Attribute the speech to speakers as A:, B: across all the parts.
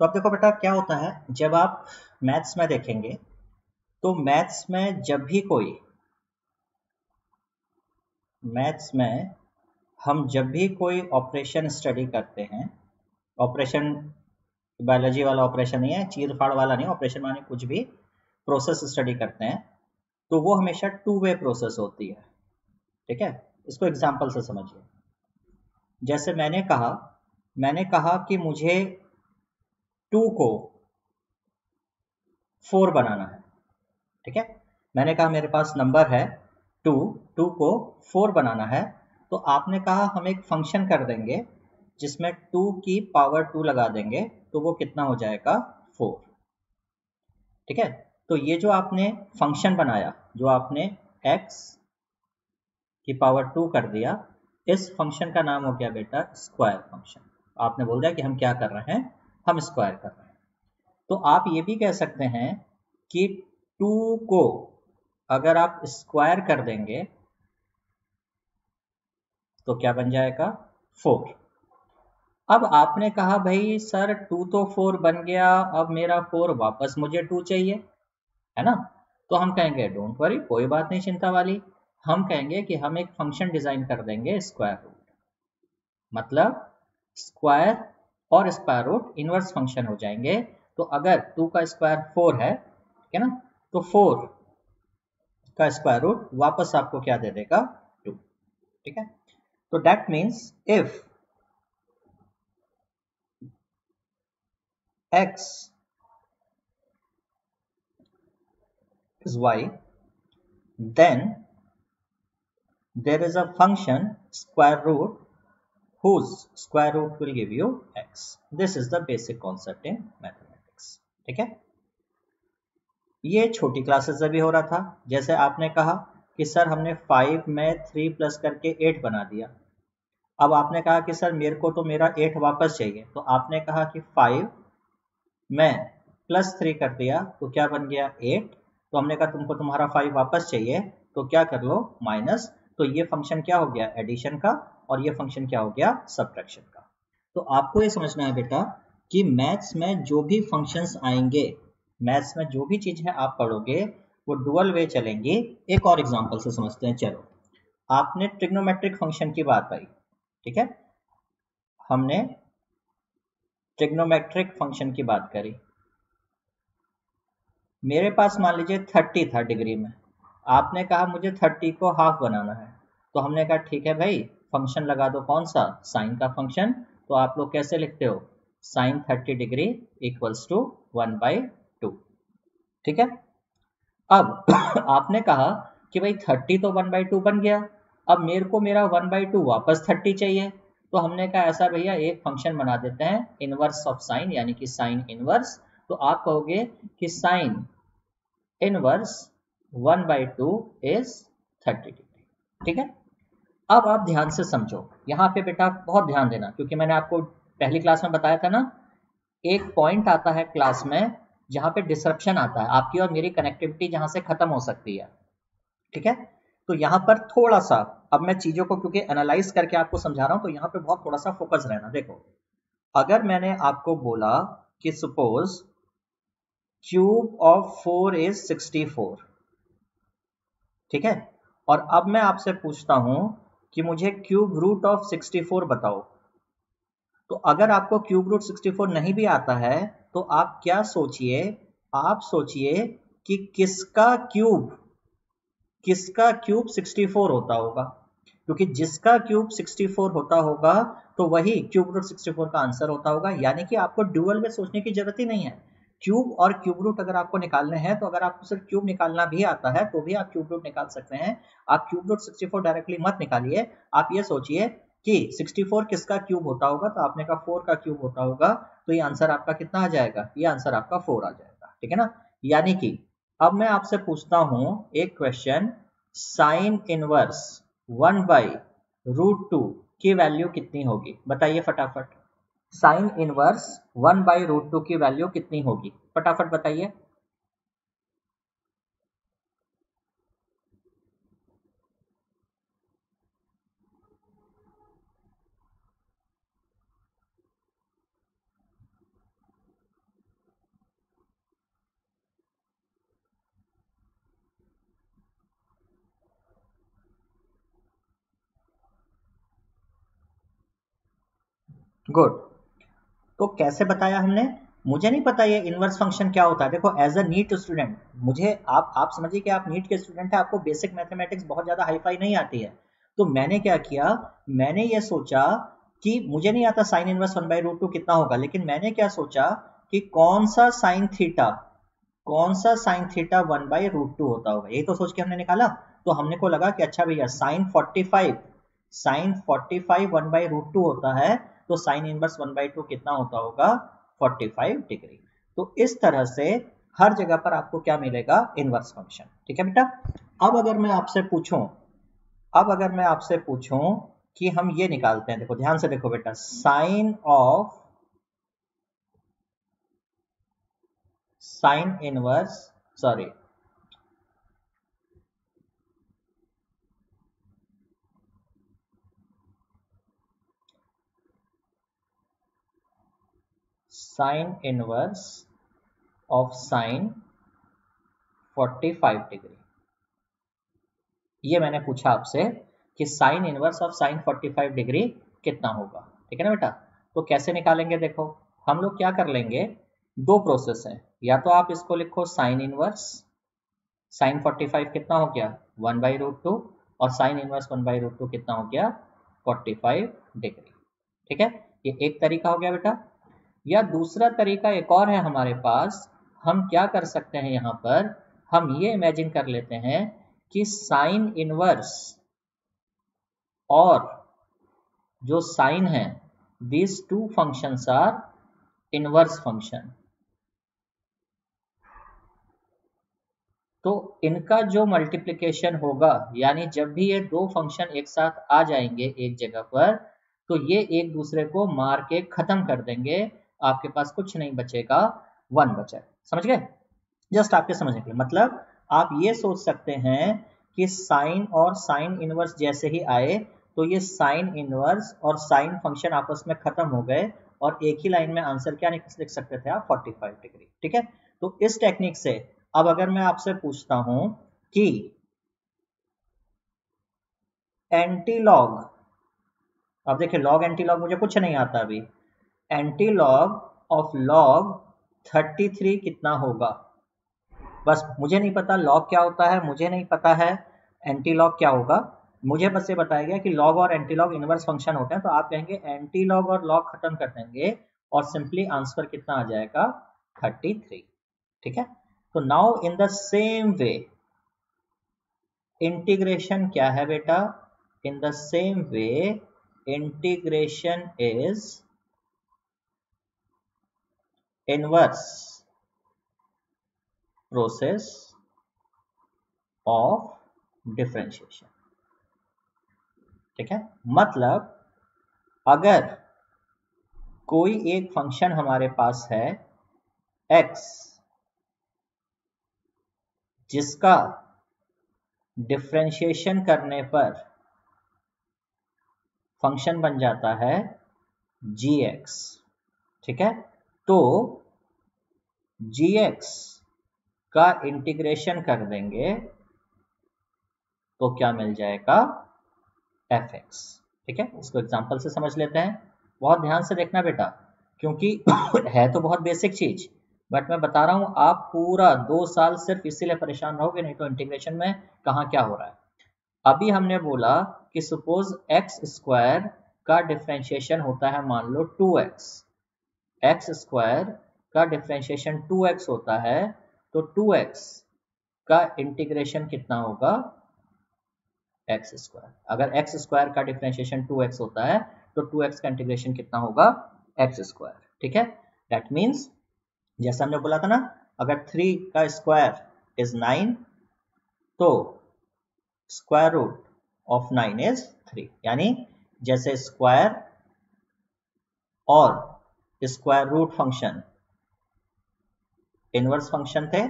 A: तो अब देखो बेटा, क्या होता है? जब आप मैथ्स में देखेंगे तो मैथ्स में जब भी कोई, मैथ्स में हम जब भी कोई ऑपरेशन स्टडी करते हैं, ऑपरेशन, बायोलॉजी वाला ऑपरेशन नहीं है चीर फाड़ वाला नहीं, ऑपरेशन माने कुछ भी, प्रोसेस स्टडी करते हैं तो वो हमेशा टू वे प्रोसेस होती है। ठीक है? इसको एग्ज़ाम्पल से समझिए। जैसे मैंने कहा मैंने कहा कि मुझे टू को फोर बनाना है। ठीक है? मैंने कहा मेरे पास नंबर है टू टू को फोर बनाना है। तो आपने कहा हम एक फ़ंक्शन कर देंगे जिसमें टू की पावर टू लगा देंगे तो वो कितना हो जाएगा? फोर। ठीक है? तो ये जो आपने फ़ंक्शन बनाया, जो आपने x की पावर टू कर दिया, इस फ़ंक्शन का नाम हो गया बेटा स्क्वायर फ़ंक्शन। आपने बोल दिया कि हम क्या कर रहे हैं? हम स्क्वायर कर रहे हैं। तो आप ये भी कह सकते हैं कि टू को अगर आप स्क्वायर कर देंगे तो क्या बन जाएगा? फोर अब आपने कहा, भाई सर टू तो फोर बन गया, अब मेरा फोर वापस मुझे टू चाहिए। है ना? तो हम कहेंगे डोंट वरी कोई बात नहीं चिंता वाली। हम कहेंगे कि हम एक फ़ंक्शन डिज़ाइन कर देंगे स्क्वायर रूट मतलब स्क्वायर और स्क्वायर रूट इनवर्स फ़ंक्शन हो जाएँगे। तो अगर टू का स्क्वायर फोर है, ठीक है ना? तो फोर का स्क्वायर रूट वापस आपको क्या दे देगा? टू ठीक है? तो that means if x is y, then there is a function square root whose square root will give you x. This is the basic concept in mathematics. ठीक है? ये छोटी क्लासेस से भी हो रहा था। जैसे आपने कहा कि सर हमने फाइव में थ्री प्लस करके एट बना दिया। अब आपने कहा कि सर मेरे को तो मेरा एट वापस चाहिए। तो आपने कहा कि फाइव मैं प्लस थ्री कर दिया तो क्या बन गया एट तो हमने कहा तुमको तुम्हारा फाइव वापस चाहिए तो क्या कर लो? माइनस तो ये फ़ंक्शन क्या हो गया? एडिशन का और ये फ़ंक्शन क्या हो गया? सब्ट्रैक्शन का। तो आपको ये समझना है बेटा कि मैथ्स में जो भी फ़ंक्शंस आएँगे मैथ्स में जो भी चीज़ है आप पढ़ोगे, वो डुअल वे चलेंगे। एक और एग्जांपल से समझते हैं, चलो। आपने ट्रिग्नोमेट्रिक फ़ंक्शन की बात आई ठीक है? हमने ट्रिग्नोमेट्रिक फ़ंक्शन की बात करी। मेरे पास मान लीजिए थर्टी था डिग्री में। आपने कहा मुझे थर्टी को हाफ़ बनाना है। तो हमने कहा, ठीक है भाई फ़ंक्शन लगा दो कौन सा? साइन का फ़ंक्शन तो आप लोग कैसे लिखते हो? Sine thirty degree equals to one by two ठीक है? अब आपने कहा कि भाई थर्टी तो वन बाई टू बन गया। अब मेरे को मेरा वन बाई टू वापस थर्टी चाहिए। तो हमने कहा ऐसा भैया, एक फ़ंक्शन बना देते हैं इनवर्स ऑफ़ साइन यानी कि साइन इनवर्स तो आप कहोगे कि sine inverse one by two is thirty degree ठीक है? अब आप ध्यान से समझो। यहाँ पे बेटा बहुत ध्यान देना, क्योंकि मैंने आपको पहली क्लास में बताया था ना, एक पॉइंट आता है क्लास में जहाँ पे डिसरप्शन आता है, आपकी और मेरी कनेक्टिविटी जहाँ से खत्म हो सकती है। ठीक है? तो यहाँ पर थोड़ा सा, अब मैं चीज़ों को, क्योंकि एनालाइज करके आपको समझा रहा हूँ तो यहाँ पे बहुत थोड़ा सा फोकस रहना, देखो। अगर मैंने आपको बोला कि suppose cube of four is sixty four ठीक है? और अब मैं आपसे पूछता हूँ कि मुझे cube root of sixty four बताओ। तो अगर आपको क्यूब रूट सिक्सटी फोर नहीं भी आता है तो आप क्या सोचिए? आप सोचिए कि किसका क्यूब किसका क्यूब 64 होता होगा। क्योंकि जिसका क्यूब 64 होता होगा तो वही क्यूब रूट 64 का आंसर होता होगा। यानी कि आपको ड्यूअल में सोचने की ज़रूरत ही नहीं है। क्यूब और क्यूब रूट अगर आपको निकालने हैं तो अगर आपको सिर्फ़ क्यूब निकालना भी आता है तो भी आप क्यूब रूट निकाल सकते हैं। आप क्यूब रूट 64 डायरेक्टली मत निकालिए। आप ये सोचिए कि 64 किसका क्यूब होता होगा? तो आपने कहा 4 का क्यूब होता होगा। तो ये आंसर आपका कितना आ जाएगा? ये आंसर आपका 4 आ जाएगा। ठीक है ना? यानी कि अब मैं आपसे पूछता हूँ एक question sine inverse one by root two की वैल्यू कितनी होगी? बताइए फटाफट। Sine inverse one by root two की वैल्यू कितनी होगी? फटाफट बताइए। गुड। तो कैसे बताया हमने? मुझे नहीं पता ये इनवर्स फ़ंक्शन क्या होता है। देखो एज अ नीट स्टूडेंट मुझे आप आप समझिए कि आप नीट के स्टूडेंट हैं, आपको बेसिक मैथमेटिक्स बहुत ज़्यादा हाईफाई नहीं आती है। तो मैंने क्या किया? मैंने ये सोचा कि मुझे नहीं आता sine inverse one by root two कितना होगा, लेकिन मैंने क्या सोचा कि कौन सा साइन थीटा कौन सा sine theta one by root two होता होगा? यही तो सोच के हमने निकाला। तो हमने को लगा कि अच्छा भैया sine forty five sine forty five one by root two होता है तो sine inverse one by two कितना होता होगा? फोर्टी फाइव डिग्री तो इस तरह से हर जगह पर आपको क्या मिलेगा? इनवर्स फ़ंक्शन ठीक है बेटा? अब अगर मैं आपसे पूछूँ, अब अगर मैं आपसे पूछूँ कि हम ये निकालते हैं, देखो, ध्यान से देखो बेटा sine of sine inverse sorry sine inverse of sine 45 degree ये मैंने पूछा आपसे कि sine inverse of sine 45 degree कितना होगा? ठीक है ना बेटा? तो कैसे निकालेंगे देखो, हम लोग क्या कर लेंगे? दो प्रोसेस है। या तो आप इसको लिखो साइन इनवर्स साइन 45 कितना हो गया? वन बाई रूट टू और sine inverse one by root two कितना हो गया? 45 डिग्री ठीक है? ये एक तरीका हो गया बेटा। या दूसरा तरीका एक और है हमारे पास, हम क्या कर सकते हैं यहाँ पर? हम ये इमेजिन कर लेते हैं कि साइन इनवर्स और जो साइन है, these two functions are inverse function तो इनका जो मल्टीप्लिकेशन होगा, यानी जब भी ये दो फ़ंक्शन एक साथ आ जाएँगे एक जगह पर तो ये एक दूसरे को मार के खत्म कर देंगे। आपके पास कुछ नहीं बचेगा वन बचे समझ गए? जस्ट आपके समझने के लिए। मतलब आप ये सोच सकते हैं कि साइन और साइन इनवर्स जैसे ही आए तो ये साइन इनवर्स और साइन फ़ंक्शन आपस में खत्म हो गए और एक ही लाइन में आंसर क्या लिख सकते थे आप? 45 डिग्री ठीक है? तो इस टेक्निक से, अब अगर मैं आपसे पूछता हूँ कि एंटी लॉग अब देखिए लॉग एंटी लॉग मुझे कुछ नहीं आता अभी। एंटी लॉग ऑफ़ लॉग 33 कितना होगा? बस मुझे नहीं पता लॉग क्या होता है, मुझे नहीं पता है एंटी लॉग क्या होगा। मुझे बस ये बताया गया कि लॉग और एंटी लॉग इनवर्स फ़ंक्शन होते हैं तो आप कहेंगे एंटी लॉग और लॉग खत्म कर देंगे और सिंपली आंसर कितना आ जाएगा? 33 ठीक है? तो now in the same way integration क्या है बेटा? In the same way integration is inverse process of differentiation ठीक है? मतलब अगर कोई एक फ़ंक्शन हमारे पास है x, जिसका डिफ्रेंशिएशन करने पर फ़ंक्शन बन जाता है gx ठीक है? तो जी एक्स का इंटीग्रेशन कर देंगे तो क्या मिल जाएगा? एफ़ एक्स ठीक है? इसको एग्ज़ाम्पल से समझ लेते हैं। बहुत ध्यान से देखना बेटा, क्योंकि है तो बहुत बेसिक चीज़ बट मैं बता रहा हूँ, आप पूरा दो साल सिर्फ़ इसीलिए परेशान रहोगे, नहीं तो इंटीग्रेशन में कहा क्या हो रहा है। अभी हमने बोला कि सपोज़ एक्स स्क्वायर का डिफ्रेंशिएशन होता है, मान लो टू एक्स एक्स स्क्वायर का डिफ्रेंशिएशन टू एक्स होता है तो टू एक्स का इंटीग्रेशन कितना होगा? एक्स स्क्वायर अगर एक्स स्क्वायर का डिफ्रेंशिएशन टू एक्स होता है तो टू एक्स का इंटीग्रेशन कितना होगा? एक्स स्क्वायर ठीक है? दैट मीन्स जैसा हमने बोला था ना, अगर थ्री का स्क्वायर इज़ नाइन तो square root of nine is three यानी, जैसे स्क्वायर और square root function inverse function थे।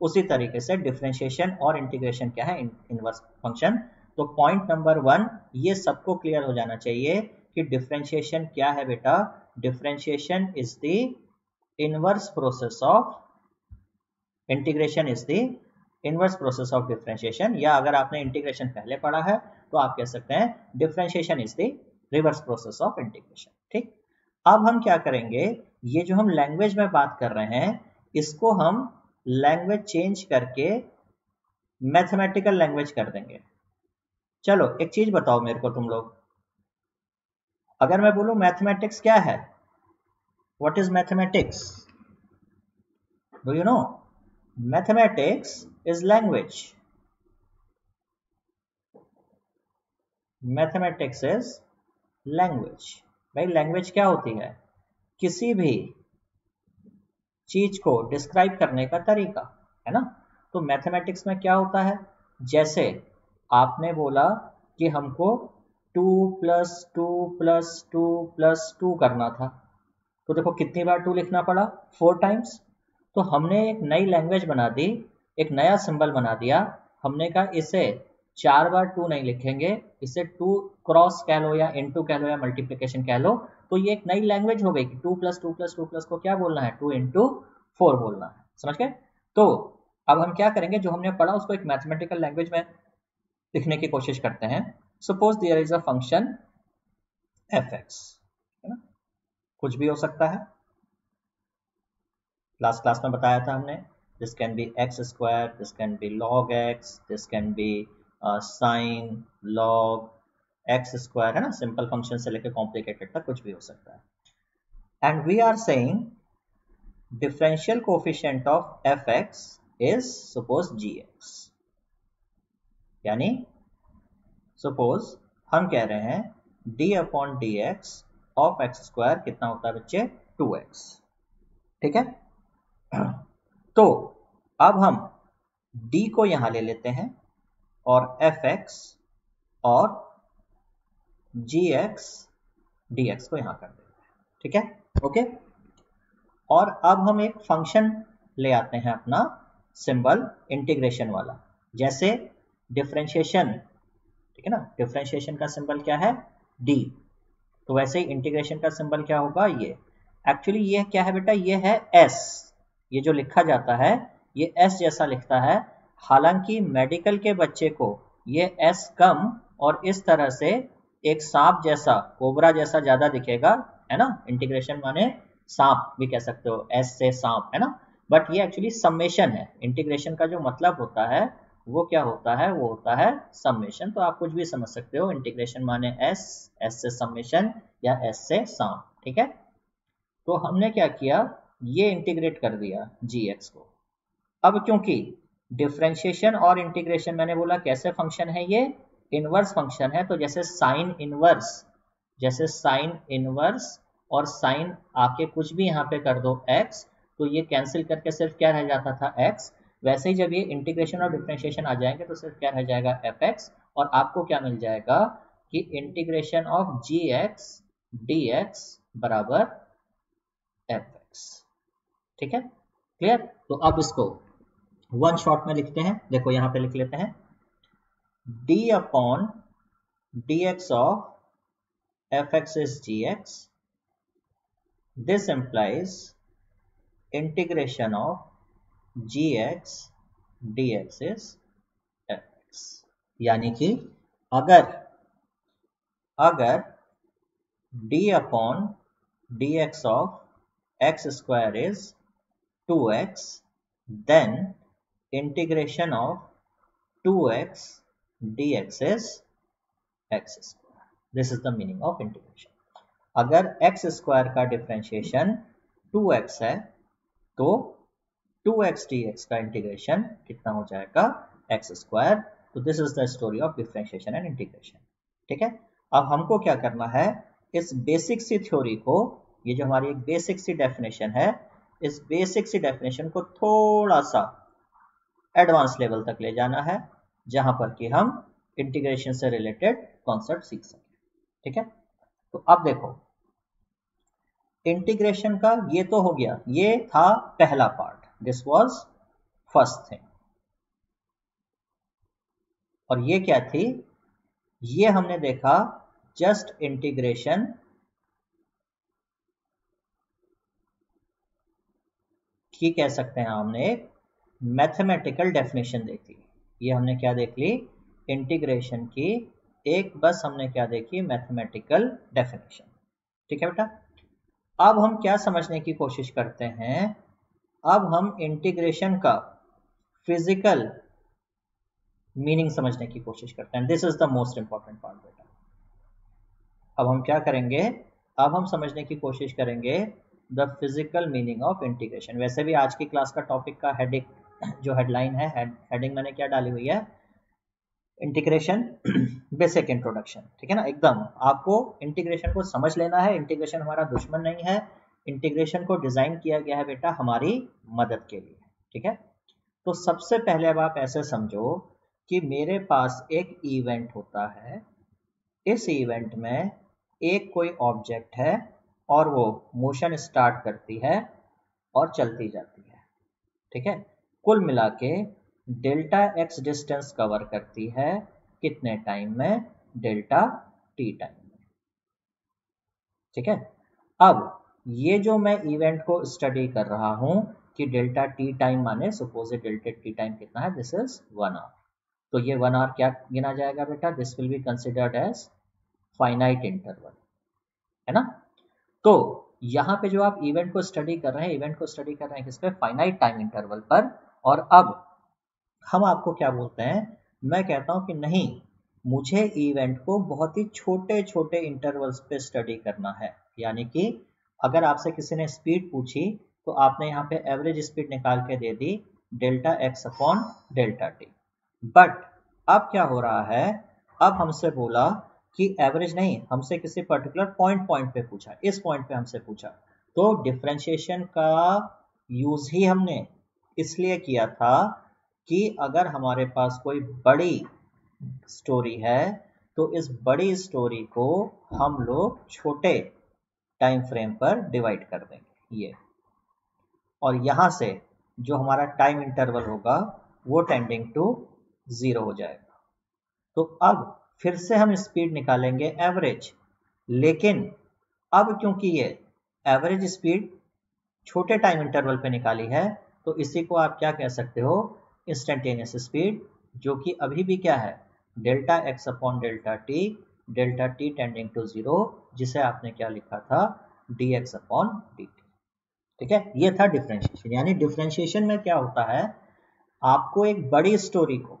A: उसी तरीके से डिफ्रेंशिएशन और इंटीग्रेशन क्या है? इनवर्स फ़ंक्शन तो पॉइंट नंबर वन ये सबको क्लियर हो जाना चाहिए कि डिफ्रेंशिएशन क्या है बेटा? Differentiation is the inverse process of integration is the inverse process of differentiation या अगर आपने इंटीग्रेशन पहले पढ़ा है तो आप कह सकते हैं differentiation is the reverse process of integration अब हम क्या करेंगे? ये जो हम लैंग्वेज में बात कर रहे हैं, इसको हम लैंग्वेज चेंज करके मैथमेटिकल लैंग्वेज कर देंगे। चलो, एक चीज़ बताओ मेरे को तुम लोग। अगर मैं बोलूँ मैथमेटिक्स क्या है? What is mathematics do you know mathematics is language mathematics is language भाई लैंग्वेज क्या होती है? किसी भी चीज़ को डिस्क्राइब करने का तरीका, है ना? तो मैथमेटिक्स में क्या होता है? जैसे आपने बोला कि हमको two plus two plus two plus two करना था। तो देखो, कितनी बार टू लिखना पड़ा? फोर टाइम्स तो हमने एक नई लैंग्वेज बना दी, एक नया सिंबल बना दिया। हमने कहा, इसे चार बार टू नहीं लिखेंगे, इसे टू क्रॉस कह लो या इन टू कह लो या मल्टीप्लीकेशन कह लो तो ये एक नई लैंग्वेज हो गई कि two plus two plus two plus को क्या बोलना है? टू इंटू फोर बोलना है। समझ गए? तो अब हम क्या करेंगे? जो हमने पढ़ा उसको एक मैथमेटिकल लैंग्वेज में लिखने की कोशिश करते हैं। Suppose there is a function f x कुछ भी हो सकता है। लास्ट क्लास में बताया था हमने this can be x square this can be log x this can be sine log x square है ना? सिंपल फ़ंक्शन से लेकर कॉम्प्लिकेटेड तक कुछ भी हो सकता है। And we are saying differential coefficient of fx is suppose gx यानी suppose हम कह रहे हैं d upon d x of x square कितना होता है बच्चे? टू एक्स ठीक है? तो अब हम डी को यहाँ ले लेते हैं। और fx और gx dx को यहाँ कर देते हैं। ठीक है? ओके और अब हम एक फ़ंक्शन ले आते हैं अपना सिंबल इंटीग्रेशन वाला। जैसे डिफ्रेंशिएशन ठीक है ना? डिफ्रेंशिएशन का सिंबल क्या है? डी तो वैसे ही इंटीग्रेशन का सिंबल क्या होगा? ये। एक्चुअली ये क्या है बेटा? ये है एस ये जो लिखा जाता है, ये एस जैसा लिखता है हालाँकि मेडिकल के बच्चे को ये एस कम और इस तरह से एक सांप जैसा, कोबरा जैसा ज़्यादा दिखेगा, है ना? इंटीग्रेशन माने सांप भी कह सकते हो, एस से सांप, है ना? बट ये एक्चुअली सम्मेशन है। इंटीग्रेशन का जो मतलब होता है, वो क्या होता है? वो होता है सम्मेशन तो आप कुछ भी समझ सकते हो इंटीग्रेशन माने एस एस से सम्मेशन या एस से सांप, ठीक है? तो हमने क्या किया? ये इंटीग्रेट कर दिया जी एक्स को। अब क्योंकि डिफ्रेंशिएशन और इंटीग्रेशन, मैंने बोला कैसे फ़ंक्शन है ये? इनवर्स फ़ंक्शन है तो जैसे साइन इनवर्स जैसे साइन इनवर्स और साइन आके कुछ भी यहाँ पे कर दो x तो ये कैंसिल करके सिर्फ़ क्या रह जाता था x? वैसे ही जब ये इंटीग्रेशन और डिफ्रेंशिएशन आ जाएँगे तो सिर्फ़ क्या रह जाएगा एफ़ एक्स और आपको क्या मिल जाएगा कि integration of g x d x बराबर एफ़ एक्स ठीक है? क्लियर तो अब इसको वन शॉट में लिखते हैं। देखो, यहाँ पे लिख लेते हैं। D upon d x of f x is g x this implies integration of g x d x is f x यानी कि अगर अगर d upon d x of x square is two x then integration of 2x dx is x square. This is the meaning of integration. अगर x square का differentiation 2x है तो 2x dx का integration कितना हो जाएगा? X square तो this is the story of differentiation and integration ठीक है? अब हमको क्या करना है? इस बेसिक सी थ्योरी को, ये जो हमारी एक बेसिक सी डेफिनेशन है, इस बेसिक सी डेफिनेशन को थोड़ा सा एडवांस लेवल तक ले जाना है, जहाँ पर कि हम इंटीग्रेशन से रिलेटेड कॉन्सेप्ट सीख सकें। ठीक है? तो अब देखो इंटीग्रेशन का ये तो हो गया, ये था पहला part this was first thing और ये क्या थी? ये हमने देखा जस्ट इंटीग्रेशन की कह सकते हैं हमने एक मैथमेटिकल डेफिनेशन देखी ये हमने क्या देख ली? इंटीग्रेशन की एक बस हमने क्या देखी? मैथमेटिकल डेफिनेशन ठीक है बेटा? अब हम क्या समझने की कोशिश करते हैं? अब हम इंटीग्रेशन का फ़िज़िकल मीनिंग समझने की कोशिश करते हैं। This is the most important part बेटा। अब हम क्या करेंगे? अब हम समझने की कोशिश करेंगे the physical meaning of integration वैसे भी आज की क्लास का टॉपिक का हेडिंग जो हेडलाइन है हेड, हेडिंग मैंने क्या डाली हुई है? इंटीग्रेशन बेसिक इंट्रोडक्शन ठीक है ना? एकदम आपको इंटीग्रेशन को समझ लेना है इंटीग्रेशन हमारा दुश्मन नहीं है इंटीग्रेशन को डिज़ाइन किया गया है बेटा हमारी मदद के लिए ठीक है? तो सबसे पहले अब आप ऐसे समझो कि मेरे पास एक इवेंट होता है इस इवेंट में एक कोई ऑब्जेक्ट है और वो मोशन स्टार्ट करती है और चलती जाती है ठीक है? कुल मिला के डेल्टा एक्स डिस्टेंस कवर करती है कितने टाइम में? डेल्टा टी टाइम में। ठीक है? अब ये जो मैं इवेंट को स्टडी कर रहा हूँ कि डेल्टा टी टाइम माने सपोज़ डेल्टा टी टाइम कितना है? दिस इज़ वन आवर तो ये वन आवर क्या गिना जाएगा बेटा? This will be considered as finite interval है ना? तो यहाँ पे जो आप इवेंट को स्टडी कर रहे हैं इवेंट को स्टडी कर रहे हैं किस पे? फाइनाइट टाइम इंटरवल पर। और अब हम आपको क्या बोलते हैं? मैं कहता हूँ कि नहीं, मुझे इवेंट को बहुत ही छोटे छोटे इंटरवल्स पे स्टडी करना है। यानी कि अगर आपसे किसी ने स्पीड पूछी तो आपने यहाँ पे एवरेज स्पीड निकाल के दे दी delta x upon delta t but अब क्या हो रहा है? अब हमसे बोला कि एवरेज नहीं, हमसे किसी पर्टिकुलर पॉइंट पॉइंट पे पूछा, इस पॉइंट पे हमसे पूछा। तो डिफ्रेंशिएशन का यूज़ ही हमने इसलिए किया था कि अगर हमारे पास कोई बड़ी स्टोरी है तो इस बड़ी स्टोरी को हम लोग छोटे टाइम फ्रेम पर डिवाइड कर देंगे, ये। और यहाँ से जो हमारा टाइम इंटरवल होगा, वो टेंडिंग टू ज़ीरो हो जाएगा। तो अब फिर से हम स्पीड निकालेंगे एवरेज लेकिन अब क्योंकि ये एवरेज स्पीड छोटे टाइम इंटरवल पे निकाली है तो इसी को आप क्या कह सकते हो? इंस्टेंटेनियस स्पीड जो कि अभी भी क्या है? Delta x upon delta t delta t tending to zero जिसे आपने क्या लिखा था? D x upon d t ठीक है? ये था डिफ्रेंशिएशन यानी डिफ्रेंशिएशन में क्या होता है? आपको एक बड़ी स्टोरी को,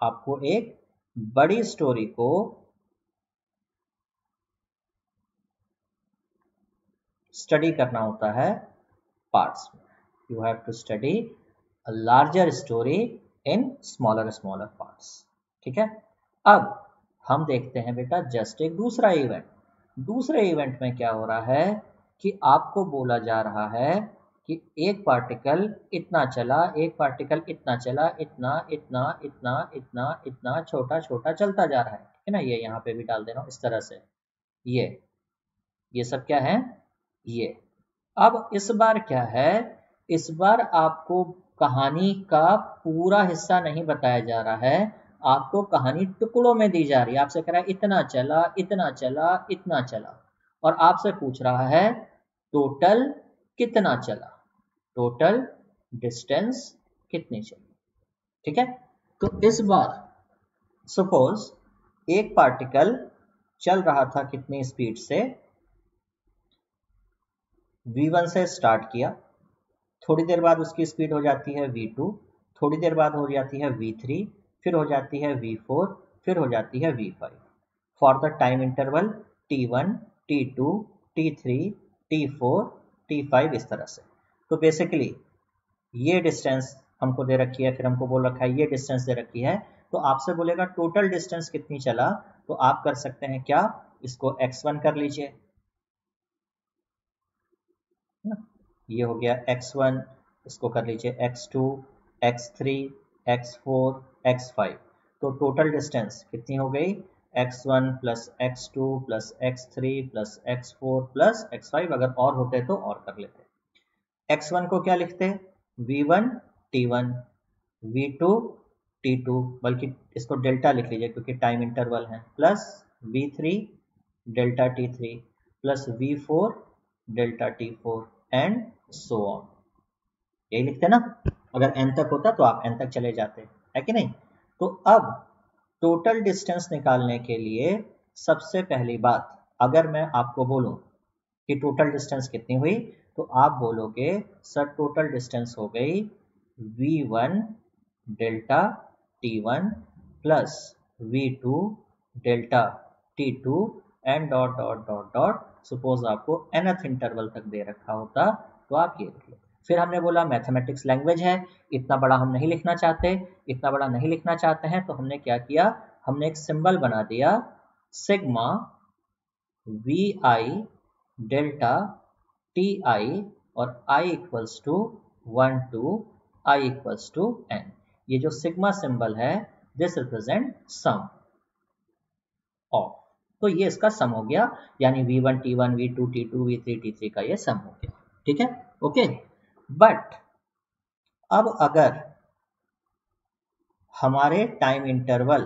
A: आपको एक बड़ी स्टोरी को स्टडी करना होता है पार्ट्स में। You have to study a larger story in smaller smaller parts. ठीक है? अब हम देखते हैं बेटा जस्ट एक दूसरा इवेंट दूसरे इवेंट में क्या हो रहा है कि आपको बोला जा रहा है कि एक पार्टिकल इतना चला, एक पार्टिकल इतना चला, इतना इतना इतना इतना इतना, छोटा छोटा चलता जा रहा है। ठीक है ना? ये यहाँ पे भी डाल दे रहा हूँ इस तरह से। ये ये सब क्या है? ये। अब इस बार क्या है इस बार आपको कहानी का पूरा हिस्सा नहीं बताया जा रहा है। आपको कहानी टुकड़ों में दी जा रही है। आपसे कह रहा है, इतना चला इतना चला इतना चला। और आपसे पूछ रहा है, टोटल कितना चला? टोटल डिस्टेंस कितनी चली? ठीक है? तो इस बार सपोज़ एक पार्टिकल चल रहा था कितनी स्पीड से? V1 से स्टार्ट किया। थोड़ी देर बाद उसकी स्पीड हो जाती है वी टू थोड़ी देर बाद हो जाती है वी थ्री फिर हो जाती है वी फोर फिर हो जाती है v five for the time interval T1 T2 T3 T4 T5 इस तरह से. तो बेसिकली ये डिस्टेंस हमको दे रखी है, फिर हमको बोल रखा है ये डिस्टेंस दे रखी है. तो आपसे बोलेगा टोटल डिस्टेंस कितनी चला तो आप कर सकते हैं क्या? इसको x1 कर लीजिए. ये हो गया x1 इसको कर लीजिए x2 x3 x4 x5 तो टोटल डिस्टेंस कितनी हो गई? X1 plus x two plus x three plus x four plus x five अगर और होते तो और कर लेते। X1 को क्या लिखते? V1 t1 v2 t2 बल्कि इसको डेल्टा लिख लीजिए क्योंकि टाइम इंटरवल है। Plus v3 delta t3 plus v4 delta t4 and so on यही लिखते ना? अगर एन तक होता तो आप एन तक चले जाते, है कि नहीं? तो अब टोटल डिस्टेंस निकालने के लिए सबसे पहली बात, अगर मैं आपको बोलूँ कि टोटल डिस्टेंस कितनी हुई तो आप बोलोगे सर टोटल डिस्टेंस हो गई v one delta t one plus v two delta t two and dot dot dot dot suppose आपको एनथ इंटरवल तक दे रखा होता तो आप ये लिख लो। फिर हमने बोला मैथमेटिक्स लैंग्वेज है, इतना बड़ा हम नहीं लिखना चाहते, इतना बड़ा नहीं लिखना चाहते हैं। तो हमने क्या किया? हमने एक सिंबल बना दिया sigma v i delta t i और i equals to one to i equals to n ये जो सिग्मा सिंबल है दिस रिप्रेजेंट सम ऑफ़ तो ये इसका सम हो गया, यानी v one t one v two t two v three t three का ये सम हो गया। ठीक है? ओके बट अब अगर हमारे टाइम इंटरवल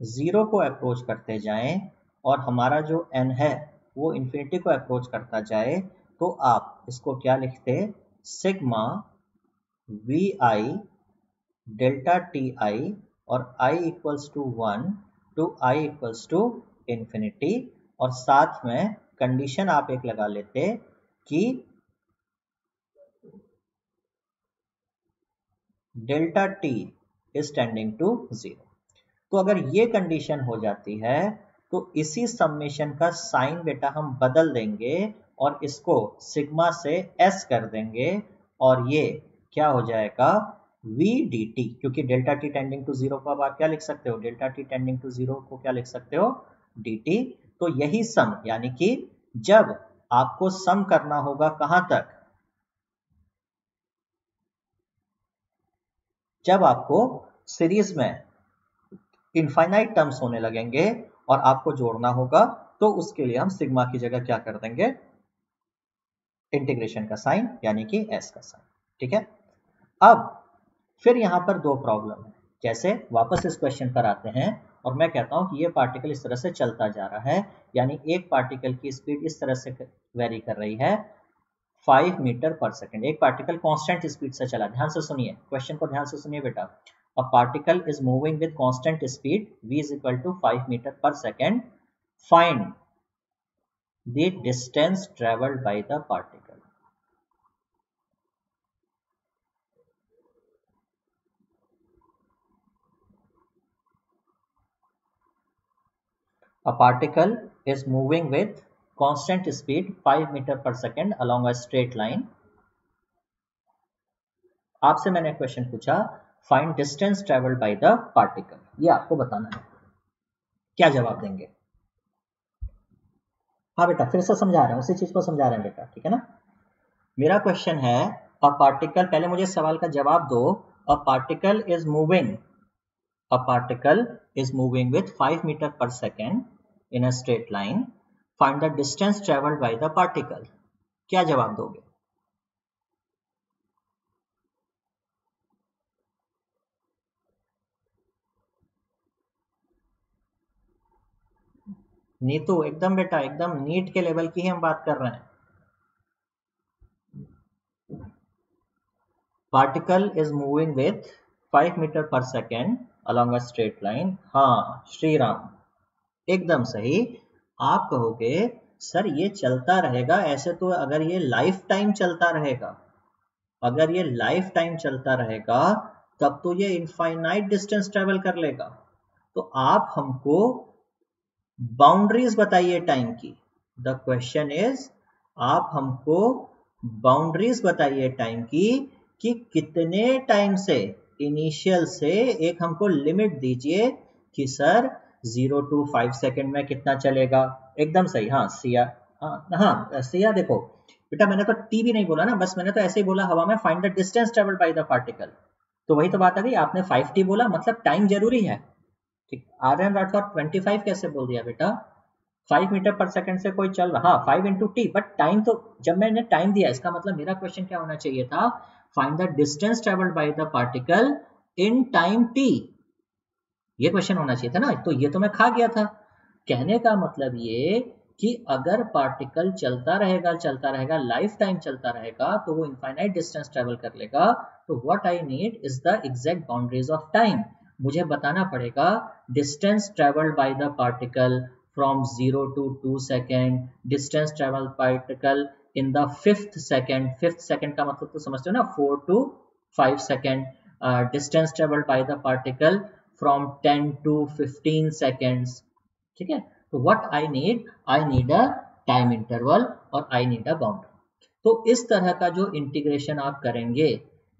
A: ज़ीरो को अप्रोच करते जाएँ और हमारा जो एन है, वो इन्फिनिटी को अप्रोच करता जाए तो आप इसको क्या लिखते? Sigma v i delta t i और i equals to one to i equals to infinity और साथ में कंडीशन आप एक लगा लेते कि delta t is tending to zero. तो अगर ये कंडीशन हो जाती है तो इसी समेशन का साइन बेटा हम बदल देंगे और इसको सिग्मा से एस कर देंगे और ये क्या हो जाएगा? वी डी टी क्योंकि delta t tending to zero को अब आप क्या लिख सकते हो? Delta t tending to zero को क्या लिख सकते हो? डी टी तो यही सम यानी कि जब आपको सम करना होगा कहाँ तक? जब आपको सीरीज़ में इनफाइनाइट टर्म्स होने लगेंगे और आपको जोड़ना होगा तो उसके लिए हम सिग्मा की जगह क्या कर देंगे? इंटीग्रेशन का साइन यानी कि एस का साइन ठीक है? अब, फिर यहाँ पर दो प्रॉब्लम है। जैसे वापस इस क्वेश्चन पर आते हैं, और मैं कहता हूँ कि ये पार्टिकल इस तरह से चलता जा रहा है, यानी एक पार्टिकल की स्पीड इस तरह से वेरी कर रही है फाइव मीटर पर सेकेंड एक पार्टिकल कॉन्स्टेंट स्पीड से चला। ध्यान से सुनिए। क्वेश्चन को ध्यान से सुनिए बेटा। A particle is moving with constant speed v is equal to five metre per second find the distance travelled by the particle a particle is moving with constant speed 5 meter per second along a straight line. आपसे मैंने question पूछा find distance travelled by the particle ये आपको बताना है। क्या जवाब देंगे? हाँ बेटा, फिर से समझा रहे हैं, उसी चीज़ को समझा रहे हैं बेटा, ठीक है ना? मेरा क्वेश्चन है अ पार्टिकल पहले मुझे सवाल का जवाब दो। A particle is moving a particle is moving with 5 metre per second in a straight line find the distance travelled by the particle क्या जवाब दोगे? नीतू, एकदम बेटा, एकदम नीट के लेवल की ही हम बात कर रहे हैं। Particle is moving with 5 metre per second along a straight line हाँ श्री राम एकदम सही। आप कहोगे, सर, ये चलता रहेगा, ऐसे तो अगर ये लाइफ टाइम चलता रहेगा, अगर ये लाइफ टाइम चलता रहेगा, तब तो ये इनफाइनाइट डिस्टेंस ट्रेवल कर लेगा। तो आप हमको बाउंड्रीज बताइए टाइम की। द क्वेश्चन इज़ आप हमको बाउंड्रीज बताइए टाइम की कि कितने टाइम से इनिशियल से एक हमको लिमिट दीजिए कि, sir zero to five second में कितना चलेगा? एकदम सही। हाँ सिया हाँ हाँ सिया देखो। बेटा, मैंने तो टी भी नहीं बोला ना, बस मैंने तो ऐसे ही बोला, हवा में find the distance travel by the particle तो वही तो बात आ गई, आपने फाइव टी बोला मतलब टाइम ज़रूरी है। ठीक, R N Rathore twenty five कैसे बोल दिया बेटा? फाइव मीटर पर सेकंड से कोई चल रहा हाँ five into t but time तो जब मैंने टाइम दिया, इसका मतलब मेरा क्वेश्चन क्या होना चाहिए था? Find the distance travelled by the particle in time t ये क्वेश्चन होना चाहिए था ना? तो ये तो मैं खा गया था। कहने का मतलब ये कि अगर पार्टिकल चलता रहेगा चलता रहेगा लाइफ टाइम चलता रहेगा तो वो इनफाइनाइट डिस्टेंस ट्रेवल कर लेगा। तो what I need is the exact boundaries of time मुझे बताना पड़ेगा distance travelled by the particle from 0 to 2 second distance travel particle in the fifth second fifth second का मतलब तो समझते हो ना? 4 to 5 second uh, distance traveled by the particle from 10 to 15 seconds. ठीक है? तो what I need? I need a time interval और I need a boundary तो इस तरह का जो इंटीग्रेशन आप करेंगे,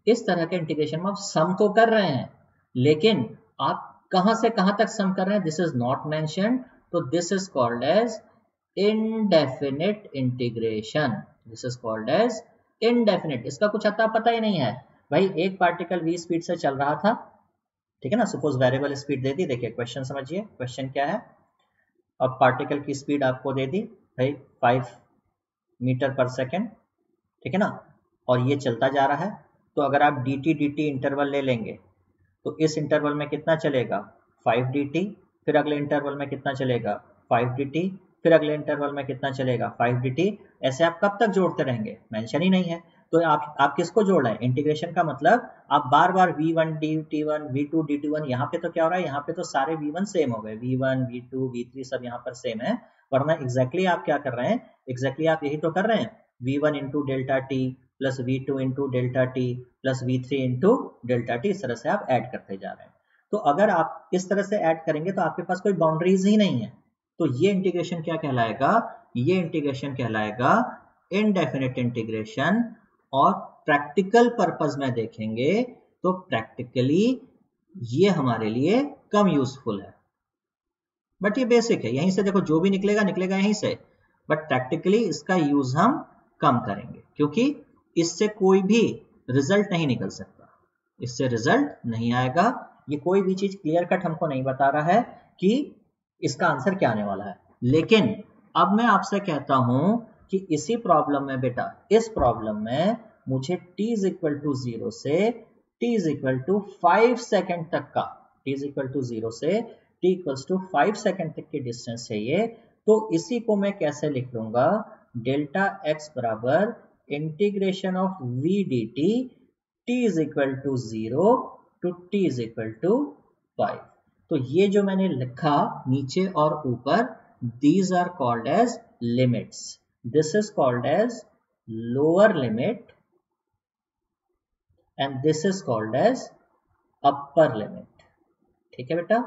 A: इस तरह के इंटीग्रेशन में आप सम तो कर रहे हैं, लेकिन आप कहाँ से कहाँ तक सम कर रहे हैं? दिस इज़ नॉट मैंशन तो this is called as indefinite integration this is called as indefinite इसका कुछ अता पता ही नहीं है। भाई, एक पार्टिकल वी स्पीड से चल रहा था ठीक है ना? सपोज़ वेरिएबल स्पीड दे दी, देखिए क्वेश्चन समझिए क्वेश्चन क्या है? अब पार्टिकल की स्पीड आपको दे दी, भाई फाइव मीटर पर सेकेंड ठीक है ना? और ये चलता जा रहा है तो अगर आप d t d t interval ले लेंगे तो इस इंटरवल में कितना चलेगा? फाइव डी टी फिर अगले इंटरवल में कितना चलेगा? फाइव डी टी फिर अगले इंटरवल में कितना चलेगा? फाइव डी टी ऐसे आप कब तक जोड़ते रहेंगे? मेंशन ही नहीं है। तो आप आप किसको जोड़ रहे हैं? इंटीग्रेशन का मतलब आप बार बार v one d t one v two d t one यहाँ पे तो क्या हो रहा है? यहाँ पे तो सारे वी वन सेम हो गए। V one v two v three सब यहाँ पर सेम है। वरना एग्जैक्टली आप क्या कर रहे हैं? एग्जैक्टली आप यही तो कर रहे हैं। V one into delta t plus v two into delta t plus v three into delta t इस तरह से आप ऐड करते जा रहे हैं। तो अगर आप इस तरह से ऐड करेंगे तो आपके पास कोई बाउंड्रीज ही नहीं है। तो ये इंटीग्रेशन क्या कहलाएगा? ये इंटीग्रेशन कहलाएगा इनडेफिनेट इंटीग्रेशन और प्रैक्टिकल पर्पज में देखेंगे तो प्रैक्टिकली ये हमारे लिए कम यूजफुल है। बट ये बेसिक है, यहीं से देखो जो भी निकलेगा निकलेगा यहीं से। बट प्रैक्टिकली इसका यूज़ हम कम करेंगे, क्योंकि इससे कोई भी रिज़ल्ट नहीं निकल सकता। इससे रिज़ल्ट नहीं आएगा। ये कोई भी चीज़ क्लियर कट हमको नहीं बता रहा है कि इसका आंसर क्या आने वाला है। लेकिन अब मैं आपसे कहता हूँ कि इसी प्रॉब्लम में बेटा, इस प्रॉब्लम में मुझे t is equal to zero से t is equal to five second तक का, t is equal to zero से t equals to five second तक की डिस्टेंस चाहिए तो इसी को मैं कैसे लिख लूँगा? डेल्टा x बराबर integration of v d t t is equal to zero to t is equal to five तो ये जो मैंने लिखा नीचे और ऊपर these are called as limits this is called as lower limit and this is called as upper limit. ठीक है बेटा?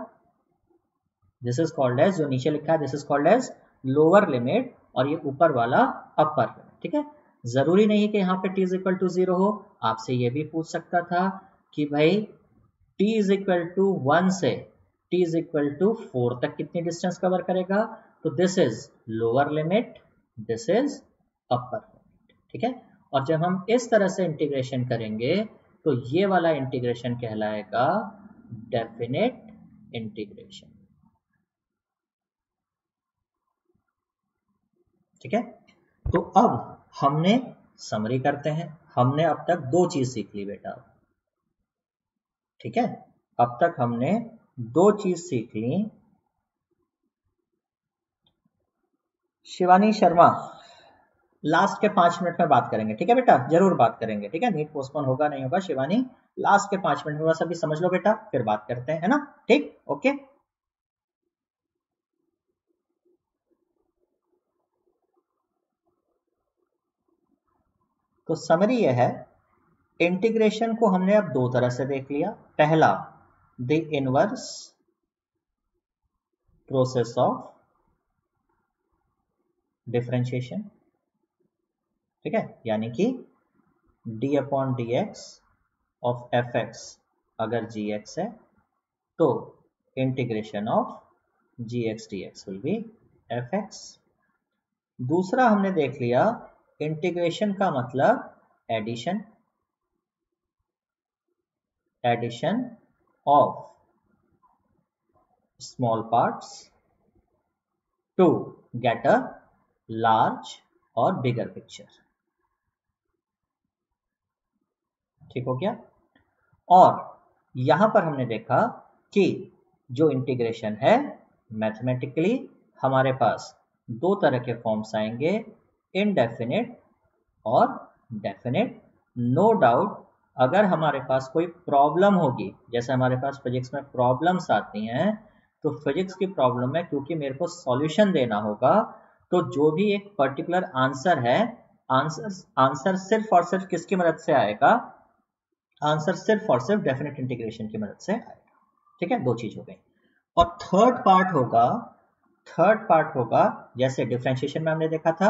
A: दिस इज़ कॉल्ड एज जो नीचे लिखा है this is called as lower limit और ये ऊपर वाला अपर लिमिट ठीक है? ज़रूरी नहीं कि यहाँ पे t is equal to zero हो। आपसे ये भी पूछ सकता था कि भाई t is equal to one से t is equal to four तक कितनी डिस्टेंस कवर करेगा? तो this is lower limit this is upper limit ठीक है? और जब हम इस तरह से इंटीग्रेशन करेंगे तो ये वाला इंटीग्रेशन कहलाएगा डेफिनेट इंटीग्रेशन ठीक है? तो अब हमने समरी करते हैं। हमने अब तक दो चीज़ सीख ली बेटा। ठीक है? अब तक हमने दो चीज़ सीख ली। शिवानी शर्मा लास्ट के पाँच मिनट में बात करेंगे, ठीक है बेटा? ज़रूर बात करेंगे, ठीक है? नीट पोस्टपोन होगा, नहीं होगा, शिवानी लास्ट के पाँच मिनट में बस अभी समझ लो बेटा, फिर बात करते हैं, है ना? ठीक? ओके तो समरी यह है इंटीग्रेशन को हमने अब दो तरह से देख लिया। पहला the inverse process of differentiation ठीक है? यानी कि d upon d x of f x अगर जी एक्स है तो integration of g x d x will be f x दूसरा हमने देख लिया इंटीग्रेशन का मतलब addition addition of small parts to get a large और बिगर पिक्चर ठीक हो गया? और यहाँ पर हमने देखा कि जो इंटीग्रेशन है मैथमेटिकली हमारे पास दो तरह के फॉर्म्स आएँगे इनडेफिनेट और डेफिनेट नो डाउट अगर हमारे पास कोई प्रॉब्लम होगी, जैसे हमारे पास फिजिक्स में प्रॉब्लम्स आती हैं तो फिजिक्स की प्रॉब्लम में क्योंकि मेरे को सॉल्यूशन देना होगा तो जो भी एक पर्टिकुलर आंसर है आंसर आंसर सिर्फ़ और सिर्फ़ किसकी मदद से आएगा? आंसर सिर्फ़ और सिर्फ़ डेफिनेट इंटीग्रेशन की मदद से आएगा। ठीक है? दो चीज़ हो गई। और थर्ड पार्ट होगा थर्ड पार्ट होगा, जैसे डिफ्रेंशिएशन में हमने देखा था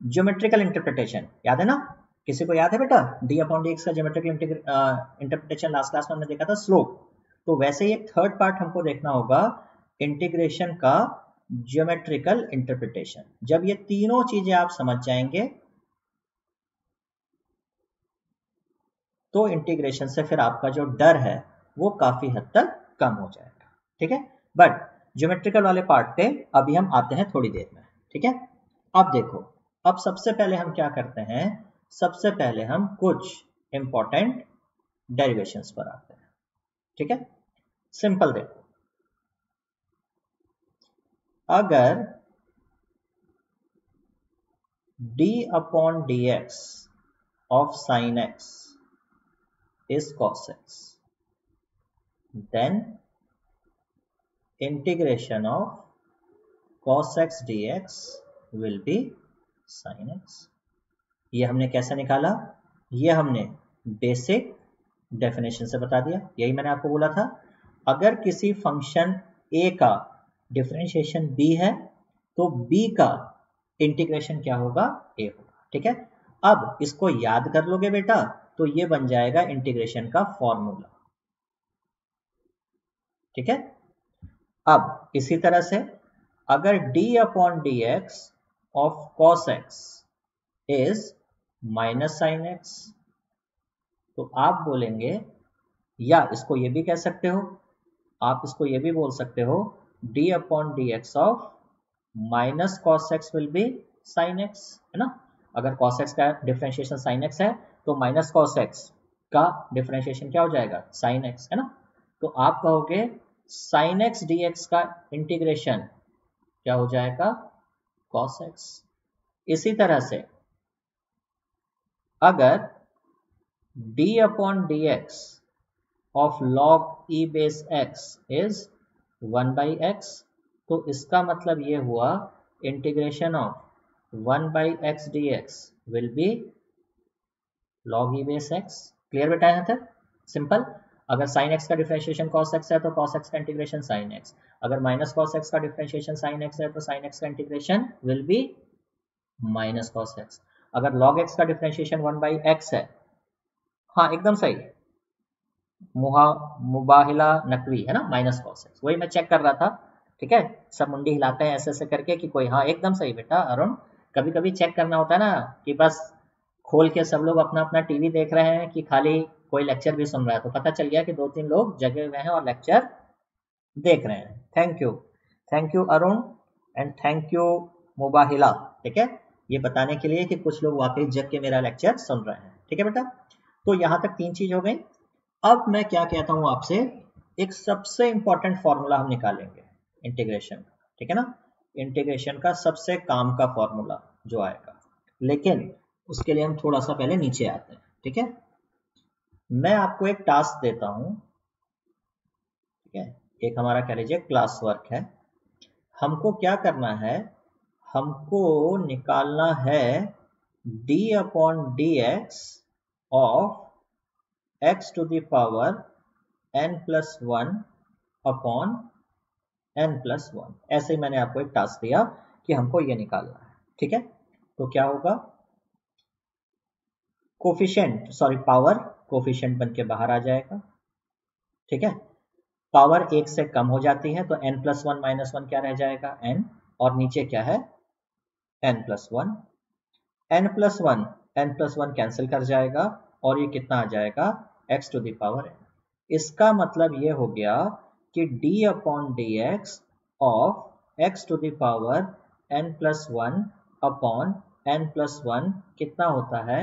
A: ज्योमेट्रिकल इंटरप्रिटेशन याद है ना? किसी को याद है बेटा? डी अपॉन डी एक्स का ज्योमेट्रिकल इंटरप्रिटेशन लास्ट क्लास में हमने देखा था स्लोप तो वैसे ही एक थर्ड पार्ट हमको देखना होगा इंटीग्रेशन का ज्योमेट्रिकल इंटरप्रिटेशन जब ये तीनों चीज़ें आप समझ जाएँगे तो इंटीग्रेशन से फिर आपका जो डर है, वो काफ़ी हद तक कम हो जाएगा। ठीक है? बट ज्योमेट्रिकल वाले पार्ट पे अभी हम आते हैं थोड़ी देर में। ठीक है? अब देखो, अब सबसे पहले हम क्या करते हैं? सबसे पहले हम कुछ इंपॉर्टेंट डेरिवेशंस पर आते हैं। ठीक है? सिंपल देखो। अगर d upon d x of sine x is cos x, then integration of cos x dx will be sin x. ये हमने कैसे निकाला? ये हमने बेसिक डेफिनेशन से बता दिया। यही मैंने आपको बोला था। अगर किसी फ़ंक्शन a का डिफरेंशिएशन बी है तो बी का इंटीग्रेशन क्या होगा? ए होगा, ठीक है? अब इसको याद कर लोगे बेटा तो ये बन जाएगा इंटीग्रेशन का फॉर्मूला, ठीक है? अब इसी तरह से अगर d upon d x of cos x is minus sine x तो आप बोलेंगे, या इसको ये भी कह सकते हो, आप इसको ये भी बोल सकते हो d upon d x of minus cos x will be sine x है ना? अगर कॉस एक्स का डिफ्रेंशिएशन साइन एक्स है तो माइनस कॉस एक्स का डिफ्रेंशिएशन क्या हो जाएगा? साइन एक्स है ना? तो आप कहोगे साइन एक्स एक्स का इंटीग्रेशन क्या हो जाएगा? कॉस एक्स इसी तरह से अगर d upon d x of log e base x is one by x तो इसका मतलब ये हुआ integration of one by x d x will be log e base x clear बेटा यहाँ तक? सिंपल अगर साइन एक्स का डिफ्रेंशिएशन कॉस एक्स है तो कॉस एक्स का इंटीग्रेशन साइन एक्स अगर माइनस कॉस एक्स का डिफ्रेंशिएशन साइन एक्स है तो साइन एक्स का integration will be minus cos x अगर लॉग एक्स का डिफ्रेंशिएशन वन बाई एक्स है हाँ एकदम सही। मुहा, मुबाहिला, नकवी, है ना? माइनस कॉस एक्स वही मैं चेक कर रहा था, ठीक है? सब मुंडी हिलाते हैं ऐसे ऐसे करके कि कोई हाँ एकदम सही बेटा, अरुण कभी कभी चेक करना होता है ना कि बस खोल के सब लोग अपना अपना टीवी देख रहे हैं कि खाली कोई लेक्चर भी सुन रहा है। तो पता चल गया कि दो तीन लोग जगे हुए हैं और लेक्चर देख रहे हैं। Thank you thank you Arun and thank you Mubahila, ठीक है? ये बताने के लिए कि कुछ लोग वाकई जग के मेरा लेक्चर सुन रहे हैं, ठीक है बेटा? तो यहाँ तक तीन चीज़ हो गई। अब मैं क्या कहता हूँ आपसे, एक सबसे इंपॉर्टेंट फॉर्मूला हम निकालेंगे इंटीग्रेशन ठीक है ना? इंटीग्रेशन का सबसे काम का फॉर्मूला जो आएगा। लेकिन उसके लिए हम थोड़ा सा पहले नीचे आते हैं, ठीक है? मैं आपको एक टास्क देता हूँ, ठीक है? एक हमारा कह लीजिए क्लास वर्क है। हमको क्या करना है? हमको निकालना है d upon d x of x to the power n plus one upon n plus one ऐसे ही मैंने आपको एक टास्क दिया कि हमको ये निकालना है, ठीक है? तो क्या होगा? कोफिशियंट सॉरी पावर कोफिशियंट बन के बाहर आ जाएगा, ठीक है? पावर एक से कम हो जाती है तो n plus one minus one क्या रह जाएगा? n और नीचे क्या है? n plus one n plus one n plus one cancel कर जाएगा और ये कितना आ जाएगा? X to the power n. इसका मतलब ये हो गया कि d upon d x of x to the power n plus one upon n plus one कितना होता है?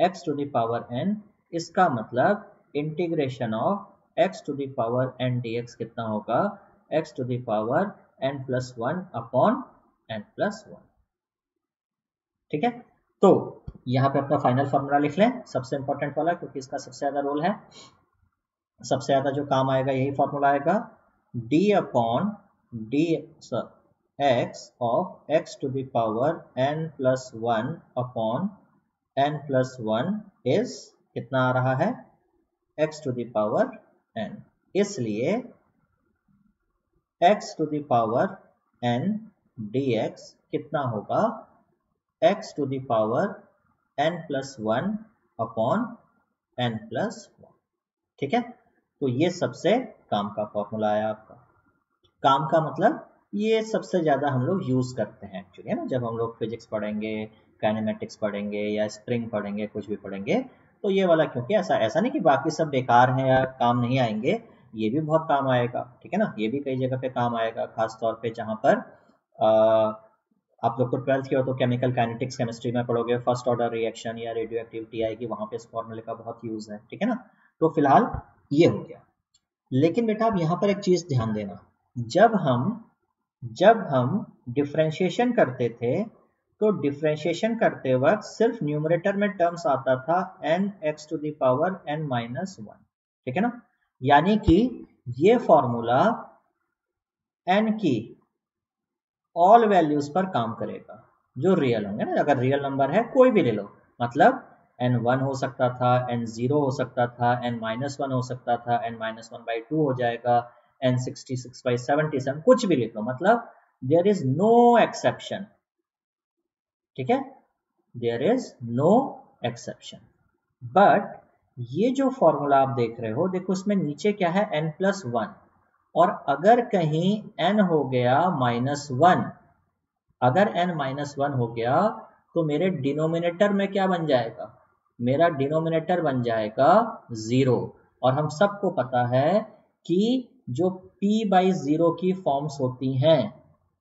A: x to the power n. इसका मतलब integration of x to the power n dx कितना होगा? x to the power n plus one upon n plus one ठीक है? तो यहाँ पे अपना फाइनल फॉर्मूला लिख लें। सबसे इंपॉर्टेंट वाला, क्योंकि इसका सबसे ज़्यादा रोल है। सबसे ज़्यादा जो काम आएगा, यही फॉर्मूला आएगा। d upon d x of x to the power n plus one upon n plus one is कितना आ रहा है? X to the power n इसलिए x to the power n d x कितना होगा? X to the power n plus one upon n plus one ठीक है? तो ये सबसे काम का फॉर्मूला है आपका। काम का मतलब ये सबसे ज़्यादा हम लोग यूज़ करते हैं एक्चुअली है ना? जब हम लोग फिजिक्स पढ़ेंगे काइनेमेटिक्स पढ़ेंगे या स्प्रिंग पढ़ेंगे कुछ भी पढ़ेंगे तो ये वाला क्योंकि ऐसा ऐसा नहीं कि बाकी सब बेकार हैं या काम नहीं आएँगे ये भी बहुत काम आएगा ठीक है ना? ये भी कई जगह पे काम आएगा खास तौर पे जहाँ पर आ, आप लोग तो ट्वेल्थ की हो तो केमिकल काइनेटिक्स केमिस्ट्री में पढ़ोगे। फ़र्स्ट ऑर्डर रिएक्शन या रेडियो एक्टिविटी आएगी वहाँ पे इस फॉर्मूले का बहुत यूज़ है, ठीक है ना? तो फ़िलहाल ये हो गया। लेकिन बेटा अब यहाँ पर एक चीज़ ध्यान देना। जब हम जब हम डिफ्रेंशिएशन करते थे तो डिफ्रेंशिएशन करते वक्त सिर्फ़ न्यूमरेटर में टर्म्स आता था n x to the power n minus one ठीक है ना? यानी कि ये फॉर्मूला एन की ऑल वैल्यूज़ पर काम करेगा, जो रियल होंगे ना, अगर रियल नंबर है, कोई भी ले लो। मतलब एन वन हो सकता था एन ज़ीरो हो सकता था एन माइनस वन हो सकता था n minus one by two हो जाएगा n sixty six by seventy seven कुछ भी लिख लो। मतलब देयर इज़ नो एक्सेप्शन ठीक है? There is no exception but ये जो फॉर्मूला आप देख रहे हो, देखो इसमें नीचे क्या है? एन प्लस वन और अगर कहीं n हो गया माइनस वन अगर n माइनस वन हो गया तो मेरे डिनोमिनेटर में क्या बन जाएगा? मेरा डिनोमिनेटर बन जाएगा ज़ीरो और हम सबको पता है कि जो p बाई ज़ीरो की फॉर्म्स होती हैं,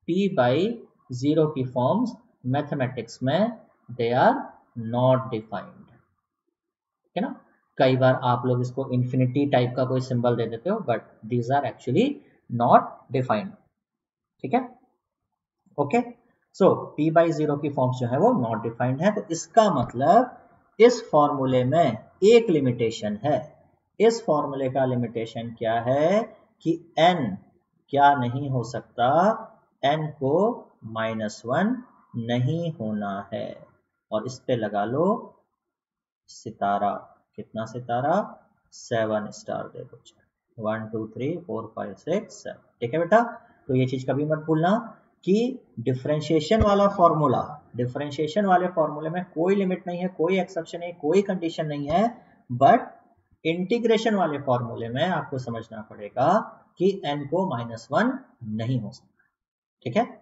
A: p बाई ज़ीरो की फॉर्म्स मैथमेटिक्स में दे आर नॉट डिफाइंड है ना? कई बार आप लोग इसको इंफिनिटी टाइप का कोई सिंबल दे देते हो but these are actually not defined ठीक है? Okay so p by zero की फॉर्म्स जो है वो नॉट डिफाइंड है तो इसका मतलब इस फॉर्मूले में एक लिमिटेशन है। इस फॉर्मूले का लिमिटेशन क्या है कि n क्या नहीं हो सकता? n को माइनस वन नहीं होना है। और इस पे लगा लो सितारा। कितना सितारा? सेवन स्टार दे दो one two three four five six seven ठीक है बेटा? तो ये चीज़ कभी मत भूलना कि डिफ्रेंशिएशन वाला फॉर्मूला डिफ्रेंशिएशन वाले फॉर्मूले में कोई लिमिट नहीं है, कोई एक्सेप्शन नहीं, कोई कंडीशन नहीं है बट इंटीग्रेशन वाले फॉर्मूले में आपको समझना पड़ेगा कि n को माइनस वन नहीं हो सकता। ठीक है?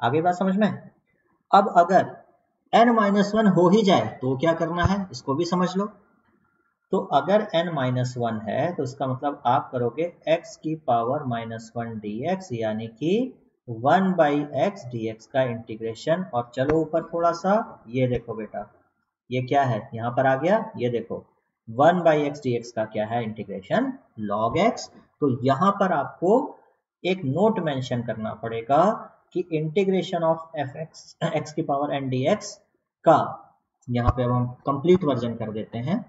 A: आगे बात समझ में? अब अगर n माइनस वन हो ही जाए तो क्या करना है? इसको भी समझ लो। तो अगर n माइनस वन है तो इसका मतलब आप करोगे x की पावर माइनस वन डी यानी कि वन बाई एक्स डी का इंटीग्रेशन और चलो ऊपर थोड़ा सा ये देखो बेटा, ये क्या है? यहाँ पर आ गया, ये देखो वन बाई एक्स डी का क्या है इंटीग्रेशन लॉग एक्स तो यहाँ पर आपको एक नोट मेंशन करना पड़ेगा कि integration of f x x की पावर एन डी एक्स का, यहाँ पे अब हम कंप्लीट वर्जन कर देते हैं।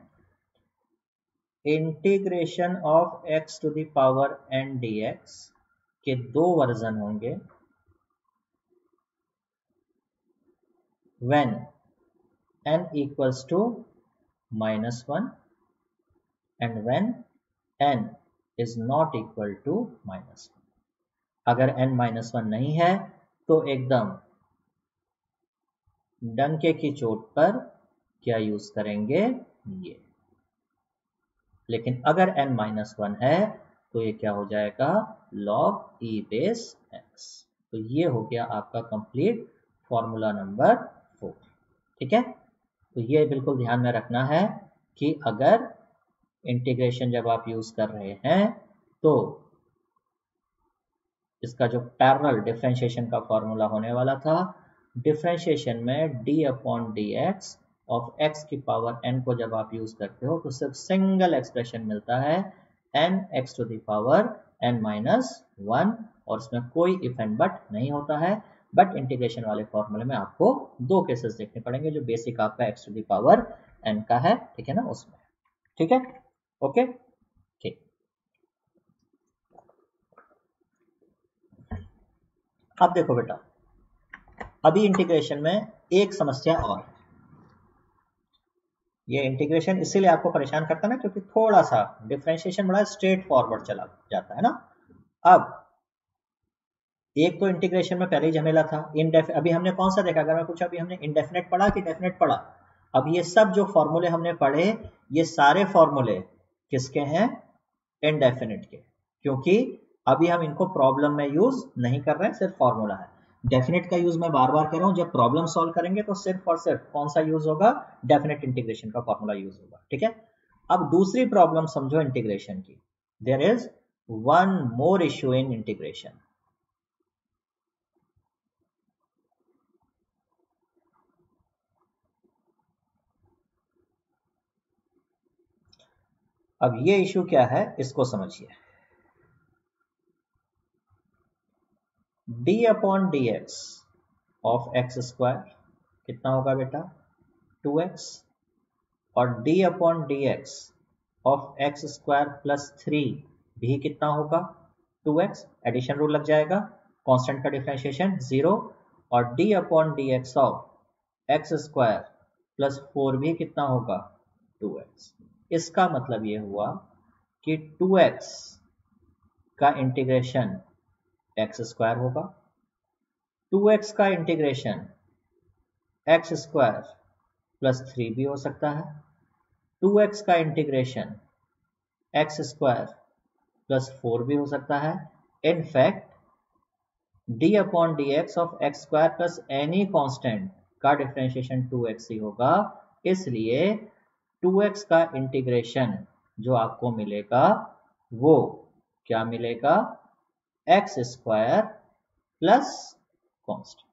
A: Integration of x to the power n d x के दो वर्जन होंगे। When n equals to minus 1 and when n is not equal to minus 1 अगर n माइनस वन नहीं है तो एकदम डंके की चोट पर क्या यूज़ करेंगे? ये। लेकिन अगर n माइनस वन है तो ये क्या हो जाएगा? Log e बेस x तो ये हो गया आपका कंप्लीट फॉर्मूला नंबर फोर ठीक है? तो ये बिल्कुल ध्यान में रखना है कि अगर इंटीग्रेशन जब आप यूज़ कर रहे हैं तो इसका जो पैरल डिफ्रेंशिएशन का फॉर्मूला होने वाला था डिफ्रेंशिएशन में d upon d x of x की पावर एन को जब आप यूज़ करते हो तो सिर्फ़ सिंगल एक्सप्रेशन मिलता है n x to the power n minus one और इसमें कोई इफ़ एंड बट नहीं होता है। बट इंटीग्रेशन वाले फॉर्मूले में आपको दो केसेस देखने पड़ेंगे जो बेसिक आपका एक्स टू दावर एन का है। ठीक है ना? उसमें। ठीक है? ओके ठीक अब देखो बेटा, अभी इंटीग्रेशन में एक समस्या और ये इंटीग्रेशन इसीलिए आपको परेशान करता है ना, क्योंकि थोड़ा सा डिफ्रेंशिएशन बड़ा स्ट्रेट फॉरवर्ड चला जाता है ना। अब, एक तो इंटीग्रेशन में पहले ही झमेला था इनडेफ अभी हमने कौन सा देखा? अगर मैं पूछा, अभी हमने इनडेफिनेट पढ़ा कि डेफिनेट पढ़ा? अब ये सब जो फॉर्मूले हमने पढ़े, ये सारे फॉर्मूले किसके हैं? इनडेफिनेट के। क्योंकि अभी हम इनको प्रॉब्लम में यूज़ नहीं कर रहे हैं सिर्फ़ फॉर्मूला है। डेफिनेट का यूज़ मैं बार बार कर रहा हूँ। जब प्रॉब्लम सॉल्व करेंगे तो सिर्फ़ और सिर्फ़ कौन सा यूज़ होगा? डेफिनेट इंटीग्रेशन का फॉर्मूला यूज़ होगा। ठीक है? अब दूसरी प्रॉब्लम समझो इंटीग्रेशन की। There is one more issue in integration अब ये इशू क्या है? इसको समझिए। D upon d x of x square कितना होगा बेटा? टू एक्स और d upon d x of x square plus three भी कितना होगा? टू एक्स एडिशन रूल लग जाएगा। कांस्टेंट का डिफ्रेंशिएशन ज़ीरो और d upon d x of x square plus four भी कितना होगा? टू एक्स इसका मतलब ये हुआ कि 2x का इंटीग्रेशन एक्स स्क्वायर होगा। 2x का integration x square plus three भी हो सकता है। 2x का integration x square plus four भी हो सकता है। In fact d upon d x of x square plus any constant का डिफ्रेंशिएशन 2x ही होगा। इसलिए 2x का इंटीग्रेशन जो आपको मिलेगा, वो क्या मिलेगा? एक्स स्क्वायर प्लस कॉन्स्ट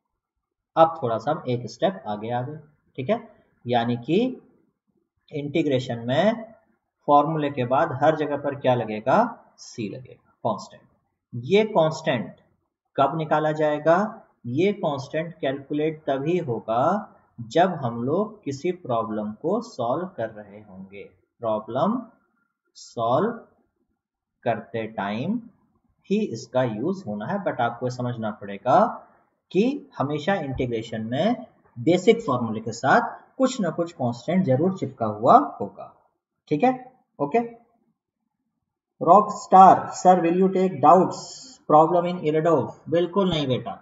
A: अब थोड़ा सा हम एक स्टेप आगे आ गए, ठीक है? यानी कि इंटीग्रेशन में फॉर्मूले के बाद हर जगह पर क्या लगेगा? सी लगेगा कांस्टेंट ये कांस्टेंट कब निकाला जाएगा? ये कांस्टेंट कैलकुलेट तभी होगा जब हम लोग किसी प्रॉब्लम को सॉल्व कर रहे होंगे। प्रॉब्लम सॉल्व करते टाइम ही इसका यूज़ होना है बट आपको समझना पड़ेगा कि हमेशा इंटीग्रेशन में बेसिक फॉर्मूले के साथ कुछ ना कुछ कांस्टेंट ज़रूर चिपका हुआ होगा। ठीक है? Okay rock star sir will you take doubts problem in Irodov बिल्कुल नहीं बेटा।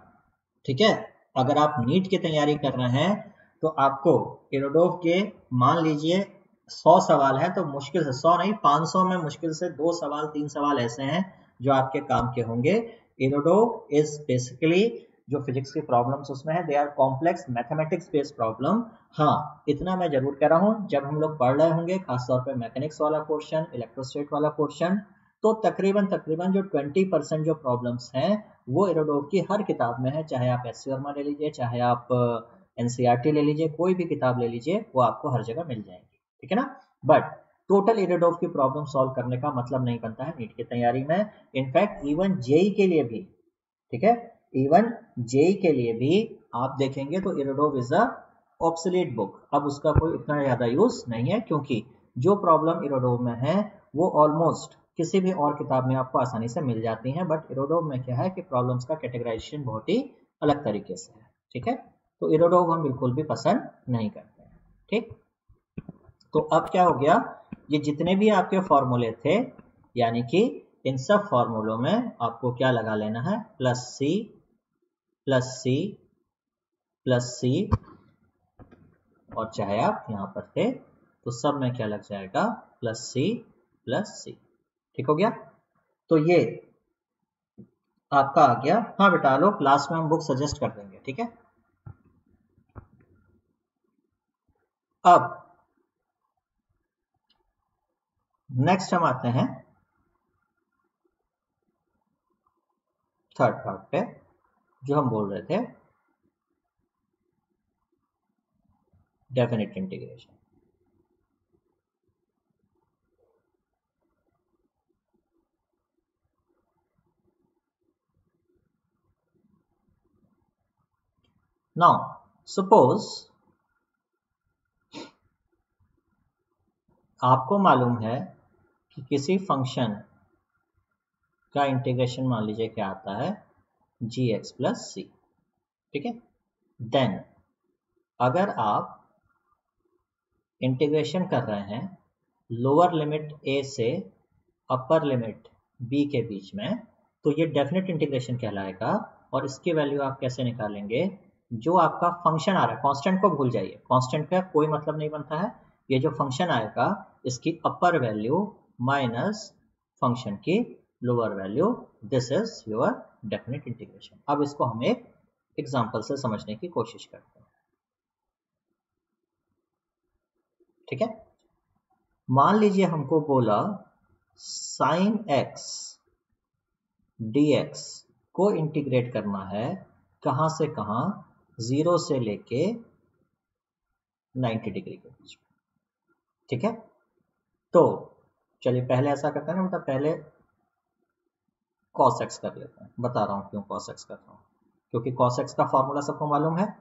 A: ठीक है? अगर आप नीट की तैयारी कर रहे हैं तो आपको इरोडोव के, मान लीजिए, सौ सवाल है तो मुश्किल से, सौ नहीं, पाँच सौ में मुश्किल से दो सवाल, तीन सवाल ऐसे हैं जो आपके काम के होंगे. इरोडोव इज़ बेसिकली जो फिजिक्स की प्रॉब्लम्स उसमें है. They are complex mathematics based problem हाँ इतना मैं ज़रूर कह रहा हूँ. जब हम लोग पढ़ रहे होंगे, खासतौर पर मैकेनिक्स वाला पोर्शन इलेक्ट्रोस्टेट वाला पोर्शन तो तकरीबन तकरीबन जो 20 परसेंट जो प्रॉब्लम्स हैं, वो इरोडोव की हर किताब में है. चाहे आप एस वर्मा ले लीजिए, चाहे आप एनसीईआरटी e ले लीजिए, कोई भी किताब ले लीजिए, वो आपको हर जगह मिल जाएँगी. ठीक है ना? बट टोटल इरेडोफ की प्रॉब्लम सॉल्व करने का मतलब नहीं बनता है। नीट की तैयारी में इनफैक्ट इवन जेई के लिए भी, ठीक है? इवन जेई के लिए भी आप देखेंगे तो इरेडोव इज़ अ ऑप्सलेट बुक अब उसका कोई इतना ज़्यादा यूज़ नहीं है, क्योंकि जो प्रॉब्लम इरोडोव में है, वो ऑलमोस्ट किसी भी और किताब में आपको आसानी से मिल जाती हैं बट इरोडोव में क्या है कि प्रॉब्लम्स का कैटेगराइजेशन बहुत ही अलग तरीके से है, ठीक है? तो इरोडोग हम बिल्कुल भी पसंद नहीं करते ठीक? तो अब क्या हो गया? ये जितने भी आपके फॉर्मूले थे, यानी कि इन सब फॉर्मूलों में आपको क्या लगा लेना है? Plus c plus c plus c और चाहे आप यहाँ पर थे तो सब में क्या लग जाएगा? प्लस सी प्लस सी ठीक हो गया? तो ये आपका आ गया। हाँ बेटा, लोग लास्ट में हम बुक सजेस्ट कर देंगे, ठीक है? अब नेक्स्ट हम आते हैं थर्ड पार्ट पे, जो हम बोल रहे थे डेफिनेट इंटीग्रेशन now, suppose आपको मालूम है कि किसी फ़ंक्शन का इंटीग्रेशन मान लीजिए क्या आता है? जी एक्स प्लस सी ठीक है? देन अगर आप इंटीग्रेशन कर रहे हैं लोअर लिमिट ए से अपर लिमिट बी के बीच में तो ये डेफिनेट इंटीग्रेशन कहलाएगा और इसकी वैल्यू आप कैसे निकालेंगे? जो आपका फ़ंक्शन आ रहा है कांस्टेंट को भूल जाइए। कांस्टेंट का कोई मतलब नहीं बनता है। ये जो फ़ंक्शन आएगा, इसकी अपर वैल्यू माइनस फ़ंक्शन की lower value this is your definite integration अब इसको हम एक एग्जांपल से समझने की कोशिश करते हैं। ठीक है? मान लीजिए हमको बोला साइन एक्स dx को इंटीग्रेट करना है, कहाँ से कहाँ? ज़ीरो से लेके 90 डिग्री के बीच ठीक है? तो चलिए, पहले ऐसा करते हैं ना मतलब पहले cos x कर लेते हैं। बता रहा हूँ क्यों cos x कर रहा हूँ। क्योंकि x का फॉर्मूला सबको मालूम है।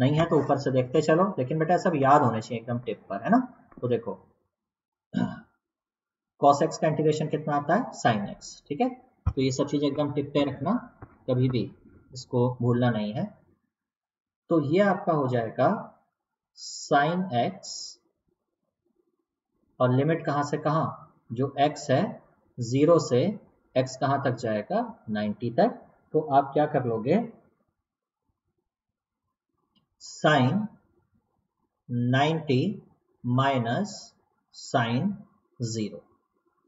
A: नहीं है तो ऊपर से देखते चलो। लेकिन बेटा सब याद होने चाहिए एकदम टिप पर, है ना? तो देखो। cos x का इंटीग्रेशन कितना आता है? sin x, ठीक है? तो ये सब चीज़ एकदम टिप पे रखना। कभी भी इसको भूलना नहीं है। तो ये आपका हो जाएगा साइन एक्स और लिमिट कहाँ से कहाँ? जो x है ज़ीरो से x कहाँ तक जाएगा? 90 तक। तो आप क्या कर लोगे? Sine 90 minus sine zero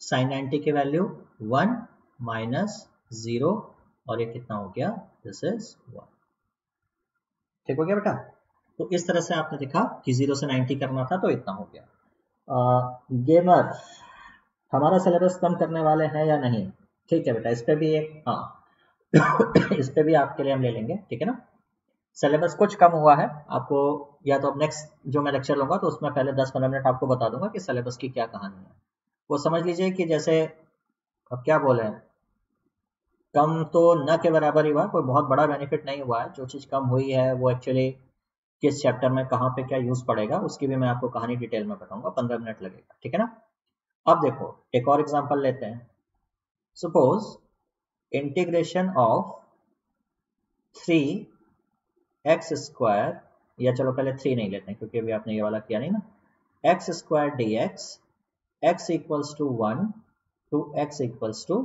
A: sine 90 की वैल्यू वन माइनस ज़ीरो और ये कितना हो गया? दिस इज़ वन ठीक हो गया बेटा? तो इस तरह से आपने देखा कि ज़ीरो से नाइनटी करना था तो इतना हो गया। गेमर हमारा सिलेबस कम करने वाले हैं या नहीं? ठीक है बेटा, इस पर भी एक हाँ। इस पर भी आपके लिए हम ले लेंगे, ठीक है ना? सिलेबस कुछ कम हुआ है, आपको या तो अब नेक्स्ट जो मैं लेक्चर लूँगा तो उसमें पहले 10-15 मिनट आपको बता दूँगा कि सिलेबस की क्या कहानी है। वो समझ लीजिए कि जैसे, अब क्या बोले कम तो न के बराबर ही हुआ, कोई बहुत बड़ा बेनिफिट नहीं हुआ है, जो चीज़ कम हुई है, वो एक्चुअली किस चैप्टर में, कहाँ पे क्या यूज़ पड़ेगा, उसकी भी मैं आपको कहानी डिटेल में बताऊँगा, पंद्रह मिनट लगेगा, ठीक है ना? अब देखो, एक और एग्जांपल लेते हैं। Suppose integration of three x square या चलो पहले थ्री नहीं लेते हैं, क्योंकि अभी आपने ये वाला किया नहीं ना। X square d x x equals to one to x equals to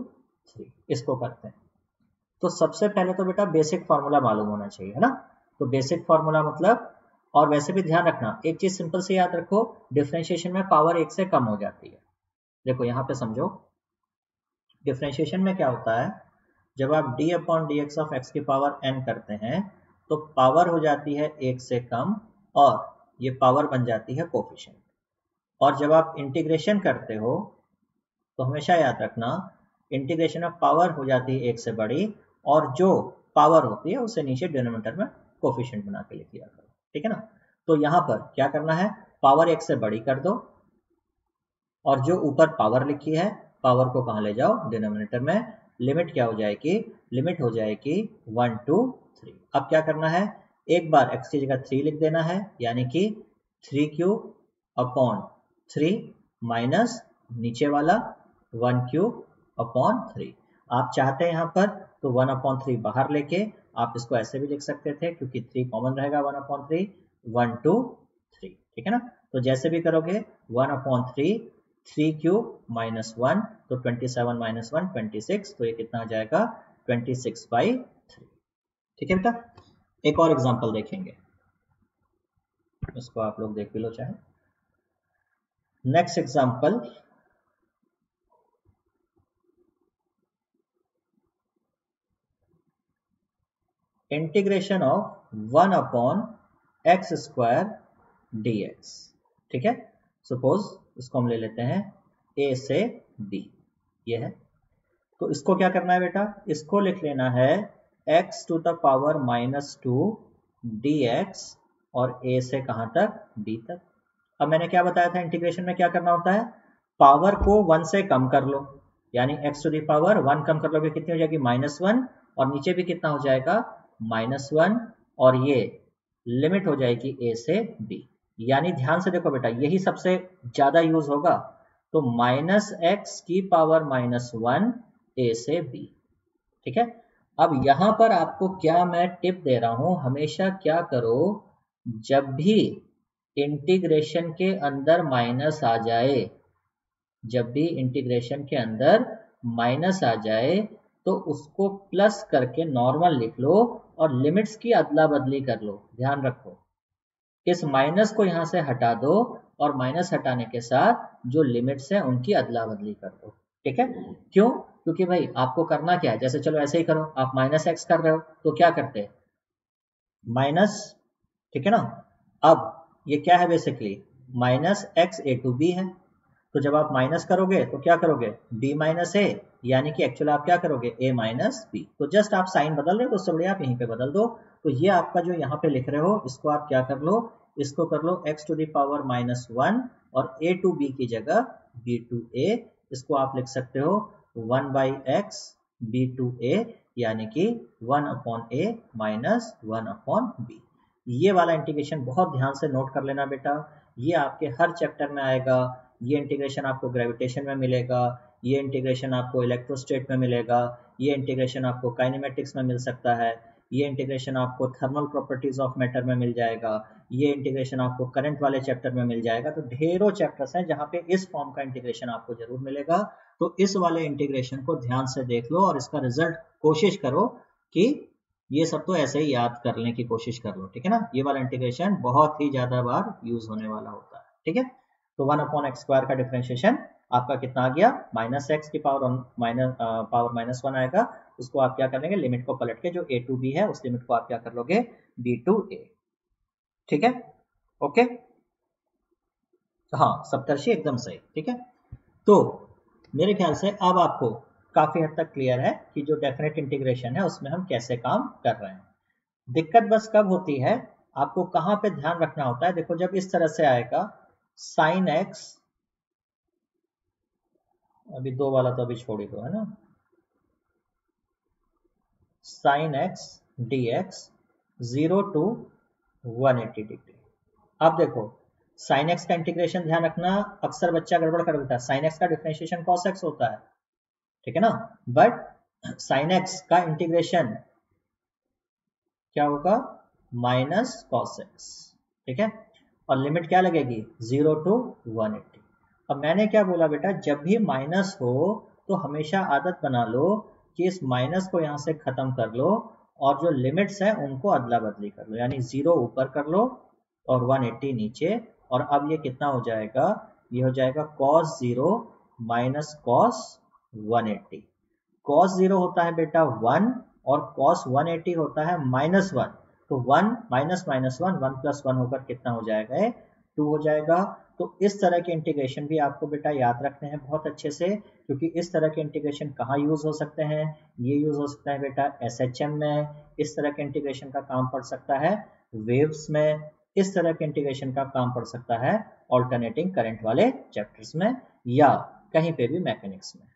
A: three इसको करते हैं। तो सबसे पहले तो बेटा बेसिक फार्मूला मालूम होना चाहिए, है ना? तो बेसिक फार्मूला मतलब और वैसे भी ध्यान रखना, एक चीज़ सिंपल से याद रखो डिफ्रेंशिएशन में पावर एक से कम हो जाती है। देखो यहाँ पे समझो। डिफ्रेंशिएशन में क्या होता है? जब आप d upon d x of x की पावर एन करते हैं तो पावर हो जाती है एक से कम और ये पावर बन जाती है कोफिशिएंट और जब आप इंटीग्रेशन करते हो तो हमेशा याद रखना इंटीग्रेशन ऑफ़ पावर हो जाती है एक से बड़ी और जो पावर होती है, उसे नीचे डिनोमीटर में कोफिशियंट बना के लिख दिया करो। ठीक है ना? तो यहाँ पर क्या करना है? पावर एक से बड़ी कर दो और जो ऊपर पावर लिखी है पावर को कहा ले जाओ? डिनोमिनेटर में। लिमिट क्या हो जाएगी? लिमिट हो जाएगी वन टू थ्री अब क्या करना है? एक बार एक्स की जगह थ्री लिख देना है, यानी कि three cube upon three minus नीचे वाला वन क्यूब अपॉन थ्री आप चाहते हैं यहाँ पर तो वन अपॉन थ्री बाहर लेके आप इसको ऐसे भी लिख सकते थे, क्योंकि थ्री कॉमन रहेगा one upon three one to three ठीक है ना? तो जैसे भी करोगे one upon three three cube minus one तो twenty seven minus one, twenty six तो ये कितना आ जाएगा? Twenty six by three. ठीक है बेटा? एक और एग्ज़ाम्पल देखेंगे। इसको आप लोग देख भी लो चाहे। Next example integration of one upon x square dx ठीक है? सपोज़ इसको हम ले लेते हैं ए से बी ये है। तो इसको क्या करना है बेटा? इसको लिख लेना है x to the power minus two d x और a से कहाँ तक? B तक। अब मैंने क्या बताया था इंटीग्रेशन में क्या करना होता है? पावर को वन से कम कर लो। यानी x to the power one कम कर लोगे कितनी हो जाएगी? माइनस वन और नीचे भी कितना हो जाएगा? माइनस वन और ये लिमिट हो जाएगी ए से बी यानी ध्यान से देखो बेटा, यही सबसे ज़्यादा यूज़ होगा। तो माइनस एक्स की पावर माइनस वन ए से बी ठीक है? अब यहाँ पर आपको क्या मैं टिप दे रहा हूँ, हमेशा क्या करो, जब भी इंटीग्रेशन के अंदर माइनस आ जाए, जब भी इंटीग्रेशन के अंदर माइनस आ जाए तो उसको प्लस करके नॉर्मल लिख लो और लिमिट्स की अदला बदली कर लो। ध्यान रखो। इस माइनस को यहाँ से हटा दो और माइनस हटाने के साथ जो लिमिट्स है उनकी अदला बदली कर दो। ठीक है? क्यों? क्योंकि भाई आपको करना क्या है? जैसे चलो ऐसे ही करो, आप माइनस एक्स कर रहे हो तो क्या करते माइनस, ठीक है ना? अब ये क्या है basically minus x a to b है। तो जब आप माइनस करोगे तो क्या करोगे? बी माइनस ए, यानी कि एक्चुअली आप क्या करोगे? A minus b. तो जस्ट आप साइन बदल रहे हो तो उससे बढ़िया आप यहीं पे बदल दो। तो ये आपका जो यहाँ पे लिख रहे हो, इसको आप क्या कर लो? इसको कर लो x to the power minus one और a टू b की जगह b टू a इसको आप लिख सकते हो one by x b to a यानी कि one upon a minus one upon b ये वाला इंटीग्रेशन बहुत ध्यान से नोट कर लेना बेटा। ये आपके हर चैप्टर में आएगा। ये इंटीग्रेशन आपको ग्रेविटेशन में मिलेगा। ये इंटीग्रेशन आपको इलेक्ट्रोस्टेट में मिलेगा। ये इंटीग्रेशन आपको काइनेमेटिक्स में मिल सकता है। ये इंटीग्रेशन आपको थर्मल प्रॉपर्टीज़ ऑफ़ मैटर में मिल जाएगा, ये इंटीग्रेशन आपको करंट वाले चैप्टर में मिल जाएगा तो ढेरों चैप्टर्स हैं जहाँ पे इस फॉर्म का इंटीग्रेशन आपको ज़रूर मिलेगा। तो इस वाले इंटीग्रेशन को ध्यान से देख लो और इसका रिज़ल्ट कोशिश करो कि ये सब तो ऐसे ही याद करने की कोशिश कर लो, ठीक है ना? ये वाला इंटीग्रेशन बहुत ही ज़्यादा बार यूज़ होने वाला होता है, ठीक है? तो वन अपॉन एक्स स्क्वायर का डिफ्रेंशिएशन आपका कितना आ गया? माइनस एक्स की power minus power minus one आएगा। उसको आप क्या करेंगे लिमिट को पलट के जो ए टू बी है, उस लिमिट को आप क्या कर लोगे? बी टू ए ठीक है? ओके हाँ सप्तर्षि एकदम सही, ठीक है? तो मेरे ख्याल से अब आपको काफ़ी हद तक क्लियर है कि जो डेफिनेट इंटीग्रेशन है, उसमें हम कैसे काम कर रहे हैं। दिक्कत बस कब होती है? आपको कहाँ पे ध्यान रखना होता है? देखो, जब इस तरह से आएगा साइन एक्स अभी दो वाला तो अभी छोड़ ही दो, है ना? Sine x d x zero to one eighty degree अब देखो साइन एक्स का इंटीग्रेशन ध्यान रखना, अक्सर बच्चा गड़बड़ कर देता है। साइन एक्स का डिफ्रेंशिएशन कॉस एक्स होता है, ठीक है ना? बट साइन एक्स का इंटीग्रेशन क्या होगा? माइनस कॉस एक्स ठीक है? और लिमिट क्या लगेगी? ज़ीरो टू वन एट्टी अब मैंने क्या बोला बेटा, जब भी माइनस हो तो हमेशा आदत बना लो कि इस माइनस को यहाँ से खत्म कर लो और जो लिमिट्स है उनको अदला बदली कर लो, यानी ज़ीरो ऊपर कर लो और 180 नीचे और अब ये कितना हो जाएगा? ये हो जाएगा cos zero minus cos 180 cos zero होता है बेटा वन और कॉस 180 होता है माइनस वन। तो one minus minus one one plus one होकर कितना हो जाएगा? टू हो जाएगा। तो इस तरह के इंटीग्रेशन भी आपको बेटा याद रखने हैं बहुत अच्छे से, क्योंकि इस तरह के इंटीग्रेशन कहाँ यूज़ हो सकते हैं? ये यूज़ हो सकता है बेटा एस एच एम में, इस तरह के इंटीग्रेशन का काम पड़ सकता है वेव्स में, इस तरह के इंटीग्रेशन का काम पड़ सकता है ऑल्टरनेटिंग करंट वाले चैप्टर्स में, या कहीं पे भी मैकेनिक्स में।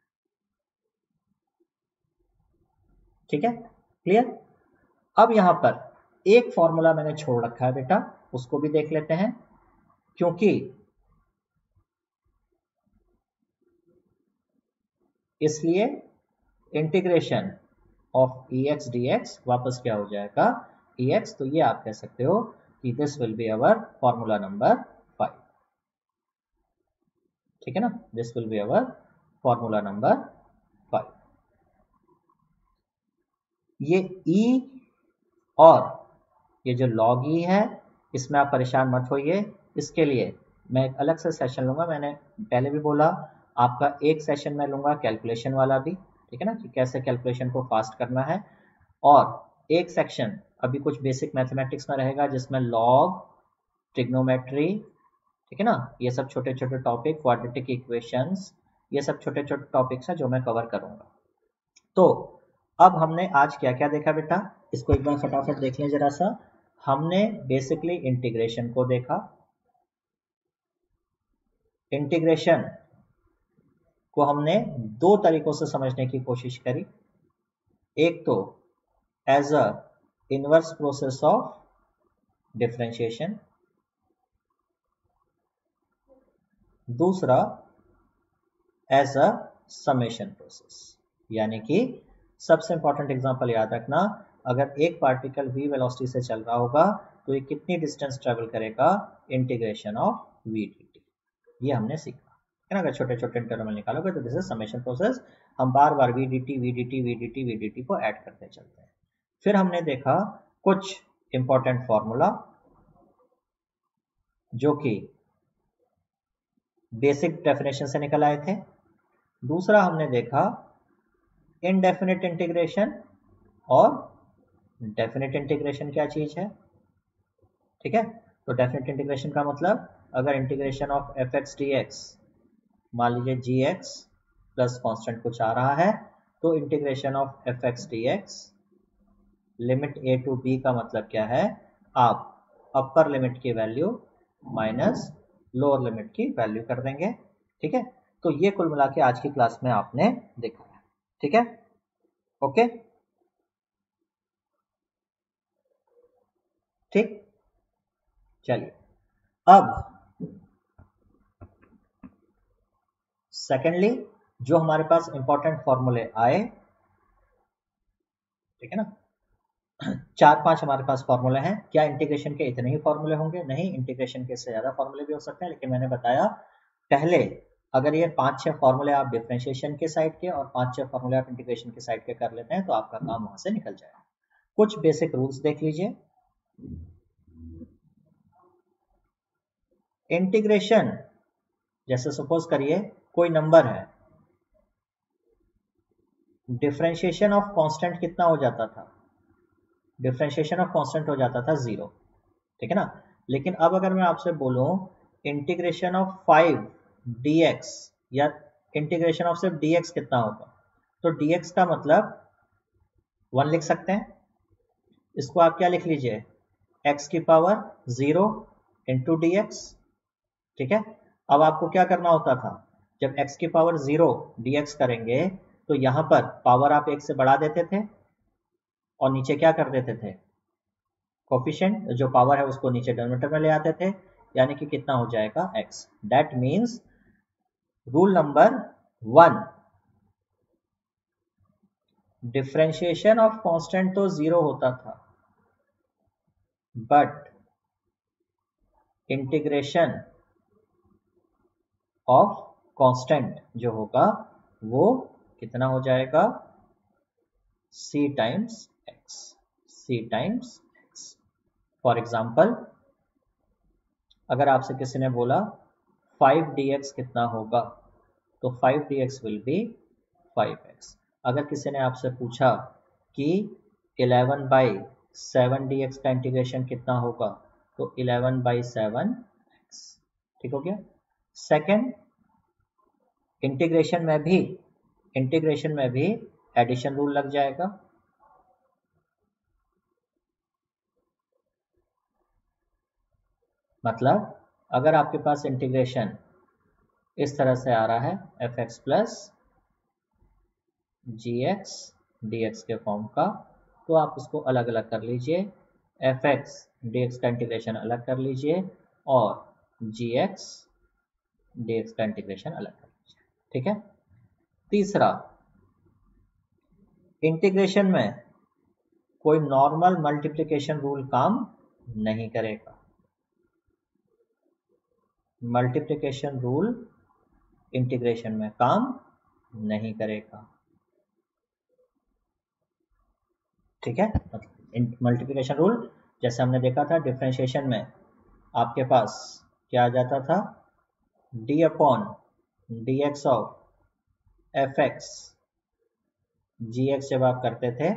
A: ठीक है? क्लियर अब यहाँ पर एक फॉर्मूला मैंने छोड़ रखा है बेटा, उसको भी देख लेते हैं, क्योंकि इसलिए integration of e x d x वापस क्या हो जाएगा? ई एक्स तो ये आप कह सकते हो कि this will be our formula number five ठीक है ना? This will be our formula number five ये ई e और ये जो लॉग ई है, इसमें आप परेशान मत होइए। इसके लिए मैं एक अलग से सेशन लूँगा। मैंने पहले भी बोला आपका एक सेशन में लूँगा कैलकुलेशन वाला भी, ठीक है ना, कि कैसे कैलकुलेशन को फास्ट करना है। और एक सेक्शन अभी कुछ बेसिक मैथमेटिक्स में रहेगा, जिसमें लॉग ट्रिग्नोमेट्री ठीक है ना, ये सब छोटे छोटे टॉपिक क्वाड्रेटिक इक्वेशंस ये सब छोटे छोटे टॉपिक्स हैं जो मैं कवर करूँगा। तो अब हमने आज क्या क्या देखा बेटा? इसको एक बार फटाफट देख लें जरा सा। हमने बेसिकली इंटीग्रेशन को देखा। इंटीग्रेशन को हमने दो तरीकों से समझने की कोशिश करी। एक तो as a inverse process of differentiation दूसरा एज अ समेशन प्रोसेस यानी कि सबसे इंपॉर्टेंट एग्जांपल याद रखना, अगर एक पार्टिकल वी वेलोसिटी से चल रहा होगा तो ये कितनी डिस्टेंस ट्रेवल करेगा? इंटीग्रेशन ऑफ़ v dt ये हमने सीखा। ना? अगर छोटे छोटे इंटरवल निकालोगे तो दिस इज़ समेशन प्रोसेस हम बार बार v d t v d t v d t v d t को ऐड करते चलते हैं। फिर हमने देखा कुछ इंपॉर्टेंट फॉर्मूला जो कि बेसिक डेफिनेशन से निकल आए थे। दूसरा हमने देखा इनडेफिनेट इंटीग्रेशन और डेफिनेट इंटीग्रेशन क्या चीज़ है? ठीक है? तो डेफिनेट इंटीग्रेशन का मतलब अगर integration of f x d x मान लीजिए जी एक्स प्लस कॉन्स्टेंट कुछ आ रहा है तो integration of f x d x limit a to b का मतलब क्या है? आप अपर लिमिट की वैल्यू माइनस लोअर लिमिट की वैल्यू कर देंगे, ठीक है? तो ये कुल मिला के आज की क्लास में आपने देखा है, ठीक है? ओके ठीक? चलिए, अब सेकेंडली जो हमारे पास इंपॉर्टेंट फॉर्मूले आए, ठीक है ना? चार पाँच हमारे पास फॉर्मूले हैं। क्या इंटीग्रेशन के इतने ही फॉर्मूले होंगे? नहीं इंटीग्रेशन के इससे ज़्यादा फॉर्मूले भी हो सकते हैं, लेकिन मैंने बताया, पहले अगर ये पाँच छह फॉर्मूले आप डिफ्रेंशिएशन के साइड के और पाँच छह फॉर्मूले आप इंटीग्रेशन के साइड के कर लेते हैं तो आपका काम वहाँ से निकल जाएगा। कुछ बेसिक रूल्स देख लीजिए। इंटीग्रेशन जैसे सपोज़ करिए कोई नंबर है। डिफ्रेंशिएशन ऑफ़ कांस्टेंट कितना हो जाता था? डिफ्रेंशिएशन ऑफ़ कांस्टेंट हो जाता था ज़ीरो ठीक है ना? लेकिन अब अगर मैं आपसे बोलूँ इंटीग्रेशन ऑफ़ फाइव dx या इंटीग्रेशन ऑफ़ सिर्फ़ dx कितना होगा? तो dx का मतलब वन लिख सकते हैं। इसको आप क्या लिख लीजिए? x की पावर ज़ीरो इंटू डी ठीक है? अब आपको क्या करना होता था? जब x की पावर ज़ीरो dx करेंगे तो यहाँ पर पावर आप एक से बढ़ा देते थे और नीचे क्या कर देते थे? कोफिशियंट जो पावर है उसको नीचे डिनोमीटर में ले आते थे, यानी कि कितना हो जाएगा x. That means rule number one differentiation of constant तो ज़ीरो होता था बट इंटीग्रेशन ऑफ़ कांस्टेंट जो होगा, वो कितना हो जाएगा? C times x, c times x. For example अगर आपसे किसी ने बोला 5 dx कितना होगा? तो 5 dx विल बी 5x अगर किसी ने आपसे पूछा कि 11 बाई सेवन डी एक्स का इंटीग्रेशन कितना होगा? तो 11 बाई सेवन एक्स ठीक हो गया? सेकेंड इंटीग्रेशन में भी इंटीग्रेशन में भी एडिशन रूल लग जाएगा। मतलब अगर आपके पास इंटीग्रेशन इस तरह से आ रहा है f x plus g x d x के फॉर्म का तो आप उसको अलग अलग कर लीजिए। एफ़ एक्स डी एक्स का इंटीग्रेशन अलग कर लीजिए और जी एक्स डी एक्स का इंटीग्रेशन अलग कर ठीक है? तीसरा इंटीग्रेशन में कोई नॉर्मल मल्टीप्लिकेशन रूल काम नहीं करेगा। मल्टीप्लिकेशन रूल इंटीग्रेशन में काम नहीं करेगा। ठीक है? मल्टीप्लिकेशन रूल जैसे हमने देखा था डिफ्रेंशिएशन में आपके पास क्या आ जाता था? D upon x of f x g x जब आप करते थे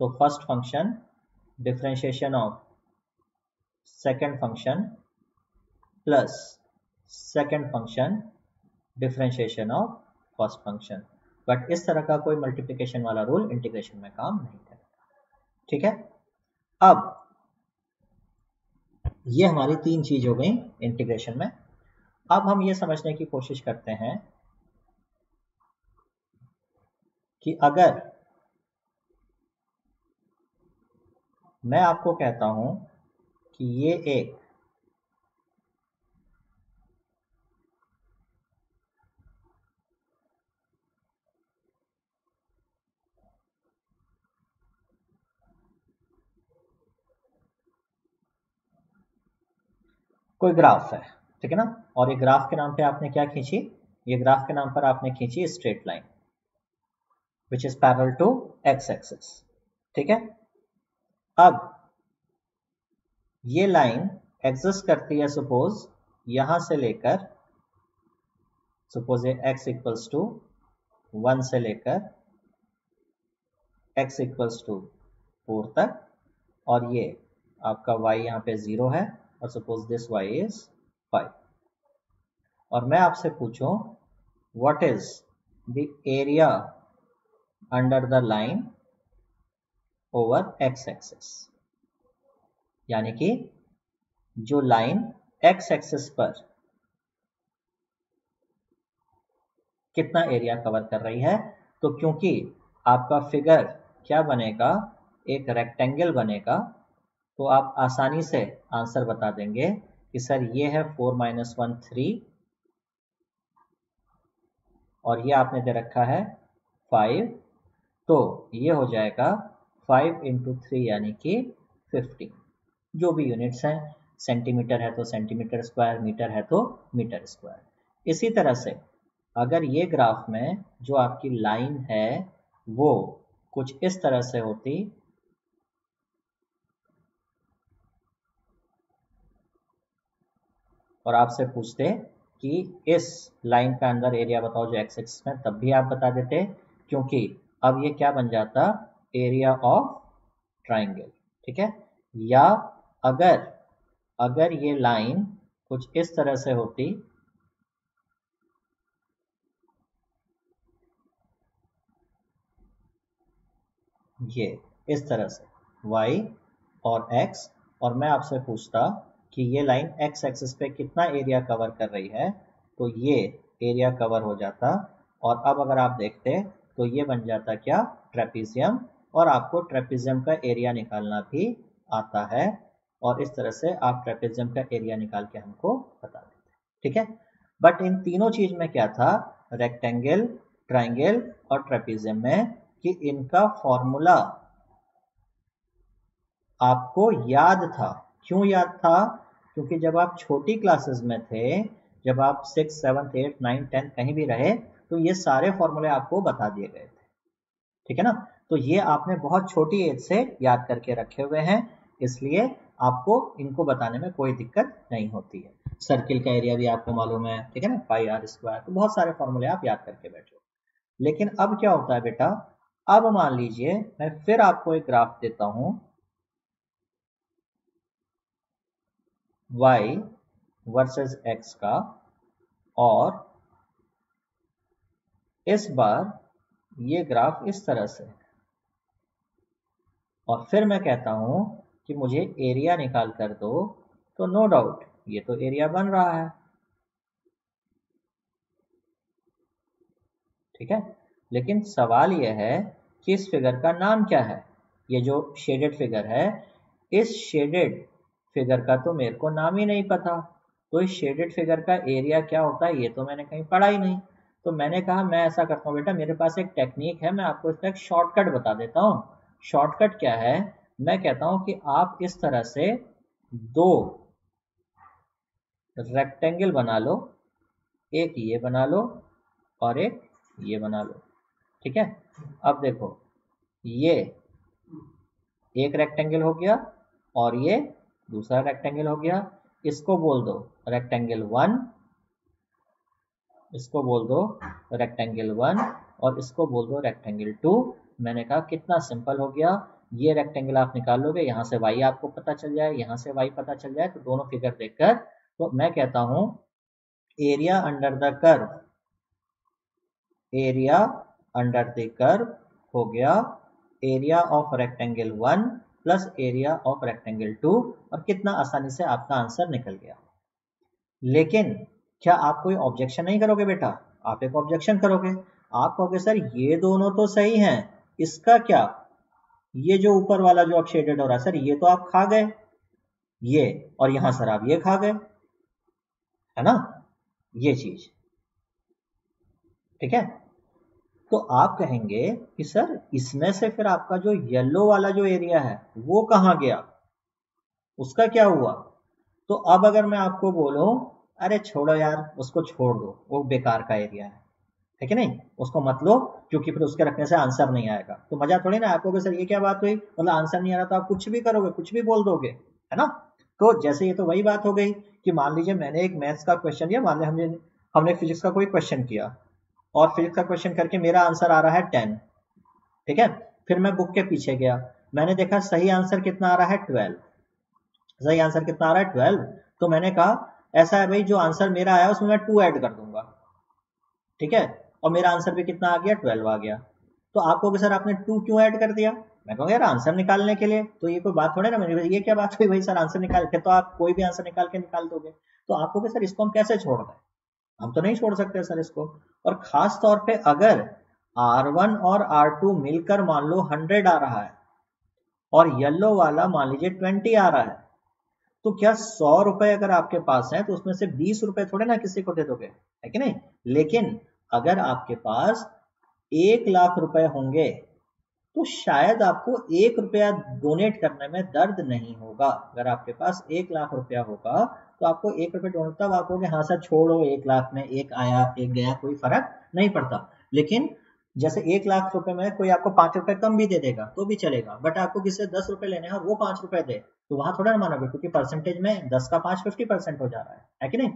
A: तो first function differentiation of second function plus second function differentiation of first function but इस तरह का कोई मल्टीप्लिकेशन वाला रूल इंटीग्रेशन में काम नहीं करेगा ठीक है? अब ये हमारी तीन चीज़ हो गई इंटीग्रेशन में। अब हम ये समझने की कोशिश करते हैं कि अगर मैं आपको कहता हूँ कि ये एक कोई ग्राफ है। ठीक है ना? और ये ग्राफ के नाम पे आपने क्या खींची? ये ग्राफ के नाम पर आपने खींची straight line which is parallel to x axis ठीक है? अब, ये लाइन एग्जिस्ट करती है सपोज़ यहाँ से लेकर सपोज़ ये x इक्वल्स टू वन से लेकर एक्स इक्वल्स टू फोर तक, और ये आपका y यहाँ पे ज़ीरो है, और suppose this y is five और मैं आपसे पूछूँ what is the area under the line over x axis यानी कि जो लाइन एक्स एक्सिस पर कितना एरिया कवर कर रही है तो क्योंकि आपका फिगर क्या बनेगा? एक रेक्टेंगल बनेगा तो आप आसानी से आंसर बता देंगे। कि सर ये है फोर माइनस वन थ्री, और ये आपने दे रखा है फाइव तो ये हो जाएगा फाइव इंटू थ्री यानी कि फिफ्टी। जो भी यूनिट्स हैं, सेंटीमीटर है तो सेंटीमीटर स्क्वायर, मीटर है तो मीटर स्क्वायर। इसी तरह से अगर ये ग्राफ में जो आपकी लाइन है वो कुछ इस तरह से होती और आपसे पूछते कि इस लाइन का अंदर एरिया बताओ जो एक्स एक्स में, तब भी आप बता देते क्योंकि अब ये क्या बन जाता एरिया ऑफ़ ट्राइंगल ठीक है? या अगर अगर ये लाइन कुछ इस तरह से होती, ये इस तरह से, y और x, और मैं आपसे पूछता कि ये लाइन x एक्सिस पे कितना एरिया कवर कर रही है तो ये एरिया कवर हो जाता और अब अगर आप देखते तो ये बन जाता क्या? ट्रेपिजियम और आपको ट्रेपिजियम का एरिया निकालना भी आता है और इस तरह से आप ट्रेपिजियम का एरिया निकाल के हमको बता देते ठीक है? बट इन तीनों चीज़ में क्या था? रेक्टेंगल ट्राइंगल और ट्रेपिजियम में कि इनका फॉर्मूला आपको याद था। क्यों याद था? क्योंकि जब आप छोटी क्लासेस में थे, जब आप six seventh eight nine tenth कहीं भी रहे तो ये सारे फॉर्मूले आपको बता दिए गए थे। ठीक है ना? तो ये आपने बहुत छोटी एज से याद करके रखे हुए हैं, इसलिए आपको इनको बताने में कोई दिक्कत नहीं होती है। सर्किल का एरिया भी आपको मालूम है, ठीक है ना? पाई आर स्क्वायर तो बहुत सारे फॉर्मूले आप याद करके बैठे लेकिन अब क्या होता है बेटा? अब मान लीजिए, मैं फिर आपको एक ग्राफ देता हूँ। Y वर्सेस x का, और इस बार ये ग्राफ इस तरह से और फिर मैं कहता हूँ कि मुझे एरिया निकाल कर दो तो नो डाउट ये तो एरिया बन रहा है। ठीक है? लेकिन सवाल यह है कि इस फिगर का नाम क्या है? ये जो शेडेड फिगर है, इस शेडेड फिगर का तो मेरे को नाम ही नहीं पता। तो इस शेडेड फिगर का एरिया क्या होता है, ये तो मैंने कहीं पढ़ा ही नहीं। तो मैंने कहा, मैं ऐसा करता हूँ बेटा, मेरे पास एक टेक्निक है, मैं आपको इसका एक शॉर्टकट बता देता हूँ। शॉर्टकट क्या है? मैं कहता हूँ कि आप इस तरह से दो रेक्टेंगल बना लो, एक ये बना लो और एक ये बना लो। ठीक है? अब देखो, ये एक रेक्टेंगल हो गया और ये दूसरा रेक्टेंगल हो गया। इसको बोल दो। रेक्टेंगल वन इसको बोल दो रेक्टेंगल वन और इसको बोल दो रेक्टेंगल टू मैंने कहा, कितना सिंपल हो गया। ये रेक्टेंगल आप निकाल लोगे, यहाँ से वाई आपको पता चल जाए, यहाँ से वाई पता चल जाए तो दोनों फिगर देखकर। तो मैं कहता हूँ area under the curve area under the curve हो गया। Area of rectangle one plus area of rectangle two और कितना आसानी से आपका आंसर निकल गया। लेकिन क्या आप कोई ऑब्जेक्शन नहीं करोगे बेटा? आप एक ऑब्जेक्शन करोगे। आप कहोगे, सर, ये दोनों तो सही हैं। इसका क्या? ये जो ऊपर वाला जो अब शेडेड हो रहा है, सर, ये तो आप खा गए। ये, और यहाँ सर आप ये खा गए। है ना? ये चीज़। ठीक है? तो आप कहेंगे कि सर, इसमें से फिर आपका जो येलो वाला जो एरिया है, वो कहाँ गया? उसका क्या हुआ? तो अब अगर मैं आपको बोलूँ, अरे छोड़ो यार, उसको छोड़ दो, वो बेकार का एरिया है। है कि नहीं? उसको मत लो क्योंकि फिर उसके रखने से आंसर नहीं आएगा। तो मज़ा थोड़ी ना आपको सर ये क्या बात हुई? मतलब आंसर नहीं आ रहा तो आप कुछ भी करोगे, कुछ भी बोल दोगे, है ना? तो जैसे ये तो वही बात हो गई कि मान लीजिए मैंने एक मैथ्स का क्वेश्चन दिया मान लीजिए हमने हमने फिजिक्स का कोई क्वेश्चन किया। और फिजिक्स का क्वेश्चन करके मेरा आंसर आ रहा है टेन ठीक है? फिर मैं बुक के पीछे गया। मैंने देखा सही आंसर कितना आ रहा है ट्वेल्व सही आंसर कितना आ रहा है ट्वेल्व तो मैंने कहा, ऐसा है भाई, जो आंसर मेरा आया उसमें मैं टू ऐड कर दूँगा। ठीक है? और मेरा आंसर भी कितना आ गया? ट्वेल्व आ गया। तो आपको सर आपने टू क्यों ऐड कर दिया? मैं कहूँगा, यार आंसर निकालने के लिए। तो ये कोई बात थोड़े ना मेरी ये क्या बात हुई भाई सर आंसर निकाल के तो आप कोई भी आंसर निकाल के निकाल दोगे। तो आपको सर इसको हम कैसे छोड़ दें? हम तो नहीं छोड़ सकते सर इसको। और खास तौर पे अगर R1 और R2 मिलकर मान लो 100 आ रहा है, और येलो वाला मान लीजिए 20 आ रहा है तो क्या सौ रुपए अगर आपके पास है तो उसमें से बीस रुपए थोड़े ना किसी को दे दोगे, है कि नहीं? लेकिन अगर आपके पास एक लाख रुपए होंगे तो शायद आपको एक रुपया डोनेट करने में दर्द नहीं होगा। अगर आपके पास एक लाख रुपया होगा तो आपको एक रुपये डोनेट तब आप कहोगे हाँ सर, छोड़ो, एक लाख में एक आया, एक गया, कोई फ़र्क नहीं पड़ता। लेकिन जैसे एक लाख रुपए में कोई आपको पाँच रुपए कम भी दे देगा तो भी चलेगा। बट आपको किसी दस रुपए लेने हैं, वो पाँच रुपए दे। तो वहाँ थोड़ा ना मानोगे, क्योंकि परसेंटेज में दस का पाँच फिफ्टी परसेंट हो जा रहा है। है कि नहीं?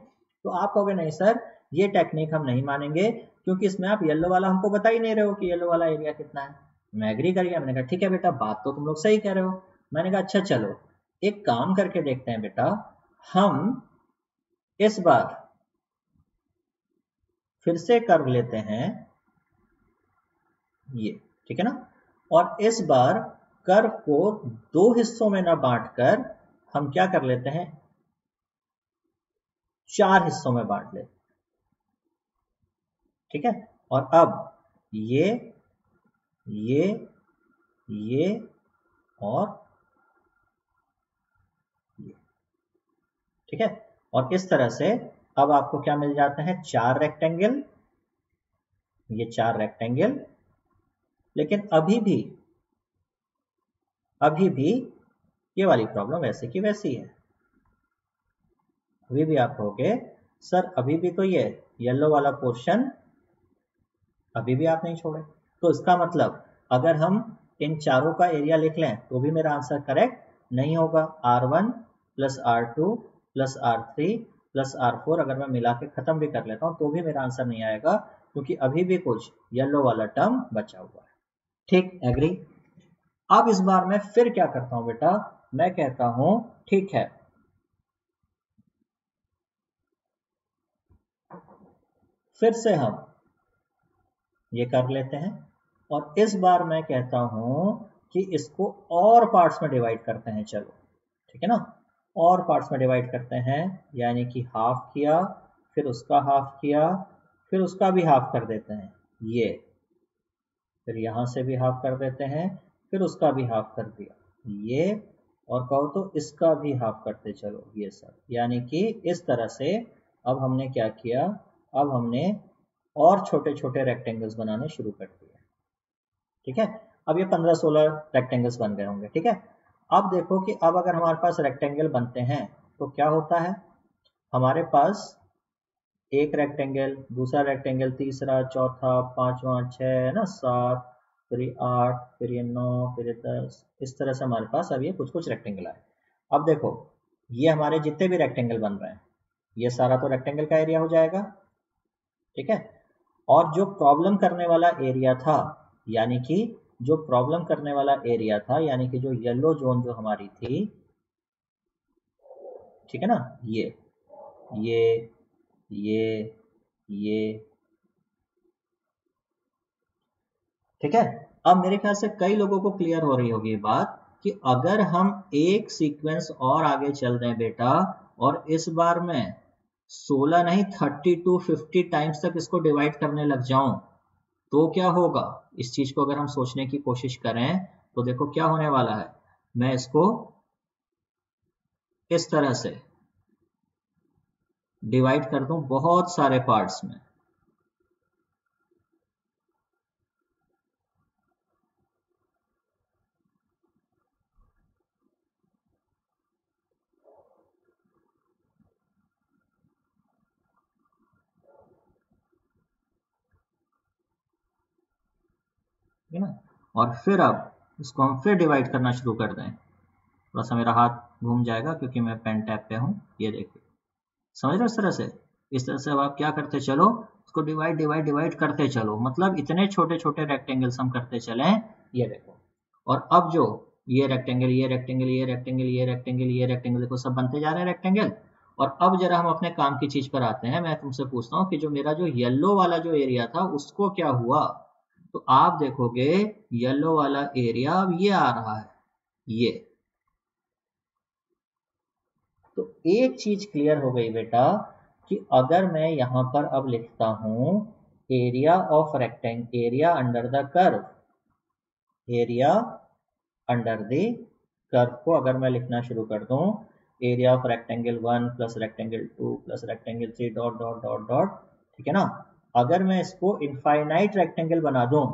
A: तो आप कहोगे, नहीं सर, ये टेक्निक हम नहीं मानेंगे, क्योंकि इसमें आप येलो वाला हमको बता ही नहीं रहे हो कि येलो वाला एरिया कितना है। मैं एग्री कर गया, मैंने कहा, ठीक है बेटा, बात तो तुम लोग सही कह रहे हो। मैंने कहा अच्छा चलो, एक काम करके देखते हैं बेटा हम इस बार फिर से कर लेते हैं ये, ठीक है ना? और इस बार कर्व को दो हिस्सों में ना बांटकर हम क्या कर लेते हैं? चार हिस्सों में बांट लेते ठीक है? और अब ये ये ये और ये ठीक है? और इस तरह से अब आपको क्या मिल जाते हैं? चार रेक्टेंगल ये चार रेक्टेंगल लेकिन अभी भी अभी भी ये वाली प्रॉब्लम वैसे की वैसी है। अभी भी आप कहोगे, सर, अभी भी तो ये येलो वाला पोर्शन अभी भी आप नहीं छोड़े। तो इसका मतलब अगर हम इन चारों का एरिया लिख लें तो भी मेरा आंसर करेक्ट नहीं होगा। R1 plus r two plus r three plus r four अगर मैं मिला के खत्म भी कर लेता हूँ तो भी मेरा आंसर नहीं आएगा, क्योंकि अभी भी कुछ येलो वाला टर्म बचा हुआ है। ठीक एग्री अब इस बार मैं फिर क्या करता हूँ बेटा? मैं कहता हूँ, ठीक है। फिर से हम ये कर लेते हैं, और इस बार मैं कहता हूँ कि इसको और पार्ट्स में डिवाइड करते हैं, चलो। ठीक है ना? और पार्ट्स में डिवाइड करते हैं, यानी कि हाफ़ किया, फिर उसका हाफ़ किया, फिर उसका भी हाफ़ कर देते हैं। ये। फिर यहाँ से भी हाफ़ कर देते हैं, फिर उसका भी हाफ़ कर दिया। ये और कहो तो इसका भी हाफ़ करते चलो, ये सब। यानी कि इस तरह से अब हमने क्या किया? अब हमने और छोटे छोटे रेक्टेंगल्स बनाने शुरू कर दिए। ठीक है? अब ये पंद्रह सोलह रेक्टेंगल्स बन गए होंगे, ठीक है? अब देखो कि अब अगर हमारे पास रेक्टेंगल बनते हैं तो क्या होता है? हमारे पास एक रेक्टेंगल दूसरा रेक्टेंगल तीसरा, चौथा, पांचवा है ना? सात, फिर ये आठ, फिर ये नौ, फिर ये दस, इस तरह से हमारे पास अब ये कुछ कुछ रेक्टेंगल आए। अब देखो, ये हमारे जितने भी रेक्टेंगल बन रहे हैं, ये सारा तो रेक्टेंगल का एरिया हो जाएगा, ठीक है? और जो प्रॉब्लम करने वाला एरिया था, यानी कि जो प्रॉब्लम करने वाला एरिया था, यानी कि जो येलो जोन जो हमारी थी, ठीक है ना? ये ये ये ये, ठीक है? अब मेरे ख्याल से कई लोगों को क्लियर हो रही होगी बात कि अगर हम एक सीक्वेंस और आगे चल रहे हैं बेटा, और इस बार में 16 नहीं 30 टू 50 टाइम्स तक इसको डिवाइड करने लग जाऊँ तो क्या होगा? इस चीज़ को अगर हम सोचने की कोशिश करें तो देखो क्या होने वाला है। मैं इसको इस तरह से डिवाइड कर दू बहुत सारे पार्ट्स में है ना और फिर अब इसको हम फिर डिवाइड करना शुरू कर दें। थोड़ा सा मेरा हाथ घूम जाएगा क्योंकि मैं पेन टैप पे हूँ। ये देखिए। समझ रहे इस तरह से? इस तरह से अब आप क्या करते चलो? उसको डिवाइड डिवाइड डिवाइड करते चलो। मतलब इतने छोटे छोटे रेक्टेंगल्स हम करते चले ये देखो। और अब जो ये रेक्टेंगल ये रेक्टेंगल ये रेक्टेंगल ये रेक्टेंगल ये रेक्टेंगल देखो सब बनते जा रहे हैं रेक्टेंगल और अब जरा हम अपने काम की चीज़ पर आते हैं। मैं तुमसे पूछता हूँ कि जो मेरा जो येलो वाला जो एरिया था, उसको क्या हुआ? तो आप देखोगे येलो वाला एरिया अब ये आ रहा है, ये। तो एक चीज़ क्लियर हो गई बेटा कि अगर मैं यहाँ पर अब लिखता हूँ area of rectangle area under the curve area under the curve को अगर मैं लिखना शुरू कर दूँ area of rectangle one plus rectangle two plus rectangle three dot dot dot dot ठीक है ना? अगर मैं इसको इनफाइनाइट रेक्टेंगल बना दूँ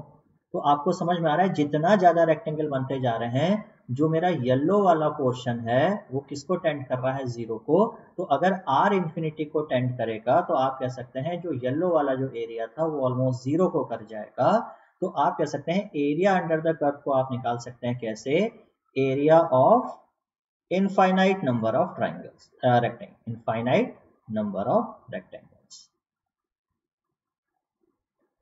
A: तो आपको समझ में आ रहा है जितना ज़्यादा रेक्टेंगल बनते जा रहे हैं, जो मेरा येलो वाला पोर्शन है, वो किसको टेंड कर रहा है? ज़ीरो को। तो अगर आर इंफिनिटी को टेंड करेगा तो आप कह सकते हैं जो येलो वाला जो एरिया था, वो ऑलमोस्ट ज़ीरो को कर जाएगा। तो आप कह सकते हैं एरिया अंडर द कर्व को आप निकाल सकते हैं कैसे? Area of infinite number of triangles rectangle infinite number of rectangles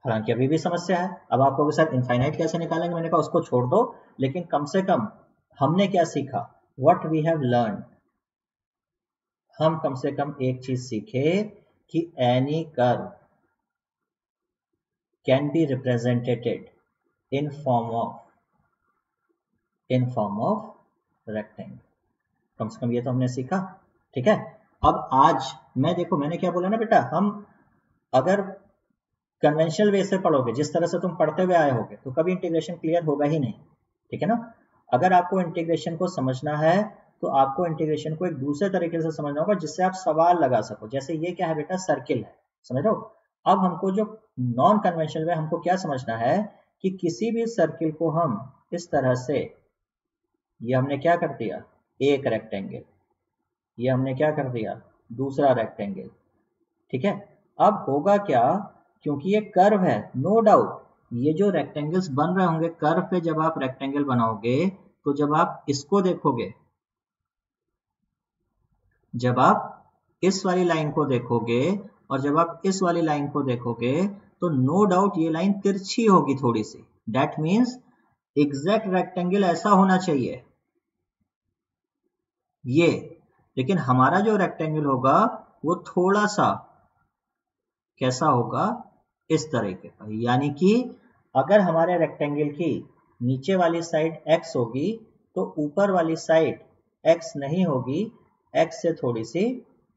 A: हालाँकि अभी भी समस्या है। अब आपको सर इनफाइनाइट कैसे निकालेंगे? मैंने कहा उसको छोड़ दो, लेकिन कम से कम हमने क्या सीखा? वट वी हैव लर्न हम कम से कम एक चीज़ सीखे कि any curve can be represented in form of in form of rectangle कम से कम ये तो हमने सीखा। ठीक है? अब आज मैं देखो, मैंने क्या बोला ना बेटा? हम अगर कन्वेंशनल वे से पढ़ोगे, जिस तरह से तुम पढ़ते हुए आए होगे तो कभी इंटीग्रेशन क्लियर होगा ही नहीं, ठीक है ना? अगर आपको इंटीग्रेशन को समझना है तो आपको इंटीग्रेशन को एक दूसरे तरीके से समझना होगा, जिससे आप सवाल लगा सको। जैसे ये क्या है बेटा? सर्किल है, समझ लो अब हमको जो नॉन कन्वेंशनल वे हमको क्या समझना है कि किसी भी सर्किल को हम इस तरह से, ये हमने क्या कर दिया? एक रेक्टेंगल ये हमने क्या कर दिया? दूसरा रेक्टेंगल ठीक है? अब होगा क्या? क्योंकि ये कर्व है नो no डाउट ये जो रेक्टेंगल्स बन रहे होंगे कर्व पे जब आप रेक्टेंगल बनाओगे तो जब आप इसको देखोगे, जब आप इस वाली लाइन को देखोगे और जब आप इस वाली लाइन को देखोगे तो नो no डाउट ये लाइन तिरछी होगी थोड़ी सी डेट मीन्स एग्जैक्ट रेक्टेंगल ऐसा होना चाहिए। ये, लेकिन हमारा जो रेक्टेंगल होगा, वो थोड़ा सा कैसा होगा? इस तरीके का। यानी कि अगर हमारे रेक्टेंगल की नीचे वाली साइड x होगी तो ऊपर वाली साइड x नहीं होगी, x से थोड़ी सी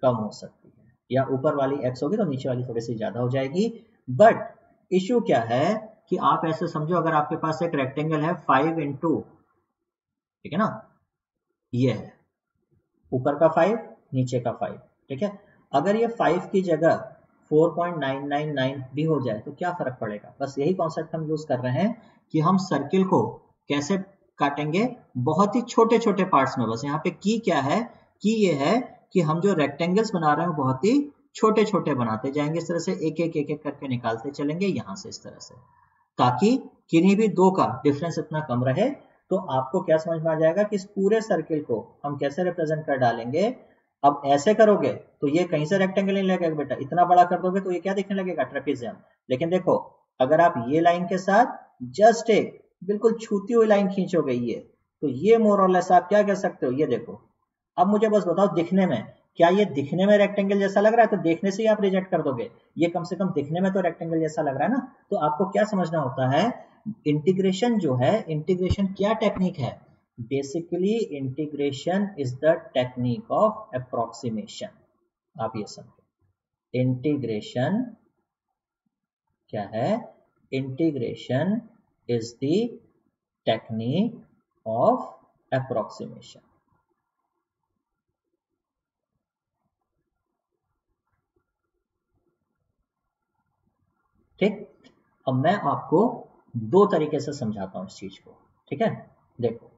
A: कम हो सकती है। या ऊपर वाली x होगी तो नीचे वाली थोड़ी सी ज़्यादा हो जाएगी। बट इशू क्या है कि आप ऐसे समझो, अगर आपके पास एक रेक्टेंगल है फाइव इंटू ठीक है ना? ये है। ऊपर का फाइव नीचे का फाइव ठीक है? अगर ये फाइव की जगह 4.999 भी हो जाए तो क्या फ़र्क पड़ेगा? बस यही कॉन्सेप्ट हम यूज़ कर रहे हैं कि हम सर्किल को कैसे काटेंगे? बहुत ही छोटे छोटे पार्ट्स में। बस यहाँ पे की क्या है? की ये है कि हम जो रेक्टेंगल्स बना रहे हैं बहुत ही छोटे छोटे बनाते जाएँगे। इस तरह से एक एक एक एक करके निकालते चलेंगे यहाँ से, इस तरह से। ताकि किन्हीं भी दो का डिफरेंस इतना कम रहे तो आपको क्या समझ में आ जाएगा कि इस पूरे सर्किल को हम कैसे रिप्रेजेंट कर डालेंगे? अब ऐसे करोगे तो ये कहीं से रेक्टेंगल नहीं लगेगा बेटा। इतना बड़ा कर दोगे तो ये क्या दिखने लगेगा? ट्रेपिजियम लेकिन देखो, अगर आप ये लाइन के साथ जस्ट एक बिल्कुल छूती हुई लाइन खींचोगे ये तो ये मोर और आप क्या कह सकते हो? ये देखो। अब मुझे बस बताओ, दिखने में, क्या ये दिखने में रेक्टेंगल जैसा लग रहा है? तो देखने से ही आप रिजेक्ट कर दोगे। ये कम से कम दिखने में तो रेक्टेंगल जैसा लग रहा है ना? तो आपको क्या समझना होता है? इंटीग्रेशन जो है इंटीग्रेशन क्या टेक्निक है? Basically integration is the technique of approximation आप ये समझो। इंटीग्रेशन क्या है? Integration is the technique of approximation ठीक? अब मैं आपको दो तरीके से समझाता हूँ इस चीज़ को। ठीक है? देखो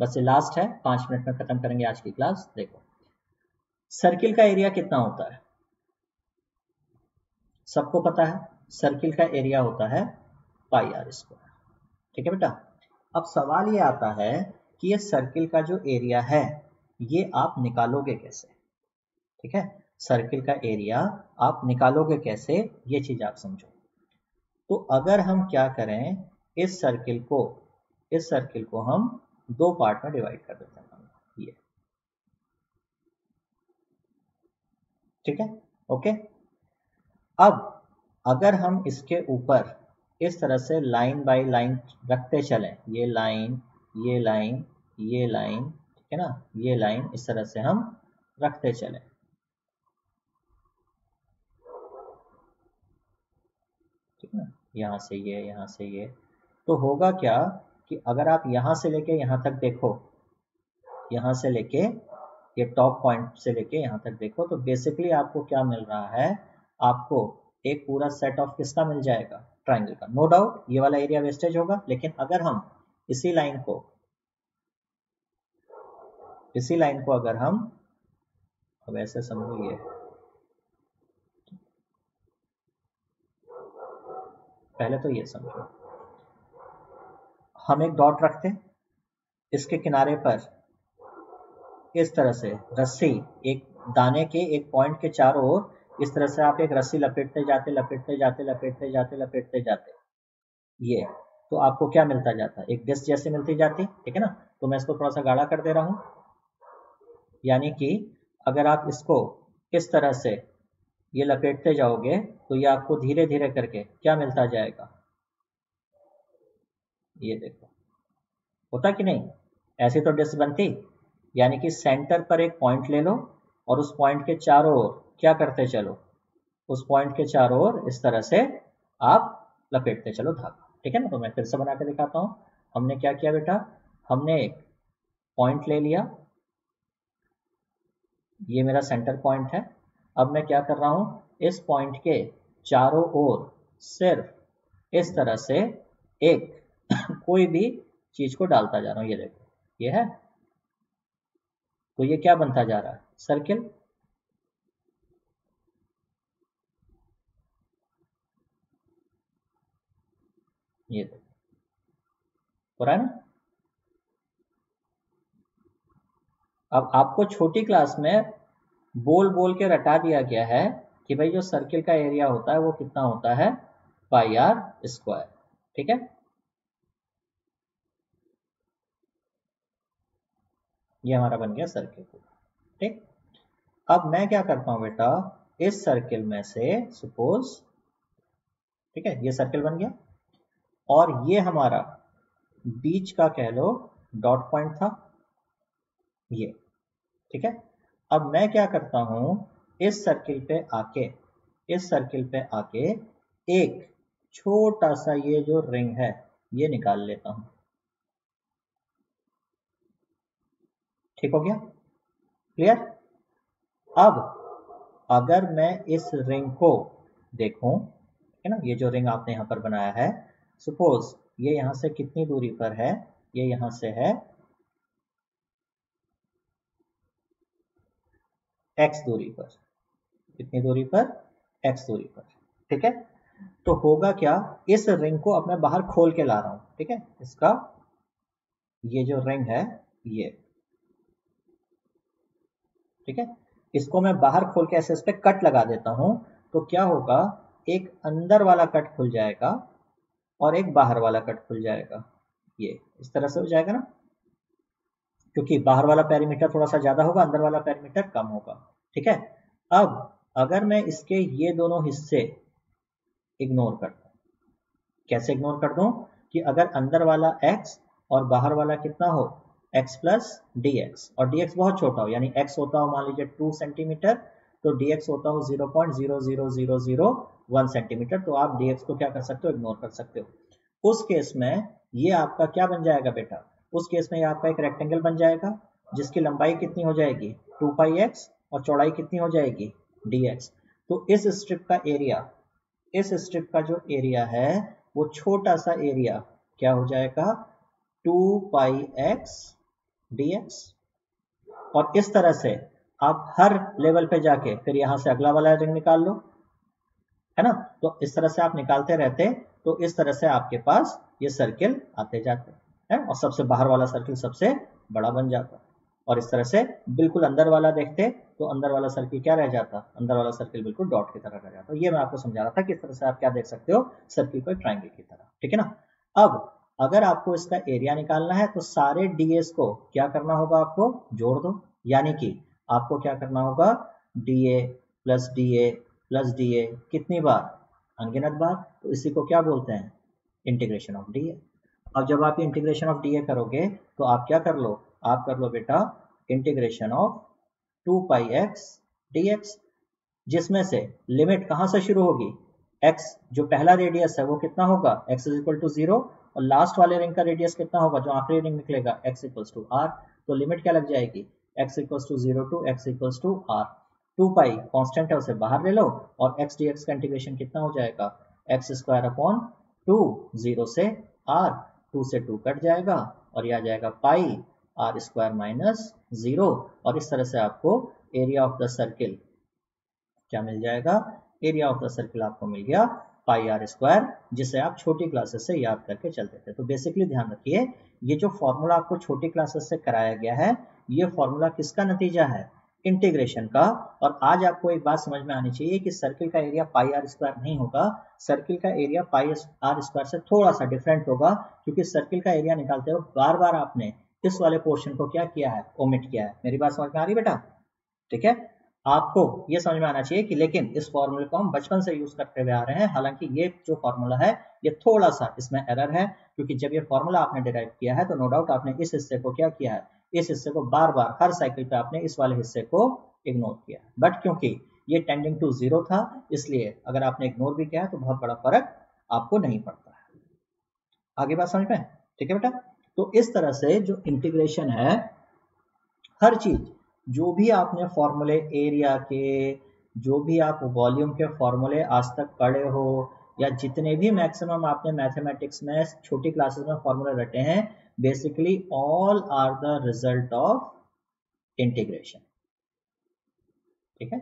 A: बस ये लास्ट है। पाँच मिनट में खत्म करेंगे आज की क्लास देखो। सर्किल का एरिया कितना होता है? सबको पता है? सर्किल का एरिया होता है पाई आर स्क्वायर ठीक है बेटा? अब सवाल ये आता है कि ये सर्किल का जो एरिया है, ये आप निकालोगे कैसे? ठीक है? सर्किल का एरिया आप निकालोगे कैसे? ये चीज़ आप समझो। तो अगर हम क्या करें, इस सर्किल को, इस सर्किल को हम दो पार्ट में डिवाइड कर देते हैं। ये। ठीक है? ओके अब, अगर हम इसके ऊपर इस तरह से लाइन बाय लाइन रखते चलें, ये लाइन ये लाइन ये लाइन ठीक है ना? ये लाइन इस तरह से हम रखते चलें। ठीक है ना? यहाँ से ये, यहाँ से ये। तो होगा क्या? कि अगर आप यहाँ से लेके यहाँ तक देखो, यहाँ से लेके ये टॉप पॉइंट से लेके यहाँ तक देखो तो बेसिकली आपको क्या मिल रहा है? आपको एक पूरा सेट ऑफ़ किसका मिल जाएगा? ट्राइंगल का। नो डाउट ये वाला एरिया वेस्टेज होगा, लेकिन अगर हम इसी लाइन को, इसी लाइन को अगर हम, अब ऐसे समझो ये। पहले तो ये समझो। हम एक डॉट रखते इसके किनारे पर इस तरह से रस्सी, एक दाने के, एक पॉइंट के चारों ओर इस तरह से आप एक रस्सी लपेटते जाते लपेटते जाते लपेटते जाते लपेटते जाते। ये तो आपको क्या मिलता जाता? एक डिस्क जैसे मिलती जाती, ठीक है ना? तो मैं इसको थोड़ा सा गाढ़ा कर दे रहा हूँ। यानी कि अगर आप इसको इस तरह से ये लपेटते जाओगे तो ये आपको धीरे धीरे करके क्या मिलता जाएगा? ये देखो। होता कि नहीं? ऐसी तो डिस्क बनती, यानी कि सेंटर पर एक पॉइंट ले लो और उस पॉइंट के चारों ओर क्या करते चलो? उस पॉइंट के चारों ओर इस तरह से आप लपेटते चलो धागा। ठीक है ना? तो मैं फिर से बना के दिखाता हूँ। हमने क्या किया बेटा? हमने एक पॉइंट ले लिया। ये मेरा सेंटर पॉइंट है। अब मैं क्या कर रहा हूँ? इस पॉइंट के चारों ओर सिर्फ़ इस तरह से एक कोई भी चीज़ को डालता जा रहा हूँ, ये देखो, ये है। तो ये क्या बनता जा रहा है? सर्किल। ये देखो ना? अब आपको छोटी क्लास में बोल बोल के रटा दिया गया है कि भाई जो सर्किल का एरिया होता है वो कितना होता है? पाई आर स्क्वायर, ठीक है? ये हमारा बन गया सर्किल ठीक? अब मैं क्या करता हूँ बेटा? इस सर्किल में से सपोज़ ठीक है? ये सर्किल बन गया। और ये हमारा बीच का कह लो डॉट पॉइंट था। ये, ठीक है? अब मैं क्या करता हूँ? इस सर्किल पे आके, इस सर्किल पे आके एक छोटा सा ये जो रिंग है, ये निकाल लेता हूँ। ठीक हो गया? क्लियर अब अगर मैं इस रिंग को देखूँ, है ना? ये जो रिंग आपने यहाँ पर बनाया है सपोज़ ये यहाँ से कितनी दूरी पर है? ये यहाँ से है एक्स दूरी पर। कितनी दूरी पर? एक्स दूरी पर। ठीक है? तो होगा क्या? इस रिंग को अब मैं बाहर खोल के ला रहा हूँ। ठीक है? इसका ये जो रिंग है, ये। ठीक है? इसको मैं बाहर खोल के ऐसे इस पर कट लगा देता हूँ तो क्या होगा? एक अंदर वाला कट खुल जाएगा और एक बाहर वाला कट खुल जाएगा। ये इस तरह से हो जाएगा ना? क्योंकि बाहर वाला पैरीमीटर थोड़ा सा ज़्यादा होगा, अंदर वाला पैरीमीटर कम होगा। ठीक है? अब अगर मैं इसके ये दोनों हिस्से इग्नोर कर दूँ, कैसे इग्नोर कर दूँ? कि अगर अंदर वाला x और बाहर वाला कितना हो x प्लस डीएक्स और dx बहुत छोटा हो, यानी x होता हो मान लीजिए टू सेंटीमीटर तो dx होता हो zero point zero zero zero zero one centimetre तो आप dx को क्या कर सकते हो? इग्नोर कर सकते हो। उस केस में ये आपका क्या बन जाएगा बेटा? उस केस में ये आपका एक रेक्टेंगल बन जाएगा, जिसकी लंबाई कितनी हो जाएगी? टू पाई एक्स और चौड़ाई कितनी हो जाएगी? एक्स तो इस स्ट्रिप का एरिया इस स्ट्रिप का जो एरिया है, वो छोटा सा एरिया क्या हो जाएगा? टू पाई एक्स डीएक्स और इस तरह से आप हर लेवल पे जाके फिर यहाँ से अगला वाला रिंग निकाल लो, है ना? तो इस तरह से आप निकालते रहते तो इस तरह से आपके पास ये सर्किल आते जाते, हैं? और सबसे बाहर वाला सर्किल सबसे बड़ा बन जाता। और इस तरह से बिल्कुल अंदर वाला देखते तो अंदर वाला सर्किल क्या रह जाता? अंदर वाला सर्किल बिल्कुल डॉट की तरह रह जाता। ये मैं आपको समझा रहा था कि इस तरह से आप क्या देख सकते हो? सर्किल को ट्राइंगल की तरह, ठीक है ना? अब अगर आपको इसका एरिया निकालना है तो सारे डीएस को क्या करना होगा आपको? जोड़ दो। यानी कि आपको क्या करना होगा? D a plus d a plus d a कितनी बार? अनगिनत बार। तो इसी को क्या बोलते हैं? इंटीग्रेशन ऑफ़ डी ए अब जब आप इंटीग्रेशन ऑफ़ डी ए करोगे तो आप क्या कर लो? आप कर लो बेटा integration of two pi x d x जिसमें से लिमिट कहाँ से शुरू होगी? एक्स जो पहला रेडियस है, वो कितना होगा? X is equal to zero और लास्ट वाले रिंग का रेडियस कितना होगा? जो आखिरी रिंग निकलेगा, x इक्वल्स टू आर तो लिमिट क्या लग जाएगी? x equals to zero to x equals to r two pi constant है, उसे बाहर ले लो और x dx का इंटीग्रेशन कितना हो जाएगा? X square upon two zero से आर टू से टू कट जाएगा और यह आ जाएगा pi r square minus zero और इस तरह से आपको एरिया ऑफ़ द सर्किल क्या मिल जाएगा? एरिया ऑफ़ द सर्किल आपको मिल गया पाई आर स्क्वायर जिसे आप छोटी क्लासेस से याद करके चलते थे। तो बेसिकली ध्यान रखिए, ये जो फॉर्मूला आपको छोटी क्लासेस से कराया गया है, ये फॉर्मूला किसका नतीजा है? इंटीग्रेशन का। और आज आपको एक बात समझ में आनी चाहिए कि सर्किल का एरिया पाई आर स्क्वायर नहीं होगा। सर्किल का एरिया पाई आर स्क्वायर से थोड़ा सा डिफरेंट होगा, क्योंकि सर्किल का एरिया निकालते वक्त बार बार आपने इस वाले पोर्शन को क्या किया है? ओमिट किया है। मेरी बात समझ में आ रही बेटा? ठीक है? आपको ये समझ में आना चाहिए कि लेकिन इस फॉर्मूले को हम बचपन से यूज़ करते हुए आ रहे हैं। हालाँकि ये जो फॉर्मूला है, ये थोड़ा सा इसमें एरर है, क्योंकि जब ये फॉर्मूला आपने डिराइव किया है तो नो डाउट आपने इस हिस्से को क्या किया है? इस हिस्से को बार बार हर साइकिल पे आपने इस वाले हिस्से को इग्नोर किया बट क्योंकि ये टेंडिंग टू ज़ीरो था, इसलिए अगर आपने इग्नोर भी किया है तो बहुत बड़ा फ़र्क आपको नहीं पड़ता है। आगे बात समझ में? ठीक है बेटा? तो इस तरह से जो इंटीग्रेशन है, हर चीज़ जो भी आपने फॉर्मूले एरिया के, जो भी आप वॉल्यूम के फॉर्मूले आज तक पढ़े हो, या जितने भी मैक्सिमम आपने मैथमेटिक्स में छोटी क्लासेस में फॉर्मूले रटे हैं basically all are the result of integration ठीक है?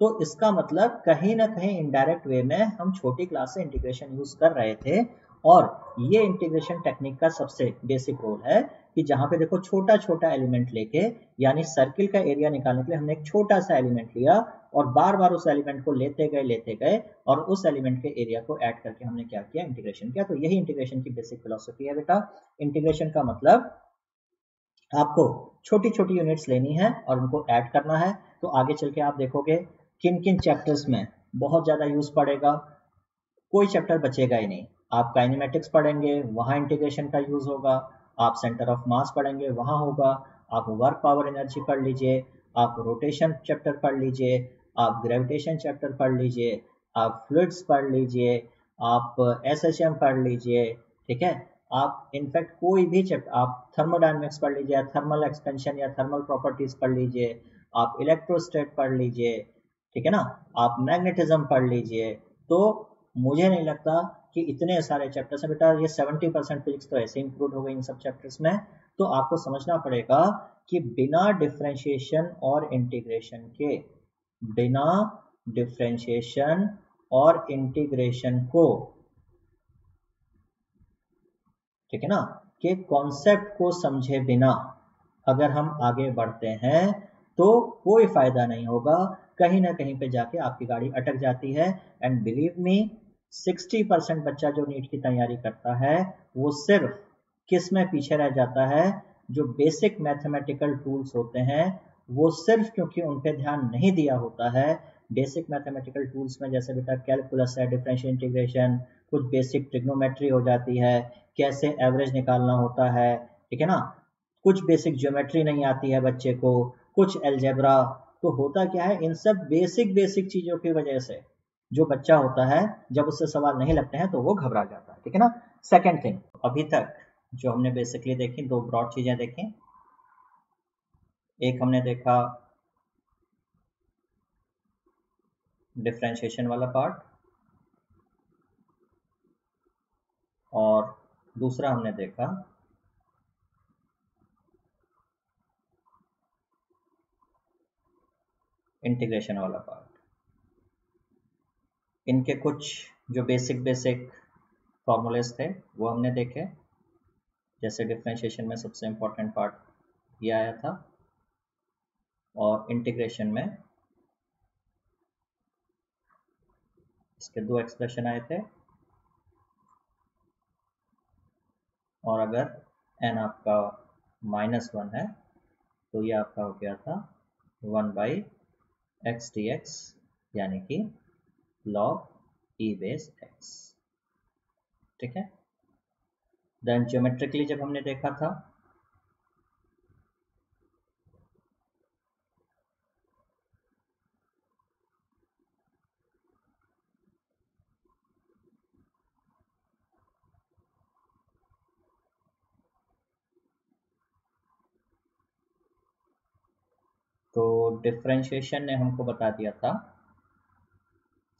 A: तो इसका मतलब कहीं ना कहीं इनडायरेक्ट वे में हम छोटी क्लास से इंटीग्रेशन यूज़ कर रहे थे, और ये इंटीग्रेशन टेक्निक का सबसे बेसिक रोल है कि जहाँ पे देखो छोटा छोटा एलिमेंट लेके, यानी सर्किल का एरिया निकालने के लिए हमने एक छोटा सा एलिमेंट लिया और बार बार उस एलिमेंट को लेते गए लेते गए और उस एलिमेंट के एरिया को ऐड करके हमने क्या किया? इंटीग्रेशन किया। तो यही इंटीग्रेशन की बेसिक फिलोसफी है बेटा। इंटीग्रेशन का मतलब आपको छोटी छोटी यूनिट्स लेनी है और उनको ऐड करना है। तो आगे चल के आप देखोगे किन किन चैप्टर्स में बहुत ज़्यादा यूज़ पड़ेगा। कोई चैप्टर बचेगा ही नहीं। आप काइनेमेटिक्स पढ़ेंगे, वहाँ इंटीग्रेशन का यूज़ होगा। आप सेंटर ऑफ़ मास पढ़ेंगे, वहाँ होगा। आप वर्क पावर एनर्जी पढ़ लीजिए, आप रोटेशन चैप्टर पढ़ लीजिए, आप ग्रेविटेशन चैप्टर पढ़ लीजिए, आप फ्लूड्स पढ़ लीजिए, आप एस एच एम पढ़ लीजिए, ठीक है? आप इनफैक्ट कोई भी चैप्टर आप थर्मोडाइनमिक्स पढ़ लीजिए थर्मल एक्सपेंशन या थर्मल प्रॉपर्टीज़ पढ़ लीजिए, आप इलेक्ट्रोस्टेट पढ़ लीजिए, ठीक है ना? आप मैग्नेटिज्म पढ़ लीजिए। तो मुझे नहीं लगता कि इतने सारे चैप्टर्स हैं। बेटा, ये 70 परसेंट फिजिक्स तो ऐसे इंक्लूड हो गई इन सब चैप्टर्स में। तो आपको समझना पड़ेगा कि बिना डिफ्रेंशिएशन और इंटीग्रेशन के, बिना डिफ्रेंशिएशन और इंटीग्रेशन को, ठीक है ना, कि कॉन्सेप्ट को समझे बिना अगर हम आगे बढ़ते हैं तो कोई फ़ायदा नहीं होगा। कहीं ना कहीं पे जाके आपकी गाड़ी अटक जाती है। एंड बिलीव मी 60 परसेंट बच्चा जो नीट की तैयारी करता है, वो सिर्फ़ किसमें पीछे रह जाता है? जो बेसिक मैथमेटिकल टूल्स होते हैं, वो सिर्फ़ क्योंकि उन पर ध्यान नहीं दिया होता है। बेसिक मैथमेटिकल टूल्स में जैसे बेटा कैलकुलस है डिफरेंशियल इंटीग्रेशन कुछ बेसिक ट्रिग्नोमेट्री हो जाती है, कैसे एवरेज निकालना होता है, ठीक है ना? कुछ बेसिक ज्योमेट्री नहीं आती है बच्चे को, कुछ एल्जेब्रा तो होता क्या है? इन सब बेसिक बेसिक चीज़ों की वजह से जो बच्चा होता है, जब उससे सवाल नहीं लगते हैं तो वो घबरा जाता है, ठीक है ना? सेकेंड थिंग अभी तक जो हमने बेसिकली देखी, दो ब्रॉड चीज़ें देखी। एक हमने देखा डिफ्रेंशिएशन वाला पार्ट और दूसरा हमने देखा इंटीग्रेशन वाला पार्ट इनके कुछ जो बेसिक बेसिक फॉर्मूलेस थे, वो हमने देखे। जैसे डिफ्रेंशिएशन में सबसे इम्पोर्टेंट पार्ट ये आया था। और इंटीग्रेशन में इसके दो एक्सप्रेशन आए थे। और अगर एन आपका माइनस वन है तो ये आपका हो गया था one by x d x यानी कि लॉग ई बेस एक्स ठीक है? देन ज्योमेट्रिकली जब हमने देखा था तो डिफ्रेंशिएशन ने हमको बता दिया था।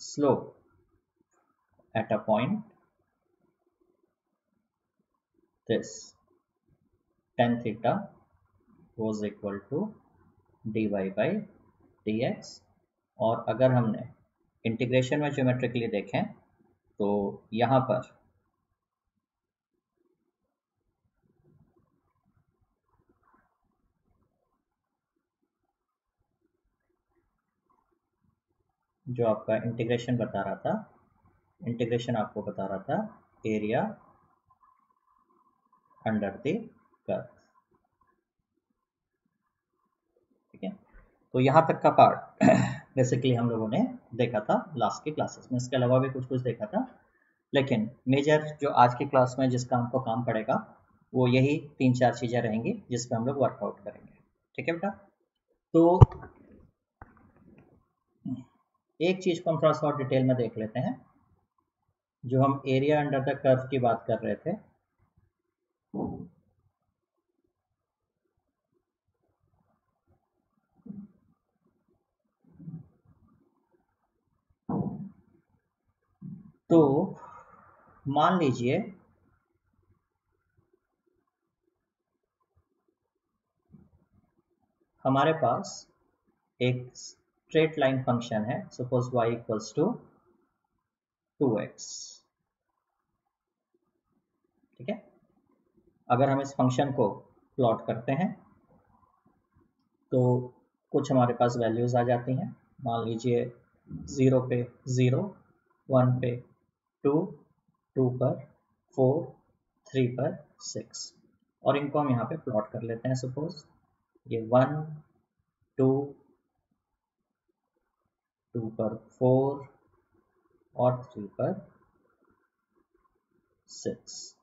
A: Slope at a point this tan theta was equal to dy by dx और अगर हमने इंटीग्रेशन में ज्योमेट्रिकली देखें तो यहाँ पर जो आपका इंटीग्रेशन बता रहा था इंटीग्रेशन आपको बता रहा था एरिया अंडर ठीक है? तो यहाँ तक का पार्ट बेसिकली हम लोगों ने देखा था लास्ट की क्लासेस में। इसके अलावा भी कुछ कुछ देखा था। लेकिन मेजर जो आज की क्लास में जिसका हमको काम पड़ेगा, वो यही तीन चार चीज़ें रहेंगी जिस हम लोग वर्कआउट करेंगे। ठीक है बेटा? तो एक चीज़ को हम थोड़ा सा डिटेल में देख लेते हैं। जो हम एरिया अंडर द कर्व की बात कर रहे थे। तो मान लीजिए हमारे पास एक स्ट्रेट लाइन फ़ंक्शन है suppose y equals to two x ठीक है? अगर हम इस फ़ंक्शन को प्लॉट करते हैं तो कुछ हमारे पास वैल्यूज़ आ जाती हैं। मान लीजिए ज़ीरो पे ज़ीरो वन पे टू टू पर फोर थ्री पर सिक्स और इनको हम यहाँ पे प्लॉट कर लेते हैं सपोज़ ये वन टू टू पर फोर और थ्री पर सिक्स।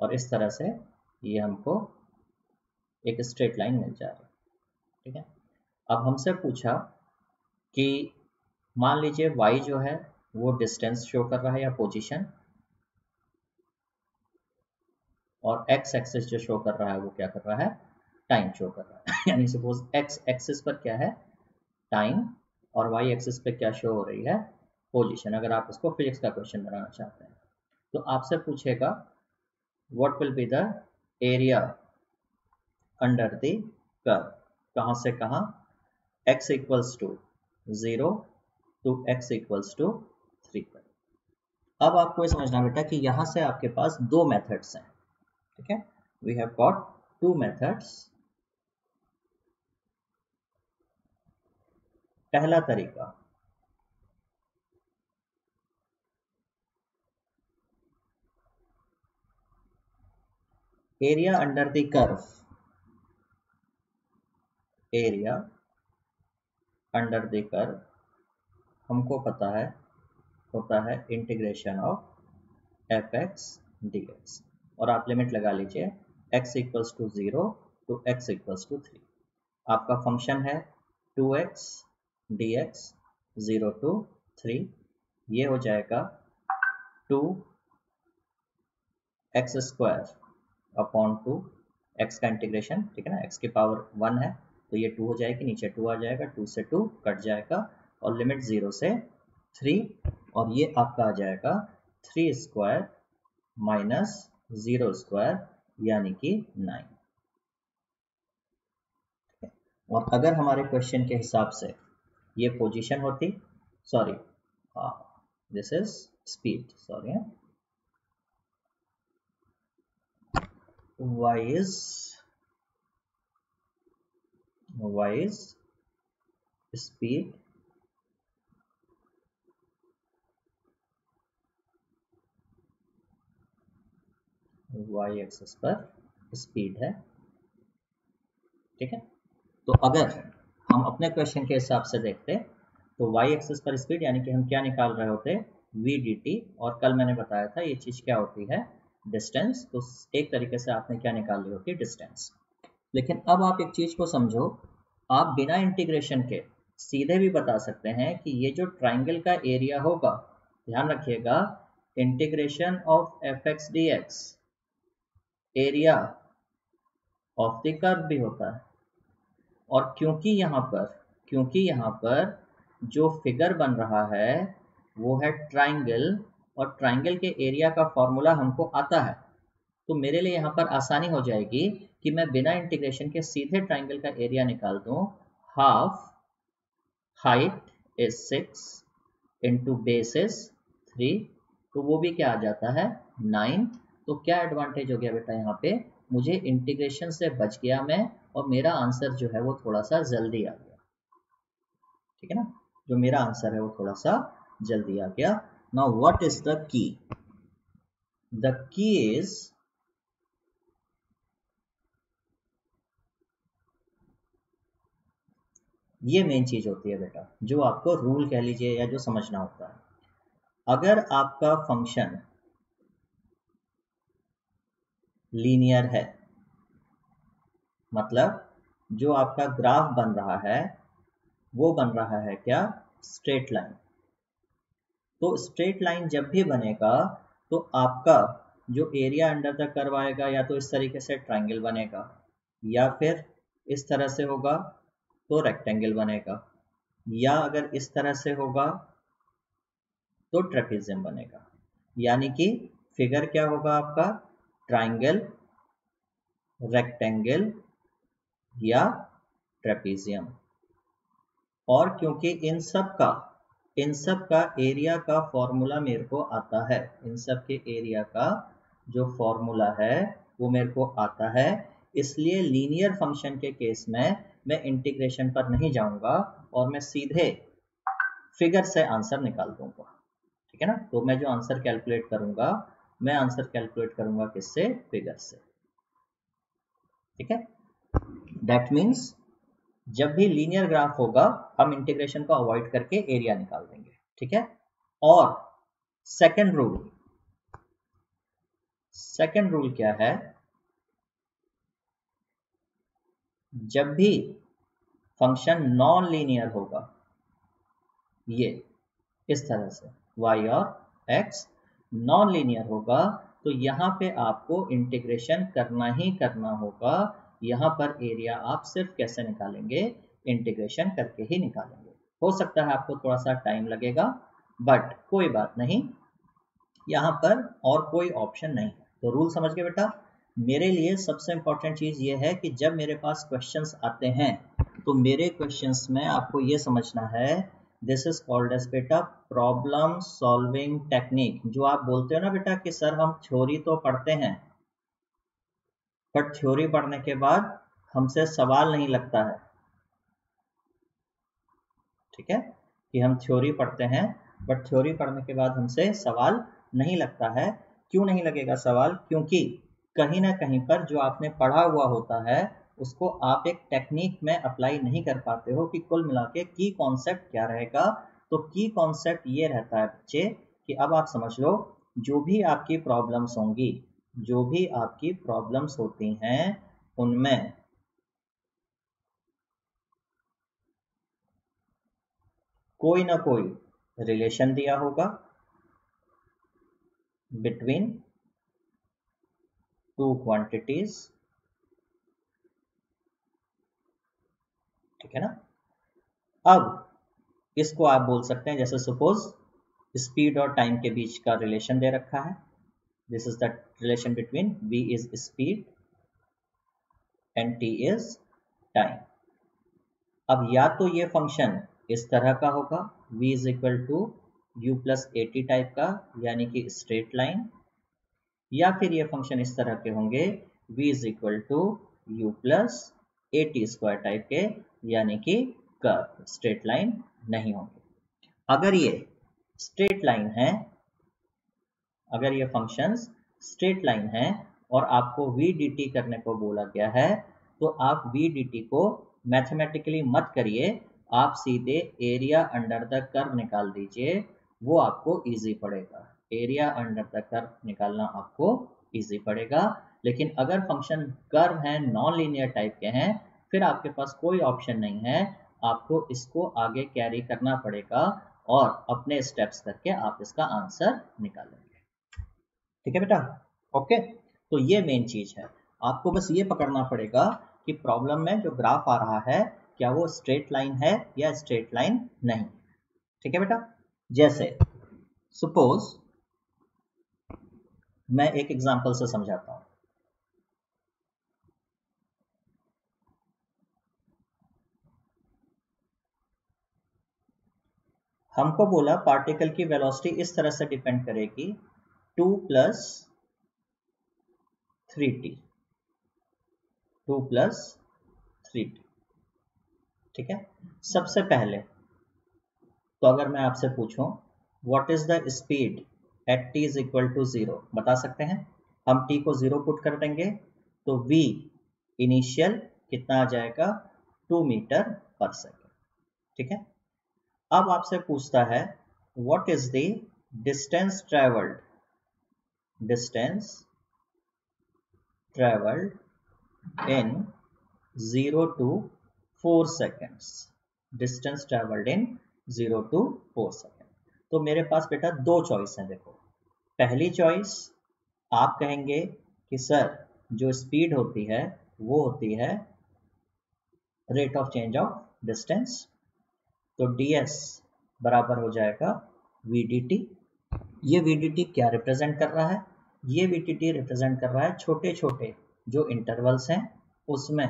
A: और इस तरह से ये हमको एक स्ट्रेट लाइन मिल जा रही ठीक है? अब हमसे पूछा कि मान लीजिए y जो है वो डिस्टेंस शो कर रहा है या पोजीशन और x एक्सिस जो शो कर रहा है वो क्या कर रहा है? टाइम शो कर रहा है। यानी सपोज़ x एक्सिस पर क्या है? टाइम और y एक्सिस पे क्या शो हो रही है? पोजीशन अगर आप इसको फिजिक्स का क्वेश्चन बनाना चाहते हैं। तो आपसे पूछेगा, what will be the area under the curve? कहाँ से कहाँ? x equals to 0 to x equals to 3 पर। अब आपको ये समझना बेटा कि यहाँ से आपके पास दो मेथड्स हैं, ठीक है? We have got two methods पहला तरीका। Area under the curve area under the curve हमको पता है, होता है integration of f x d x और आप लिमिट लगा लीजिए, x equals to zero to x equals to three आपका फ़ंक्शन है two x d x zero to three ये हो जाएगा two x square upon two x का इंटीग्रेशन ठीक है ना? एक्स की पावर वन है तो ये टू हो जाएगी, नीचे टू आ जाएगा टू से टू कट जाएगा, और लिमिट ज़ीरो से थ्री और ये आपका आ जाएगा three square minus zero square यानी कि नाइन और अगर हमारे क्वेश्चन के हिसाब से ये पोजीशन होती sorry this is speed sorry y is y is speed. Y axis पर स्पीड है। ठीक है? तो अगर हम अपने क्वेश्चन के हिसाब से देखते तो y एक्सेस पर स्पीड यानी कि हम क्या निकाल रहे होते वी डी टी और कल मैंने बताया था ये चीज़ क्या होती है? डिस्टेंस तो एक तरीके से आपने क्या निकाल ली होती डिस्टेंस लेकिन अब आप एक चीज़ को समझो। आप बिना इंटीग्रेशन के सीधे भी बता सकते हैं कि ये जो ट्राइंगल का एरिया होगा, ध्यान रखिएगा integration of f x d x area of the curve भी होता है। और क्योंकि यहाँ पर, क्योंकि यहाँ पर जो फिगर बन रहा है, वो है ट्राइंगल और ट्राइंगल के एरिया का फॉर्मूला हमको आता है। तो मेरे लिए यहाँ पर आसानी हो जाएगी कि मैं बिना इंटीग्रेशन के सीधे ट्राइंगल का एरिया निकाल दूँ। Half height is six into base is three तो वो भी क्या आ जाता है? नाइन तो क्या एडवांटेज हो गया बेटा यहाँ पे? मुझे इंटीग्रेशन से बच गया मैं और मेरा आंसर जो है वो थोड़ा सा जल्दी आ गया। ठीक है ना? जो मेरा आंसर है वो थोड़ा सा जल्दी आ गया। Now what is the key the key is ये मेन चीज़ होती है बेटा, जो आपको रूल कह लीजिए या जो समझना होता है। अगर आपका फ़ंक्शन लीनियर है मतलब जो आपका ग्राफ बन रहा है, वो बन रहा है क्या? स्ट्रेट लाइन तो स्ट्रेट लाइन जब भी बनेगा तो आपका जो एरिया अंडर द कर्व आएगा या तो इस तरीके से ट्राइंगल बनेगा या फिर इस तरह से होगा तो रेक्टेंगल बनेगा या अगर इस तरह से होगा तो ट्रेपिजियम बनेगा। यानी कि फिगर क्या होगा आपका? ट्राइंगल रेक्टेंगल या ट्रेपीजियम। और क्योंकि इन सब का, इन सब का एरिया का फॉर्मूला मेरे को आता है, इन सब के एरिया का जो फॉर्मूला है, वो मेरे को आता है। इसलिए लीनियर फ़ंक्शन के केस में मैं इंटीग्रेशन पर नहीं जाऊँगा और मैं सीधे फिगर से आंसर निकाल दूँगा। ठीक है ना? तो मैं जो आंसर कैलकुलेट करूँगा, मैं आंसर कैलकुलेट करूँगा किससे? फिगर से। ठीक है? दैट मीन्स जब भी लीनियर ग्राफ होगा, हम इंटीग्रेशन को अवॉइड करके एरिया निकाल देंगे, ठीक है? और सेकेंड रूल सेकेंड रूल क्या है? जब भी फ़ंक्शन नॉन लीनियर होगा, ये, इस तरह से, y और x नॉन लीनियर होगा तो यहाँ पे आपको इंटीग्रेशन करना ही करना होगा यहाँ पर एरिया आप सिर्फ़ कैसे निकालेंगे? इंटीग्रेशन करके ही निकालेंगे। हो सकता है आपको थोड़ा सा टाइम लगेगा बट कोई बात नहीं। यहाँ पर और कोई ऑप्शन नहीं है। तो रूल समझ गए बेटा? मेरे लिए सबसे इंपॉर्टेंट चीज़ ये है कि जब मेरे पास क्वेश्चंस आते हैं तो मेरे क्वेश्चंस में आपको ये समझना है दिस इज़ कॉल्ड एज बेटा प्रॉब्लम सॉल्विंग टेक्निक जो आप बोलते हो ना बेटा कि सर हम थ्योरी तो पढ़ते हैं बट थ्योरी पढ़ने के बाद हमसे सवाल नहीं लगता है। ठीक है? कि हम थ्योरी पढ़ते हैं बट थ्योरी पढ़ने के बाद हमसे सवाल नहीं लगता है। क्यों नहीं लगेगा सवाल? क्योंकि कहीं ना कहीं पर जो आपने पढ़ा हुआ होता है, उसको आप एक टेक्निक में अप्लाई नहीं कर पाते हो कि कुल मिला के की कॉन्सेप्ट क्या रहेगा। तो की कॉन्सेप्ट ये रहता है बच्चे कि अब आप समझ लो, जो भी आपकी प्रॉब्लम्स होंगी जो भी आपकी प्रॉब्लम्स होती हैं, उनमें। कोई ना कोई रिलेशन दिया होगा। बिटवीन टू क्वांटिटीज ठीक है ना? अब इसको आप बोल सकते हैं, जैसे सपोज़ स्पीड और टाइम के बीच का रिलेशन दे रखा है। This is the relation between v is speed and t is time अब या तो ये फ़ंक्शन इस तरह का होगा, v is equal to u plus a t type का, यानी कि स्ट्रेट लाइन या फिर ये फ़ंक्शन इस तरह के होंगे, v is equal to u plus a t square type के, यानी कि कर्व स्ट्रेट लाइन नहीं होंगे। अगर ये स्ट्रेट लाइन है अगर ये फ़ंक्शंस स्ट्रेट लाइन है और आपको वी डी टी करने को बोला गया है तो आप वी डी टी को मैथमेटिकली मत करिए। आप सीधे एरिया अंडर द कर्व निकाल दीजिए, वो आपको इजी पड़ेगा। एरिया अंडर द कर्व निकालना आपको इजी पड़ेगा। लेकिन अगर फ़ंक्शन कर्व है नॉन लीनियर टाइप के हैं, फिर आपके पास कोई ऑप्शन नहीं है। आपको इसको आगे कैरी करना पड़ेगा और अपने स्टेप्स करके आप इसका आंसर निकालेंगे। ठीक है बेटा? ओके तो ये मेन चीज़ है। आपको बस ये पकड़ना पड़ेगा कि प्रॉब्लम में जो ग्राफ आ रहा है, क्या वो स्ट्रेट लाइन है या स्ट्रेट लाइन नहीं? ठीक है बेटा? जैसे सपोज़ मैं एक एग्जांपल से समझाता हूँ। हमको बोला पार्टिकल की वेलोसिटी इस तरह से डिपेंड करेगी two plus three t. Two plus three t. ठीक है? सबसे पहले तो अगर मैं आपसे पूछूँ what is the speed at t is equal to zero बता सकते हैं? हम टी को ज़ीरो पुट कर देंगे तो v इनिशियल कितना आ जाएगा? टू मीटर पर सेकेंड ठीक है? अब आपसे पूछता है what is the distance travelled distance travelled in zero to four seconds distance travelled in zero to four second तो मेरे पास बेटा दो चॉइस हैं, देखो। पहली चॉइस आप कहेंगे कि, सर, जो स्पीड होती है, वो होती है rate of change of distance तो ds बराबर हो जाएगा vdt ये vdt क्या रिप्रेजेंट कर रहा है? ये vdt रिप्रेजेंट कर रहा है छोटे छोटे जो इंटरवल्स हैं, उसमें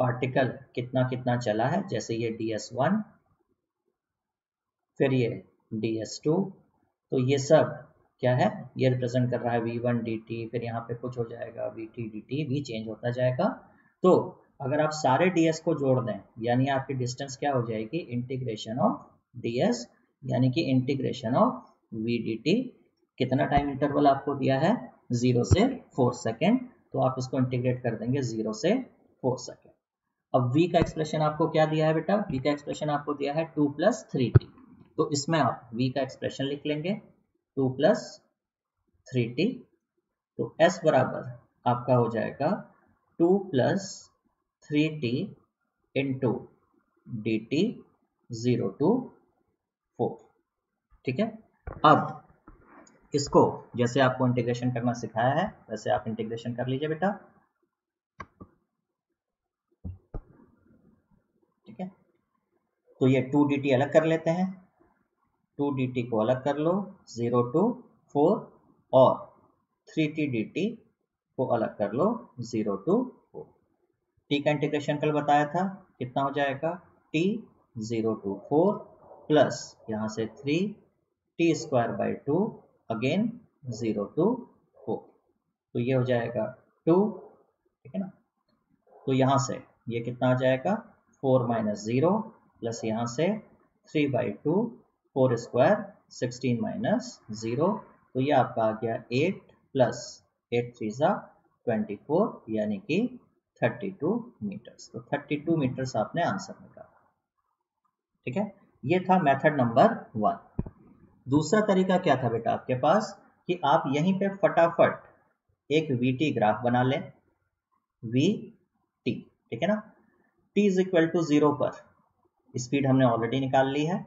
A: पार्टिकल कितना कितना चला है, जैसे ये ds1 फिर ये ds2 तो ये सब क्या है? ये रिप्रेजेंट कर रहा है v1 dt फिर यहाँ पे कुछ हो जाएगा vt dt भी चेंज होता जाएगा। तो अगर आप सारे ds को जोड़ दें, यानी आपकी डिस्टेंस क्या हो जाएगी? इंटीग्रेशन ऑफ़ ds यानी कि इंटीग्रेशन ऑफ़ vdt कितना टाइम इंटरवल आपको दिया है? ज़ीरो से फोर सेकेंड तो आप इसको इंटीग्रेट कर देंगे ज़ीरो से फोर सेकेंड अब v का एक्सप्रेशन आपको क्या दिया है बेटा? V का एक्सप्रेशन आपको दिया है टू प्लस थ्री टी तो इसमें आप v का एक्सप्रेशन लिख लेंगे टू प्लस थ्री टी तो s बराबर आपका हो जाएगा two plus three t into d t zero to four ठीक है? अब इसको जैसे आपको इंटीग्रेशन करना सिखाया है, वैसे आप इंटीग्रेशन कर लीजिए बेटा। ठीक है? तो ये टू डी अलग कर लेते हैं। टू डी को अलग कर लो ज़ीरो टू फोर और थ्री टी डी को अलग कर लो ज़ीरो टू फोर टी का इंटीग्रेशन कल बताया था, कितना हो जाएगा? T zero to four plus यहाँ से three t square by two again zero to four तो ये हो जाएगा टू ठीक है ना? तो यहाँ से ये कितना आ जाएगा? फोर माइनस ज़ीरो प्लस यहाँ से three by two four square sixteen minus zero तो ये आपका आ गया एट प्लस एट थ्री ज़ा ट्वेंटी फोर यानी कि 32 मीटर्स तो 32 मीटर्स आपने आंसर निकाला ठीक है? ये था मेथड नंबर वन दूसरा तरीका क्या था बेटा आपके पास? कि आप यहीं पे फटाफट एक वी ग्राफ बना लें। वी टी ठीक है ना? T is equal to zero पर। स्पीड हमने ऑलरेडी निकाल ली है,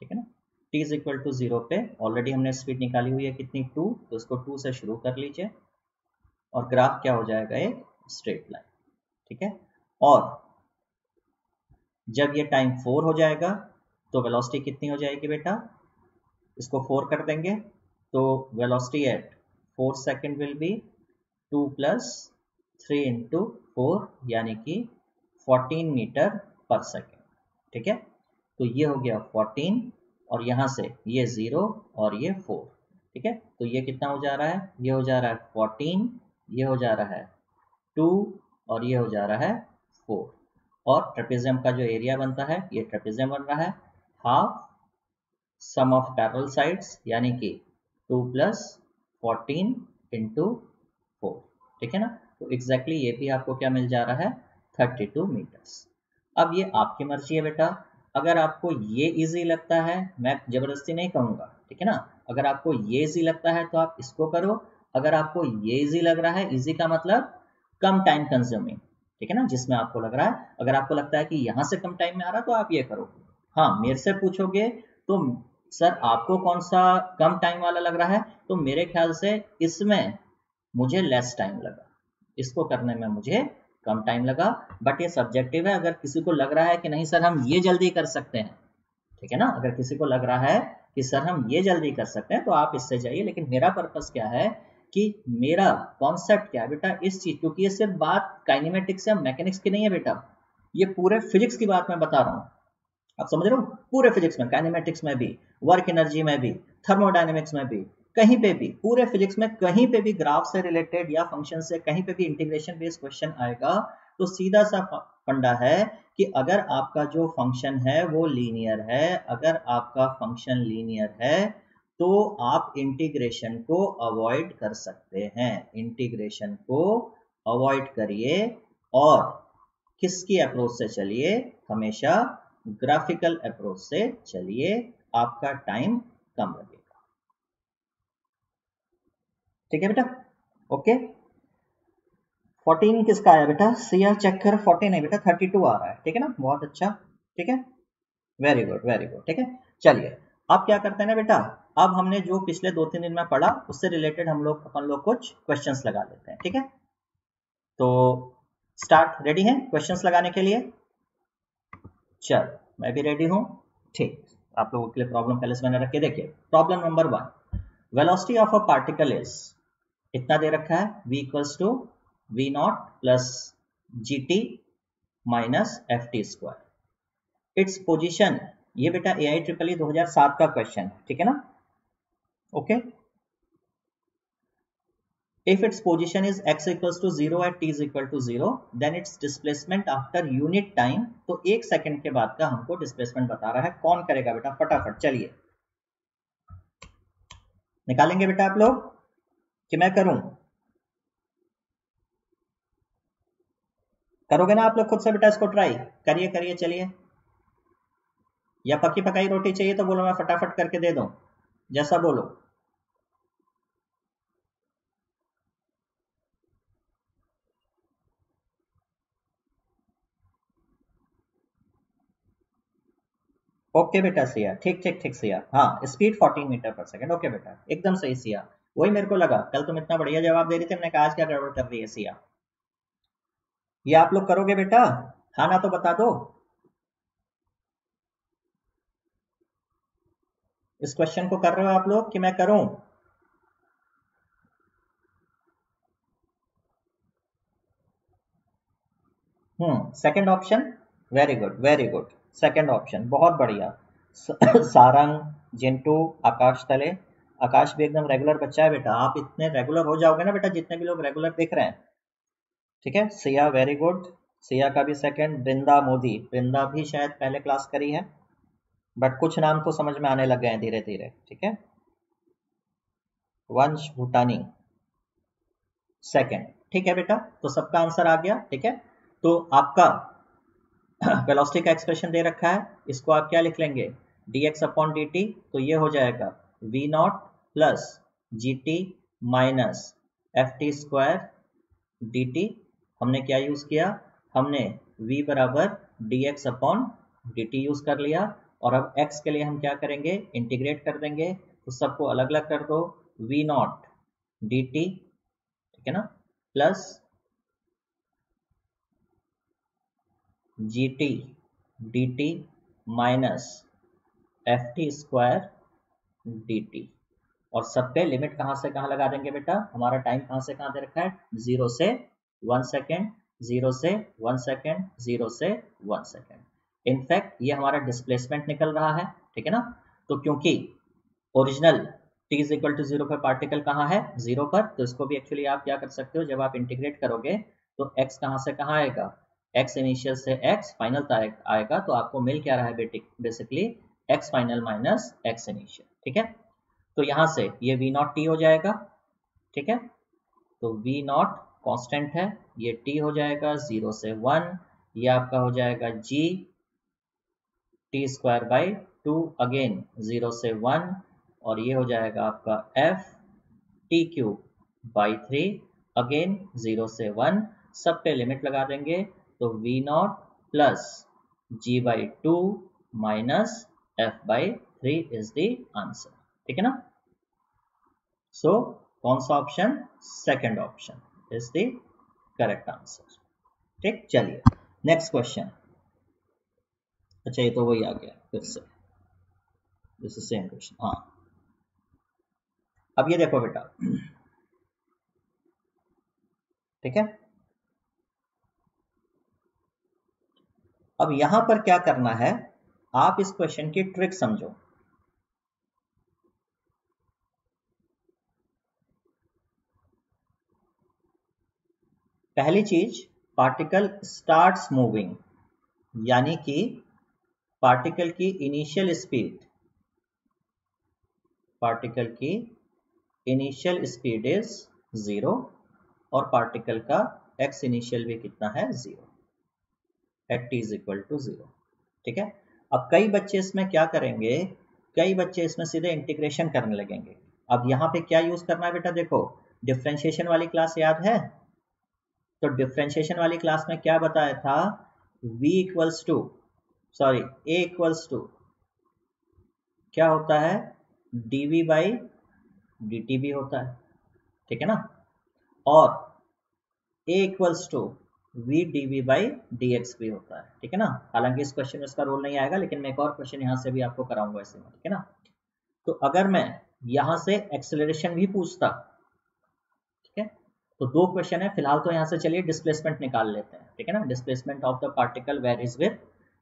A: ठीक है ना? T is equal to zero पे ऑलरेडी हमने स्पीड निकाली हुई है कितनी? टू तो इसको टू से शुरू कर लीजिए और ग्राफ क्या हो जाएगा? एक स्ट्रेट लाइन ठीक है? और जब ये टाइम फोर हो जाएगा तो वेलोसिटी कितनी हो जाएगी बेटा? इसको फोर कर देंगे तो velocity at four second will be two plus three into four यानी कि फोर्टीन मीटर पर सेकेंड ठीक है? तो ये हो गया फोर्टीन और यहाँ से ये ज़ीरो और ये फोर ठीक है? तो ये कितना हो जा रहा है? ये हो जा रहा है फोर्टीन ये हो जा रहा है टू और ये हो जा रहा है फोर और ट्रेपेजियम का जो एरिया बनता है, ये ट्रेपेजियम बन रहा है half sum of parallel sides यानी कि two plus fourteen into four ठीक है ना? तो एग्जैक्टली exactly ये भी आपको क्या मिल जा रहा है? थर्टी टू मीटर्स अब ये आपकी मर्ज़ी है बेटा। अगर आपको ये इजी लगता है, मैं ज़बरदस्ती नहीं कहूँगा, ठीक है ना? अगर आपको ये इजी लगता है तो आप इसको करो। अगर आपको ये इजी लग रहा है इजी का मतलब कम टाइम कंज्यूमिंग ठीक है ना? जिसमें आपको लग रहा है, अगर आपको लगता है कि यहाँ से कम टाइम में आ रहा तो आप ये करो। हाँ मेरे से पूछोगे तो सर, आपको कौन सा कम टाइम वाला लग रहा है? तो मेरे ख्याल से इसमें मुझे लेस टाइम लगा। इसको करने में मुझे कम टाइम लगा। बट ये सब्जेक्टिव है, अगर किसी को लग रहा है कि नहीं सर, हम ये जल्दी कर सकते हैं। ठीक है ना? अगर किसी को लग रहा है कि सर, हम ये जल्दी कर सकते हैं तो आप इससे जाइए। लेकिन मेरा पर्पस क्या है कि मेरा कॉन्सेप्ट क्या है बेटा, इस चीज़, क्योंकि ये सिर्फ़ बात काइनेमेटिक्स या मैकेनिक्स की नहीं है बेटा। ये पूरे फिजिक्स की बात मैं बता रहा हूँ। आप समझ रहे हो? पूरे फिजिक्स में काइनेमेटिक्स में भी। वर्क एनर्जी में भी थर्मोडाइनमिक्स में भी, कहीं पे भी, पूरे फिजिक्स में कहीं पे भी ग्राफ से रिलेटेड या फ़ंक्शन से कहीं पे भी इंटीग्रेशन बेस्ड क्वेश्चन आएगा तो सीधा सा फंडा है कि अगर आपका जो फ़ंक्शन है वो लीनियर है, अगर आपका फ़ंक्शन लीनियर है तो आप इंटीग्रेशन को अवॉइड कर सकते हैं। इंटीग्रेशन को अवॉइड करिए और किसकी अप्रोच से चलिए? हमेशा ग्राफिकल अप्रोच से चलिए। आपका टाइम कम लगेगा। ठीक है बेटा? ओके 14 किसका आया बेटा? सिया चेक कर 14 है बेटा 32 आ रहा है। ठीक है ना? बहुत अच्छा। ठीक है? वेरी गुड वेरी गुड ठीक है? चलिए, अब क्या करते हैं ना बेटा? अब हमने जो पिछले दो तीन दिन में पढ़ा, उससे रिलेटेड हम लोग, अपन लोग कुछ क्वेश्चंस लगा लेते हैं। ठीक है? तो स्टार्ट रेडी है क्वेश्चंस लगाने के लिए? चल, मैं भी रेडी हूँ। ठीक। आप लोगों के लिए प्रॉब्लम पहले से मैंने रख देखिए problem number one velocity of a particle is इतना दे रखा है? V equals to v nought plus g t minus f t square its position ये बेटा ए आई ट्रिपल ई दो हज़ार सात का क्वेश्चन ठीक है ना? Okay okay? If its position is x equals to 0 at t is equal to 0 then its displacement after unit time तो एक सेकंड के बाद का हमको डिस्प्लेसमेंट बता रहा है, कौन करेगा बेटा? फटाफट, चलिए। निकालेंगे बेटा आप लोग? कि मैं करूँ? करोगे ना आप लोग खुद से बेटा इसको ट्राई करिए करिए, चलिए। या पक्की पकाई रोटी चाहिए तो बोलो, मैं फटाफट करके दे दूँ। जैसा बोलो। ओके बेटा, सिया। ठीक ठीक ठीक, सिया। हाँ speed 14 metre per second okay बेटा, एकदम सही, सिया। वही मेरे को लगा, कल तुम इतना बढ़िया जवाब दे रही थी मैंने कहा, आज क्या गड़बड़ कर रही है, सिया? ये आप लोग करोगे, बेटा? हाँ ना तो बता दो। इस क्वेश्चन को कर रहे हो आप लोग कि मैं करूँ? हम्म second option very good very good second option बहुत बढ़िया। सारंग, जिंटू, आकाश तले। आकाश भी एकदम रेगुलर बच्चा है बेटा। आप इतने रेगुलर हो जाओगे ना बेटा, जितने भी लोग रेगुलर देख रहे हैं। ठीक है? सिया वेरी गुड सिया का भी सेकंड वृंदा, मोदी। वृंदा भी शायद पहले क्लास करी है बट कुछ नाम तो समझ में आने लग गए हैं धीरे धीरे ठीक है? वंश भूटानी। सेकंड ठीक है बेटा? तो सबका आंसर आ गया। ठीक है? तो आपका वेलोसिटी का एक्सप्रेशन दे रखा है, इसको आप क्या लिख लेंगे? D x upon d t तो ये हो जाएगा v nought plus g t minus f t square d t हमने क्या यूज़ किया? हमने v बराबर d x upon d t use कर लिया। और अब x के लिए हम क्या करेंगे? इंटीग्रेट कर देंगे। तो सबको अलग अलग कर दो। v नॉट डी टी ठीक है ना? Plus g t d t minus f t square d t और सब पे लिमिट कहाँ से कहाँ लगा देंगे बेटा? हमारा टाइम कहाँ से कहाँ दे रखा है? ज़ीरो से वन सेकेंड ज़ीरो से वन सेकेंड ज़ीरो से वन सेकेंड इनफैक्ट ये हमारा डिस्प्लेसमेंट निकल रहा है, ठीक है ना? तो क्योंकि original t is equal to zero पर पार्टिकल कहाँ है? ज़ीरो पर। तो इसको भी एक्चुअली आप क्या कर सकते हो? जब आप इंटीग्रेट करोगे तो x कहाँ से कहाँ आएगा? X इनिशियल से x फाइनल तक आएगा तो आपको मिल क्या रहा है basically x final minus x initial ठीक है? तो यहाँ से ये v नॉट टी हो जाएगा, ठीक है? तो v नॉट कांस्टेंट है, ये t हो जाएगा ज़ीरो से वन ये आपका हो जाएगा g t square by two again zero से वन और ये हो जाएगा आपका f t cube by three again zero से वन सब पे लिमिट लगा देंगे। तो v nought plus g by two minus f by three is the answer ठीक है ना? सो कौन सा option second option is the correct answer ठीक, चलिए। नेक्स्ट क्वेश्चन अच्छा ये तो वही आ गया, फिर से। दिस इज़ सेम क्वेश्चन हाँ। अब ये देखो बेटा। ठीक है? अब यहाँ पर क्या करना है? आप इस क्वेश्चन की ट्रिक समझो। पहली चीज़ पार्टिकल स्टार्ट्स मूविंग यानी कि पार्टिकल की इनिशियल स्पीड पार्टिकल की इनिशियल स्पीड इज़ ज़ीरो और पार्टिकल का एक्स इनिशियल भी कितना है? Zero at t is equal to zero ठीक है? अब कई बच्चे इसमें क्या करेंगे? कई बच्चे इसमें सीधे इंटीग्रेशन करने लगेंगे। अब यहाँ पे क्या यूज़ करना है बेटा देखो। डिफ्रेंशिएशन वाली क्लास याद है? तो डिफ्रेंशिएशन वाली क्लास में क्या बताया था? V equals to sorry a equals to क्या होता है? dv बाई dt भी होता है। ठीक है ना? और a equals to v d v by d x भी होता है, ठीक है ना? हालाँकि इस क्वेश्चन में इसका रोल नहीं आएगा, लेकिन मैं एक और क्वेश्चन यहाँ से भी आपको कराऊँगा ऐसे में, ठीक है ना? तो अगर मैं यहाँ से एक्सेलरेशन भी पूछता, ठीक है? तो दो क्वेश्चन है, फ़िलहाल तो यहाँ से चलिए डिस्प्लेसमेंट निकाल लेते हैं, ठीक है ना? Displacement of the particle varies with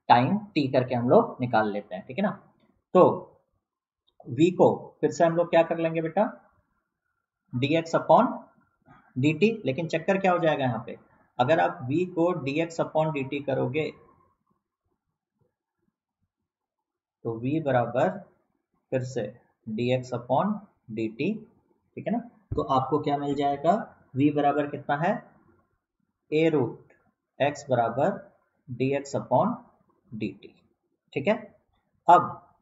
A: time t करके हम लोग निकाल लेते हैं, ठीक है ना? तो v को फिर से हम लोग क्या कर लेंगे बेटा? dx अपॉन dt, लेकिन चक्कर क्या हो जाएगा यहाँ पे? अगर आप v को dx अपॉन dt करोगे तो v बराबर फिर से dx अपॉन dt, ठीक है ना? तो आपको क्या मिल जाएगा? V बराबर कितना है? A रूट x बराबर dx अपॉन dt, ठीक है? अब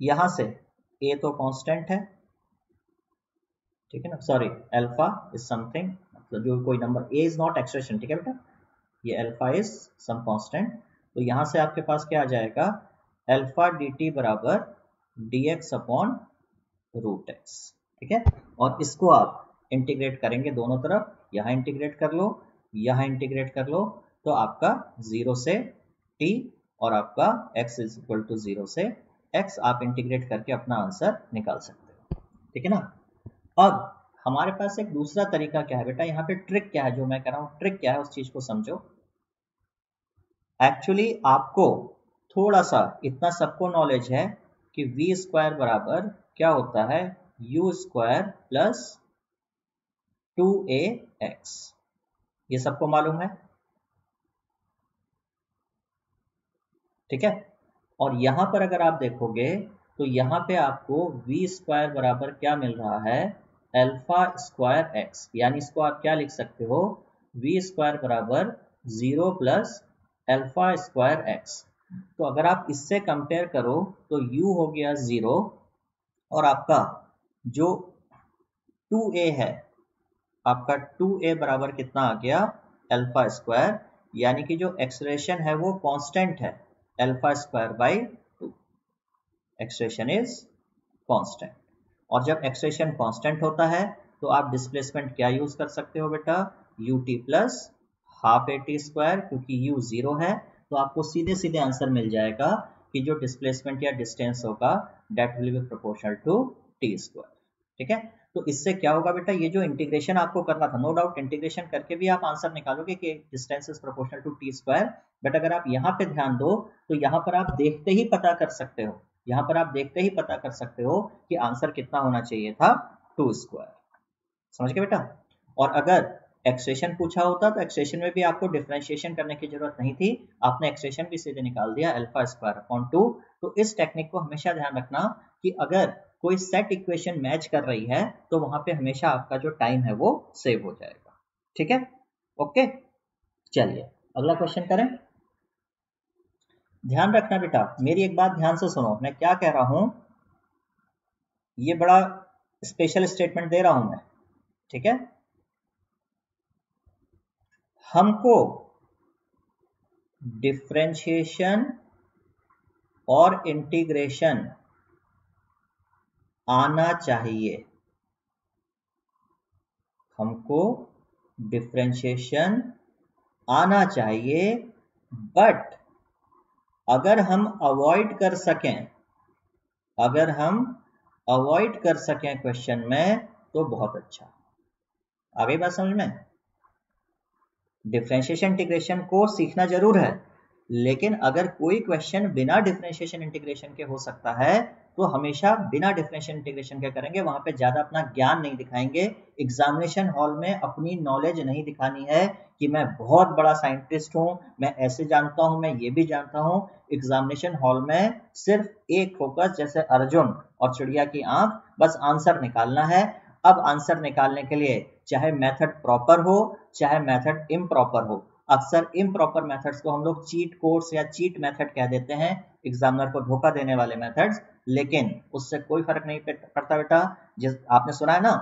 A: यहाँ से a तो कांस्टेंट है, ठीक है ना? सॉरी अल्फ़ा इज़ समथिंग मतलब जो कोई number a is not expression ठीक है बेटा? ये अल्फ़ा इज़ सम कांस्टेंट तो यहाँ से आपके पास क्या आ जाएगा? अल्फ़ा डी टी बराबर d x upon root x ठीक है? और इसको आप इंटीग्रेट करेंगे दोनों तरफ़। यहाँ इंटीग्रेट कर लो, यहाँ इंटीग्रेट कर लो तो आपका ज़ीरो से टी और आपका x is equal to zero से x, आप इंटीग्रेट करके अपना आंसर निकाल सकते हो। ठीक है ना? अब हमारे पास एक दूसरा तरीका क्या है बेटा? यहाँ पे ट्रिक क्या है जो मैं कह रहा हूँ? ट्रिक क्या है उस चीज़ को समझो। एक्चुअली आपको थोड़ा सा इतना सबको नॉलेज है कि वी स्क्वायर बराबर क्या होता है? U square plus two a x ये सबको मालूम है? ठीक है? और यहाँ पर अगर आप देखोगे तो यहाँ पे आपको वी स्क्वायर बराबर क्या मिल रहा है? अल्फ़ा स्क्वायर एक्स यानी इसको आप क्या लिख सकते हो? वी स्क्वायर बराबर zero plus alpha square x तो अगर आप इससे कंपेयर करो तो u हो गया ज़ीरो और आपका जो 2a है, आपका 2a बराबर कितना आ गया? अल्फ़ा स्क्वायर यानी कि जो एक्सप्रेशन है वो कांस्टेंट है alpha square by two expression is constant और जब एक्सप्रेशन कांस्टेंट होता है तो आप डिस्प्लेसमेंट क्या यूज़ कर सकते हो बेटा? U t plus half a t square क्योंकि यू ज़ीरो है तो आपको सीधे सीधे आंसर मिल जाएगा कि जो डिस्प्लेसमेंट या डिस्टेंस होगा that will be proportional to t square ठीक है? तो इससे क्या होगा बेटा? ये जो इंटीग्रेशन आपको करना था नो डाउट इंटीग्रेशन करके भी आप आंसर निकालोगे कि distance is proportional to t square but अगर आप यहाँ पे ध्यान दो तो यहाँ पर आप देखते ही पता कर सकते हो यहाँ पर आप देखते ही पता कर सकते हो कि आंसर कितना होना चाहिए था टू स्क्वायर। समझ गए बेटा? और अगर एक्सेशन पूछा होता तो एक्सेशन में भी आपको डिफ्रेंशिएशन करने की ज़रूरत नहीं थी। आपने एक्सेशन भी सीधे निकाल दिया अल्फ़ा स्क्वायर अपॉन टू तो इस टेक्निक को हमेशा ध्यान रखना कि अगर कोई सेट इक्वेशन मैच कर रही है तो वहाँ पे हमेशा आपका जो टाइम है वो सेव हो जाएगा। ठीक है? ओके चलिए, अगला क्वेश्चन करें। ध्यान रखना बेटा, मेरी एक बात ध्यान से सुनो, मैं क्या कह रहा हूँ, ये बड़ा स्पेशल स्टेटमेंट दे रहा हूँ मैं, ठीक है? हमको डिफ्रेंशिएशन और इंटीग्रेशन आना चाहिए। हमको डिफ्रेंशिएशन आना चाहिए बट अगर हम अवॉइड कर सकें, अगर हम अवॉइड कर सकें क्वेश्चन में तो बहुत अच्छा। आगे बात समझ में? डिफ्रेंशिएशन इंटीग्रेशन को सीखना ज़रूर है, लेकिन अगर कोई क्वेश्चन बिना डिफ्रेंशिएशन इंटीग्रेशन के हो सकता है तो हमेशा बिना डिफरेंशियल इंटीग्रेशन के करेंगे, वहाँ पे ज़्यादा अपना ज्ञान नहीं दिखाएँगे। एग्जामिनेशन हॉल में अपनी नॉलेज नहीं दिखानी है कि मैं बहुत बड़ा साइंटिस्ट हूँ, मैं ऐसे जानता हूँ, मैं ये भी जानता हूँ। एग्जामिनेशन हॉल में सिर्फ़ एक फोकस जैसे अर्जुन और चिड़िया की आँख, बस आंसर निकालना है। अब आंसर निकालने के लिए चाहे मेथड प्रॉपर हो, चाहे मेथड इम्प्रॉपर हो, अक्सर इम्प्रॉपर मेथड्स को हम लोग चीट कोर्स या चीट मेथड कह देते हैं। एग्जामिनर को धोखा देने वाले मेथड्स लेकिन उससे कोई फ़र्क नहीं पड़ता बेटा। जिस, आपने सुना है ना,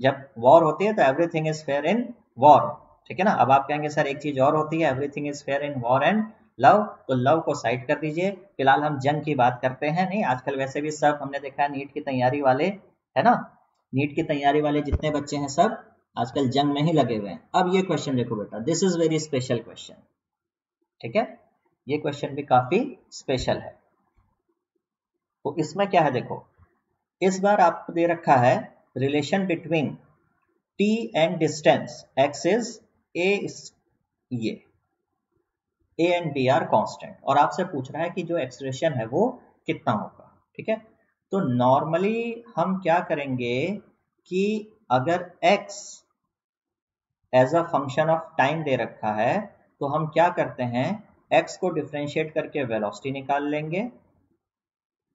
A: जब वॉर होती है तो everything is fair in war ठीक है ना? अब आप कहेंगे, सर, एक चीज़ और होती है everything is fair in war and love तो लव को साइड कर दीजिए। फ़िलहाल हम जंग की बात करते हैं, नहीं, आजकल वैसे भी सब, हमने देखा है, नीट की तैयारी वाले, है ना? नीट की तैयारी वाले जितने बच्चे हैं सब, आजकल जंग में ही लगे हुए हैं। अब ये क्वेश्चन देखो बेटा this is very special question ठीक है? ये क्वेश्चन भी काफ़ी स्पेशल है। तो इसमें क्या है देखो, इस बार आपको दे रखा है relation between t and distance x is a ये। A and b are constant और आपसे पूछ रहा है कि जो एक्सप्रेशन है वो कितना होगा, ठीक है? तो नॉर्मली हम क्या करेंगे कि अगर x as a function of time दे रखा है तो हम क्या करते हैं x को डिफ्रेंशिएट करके वेलोसिटी निकाल लेंगे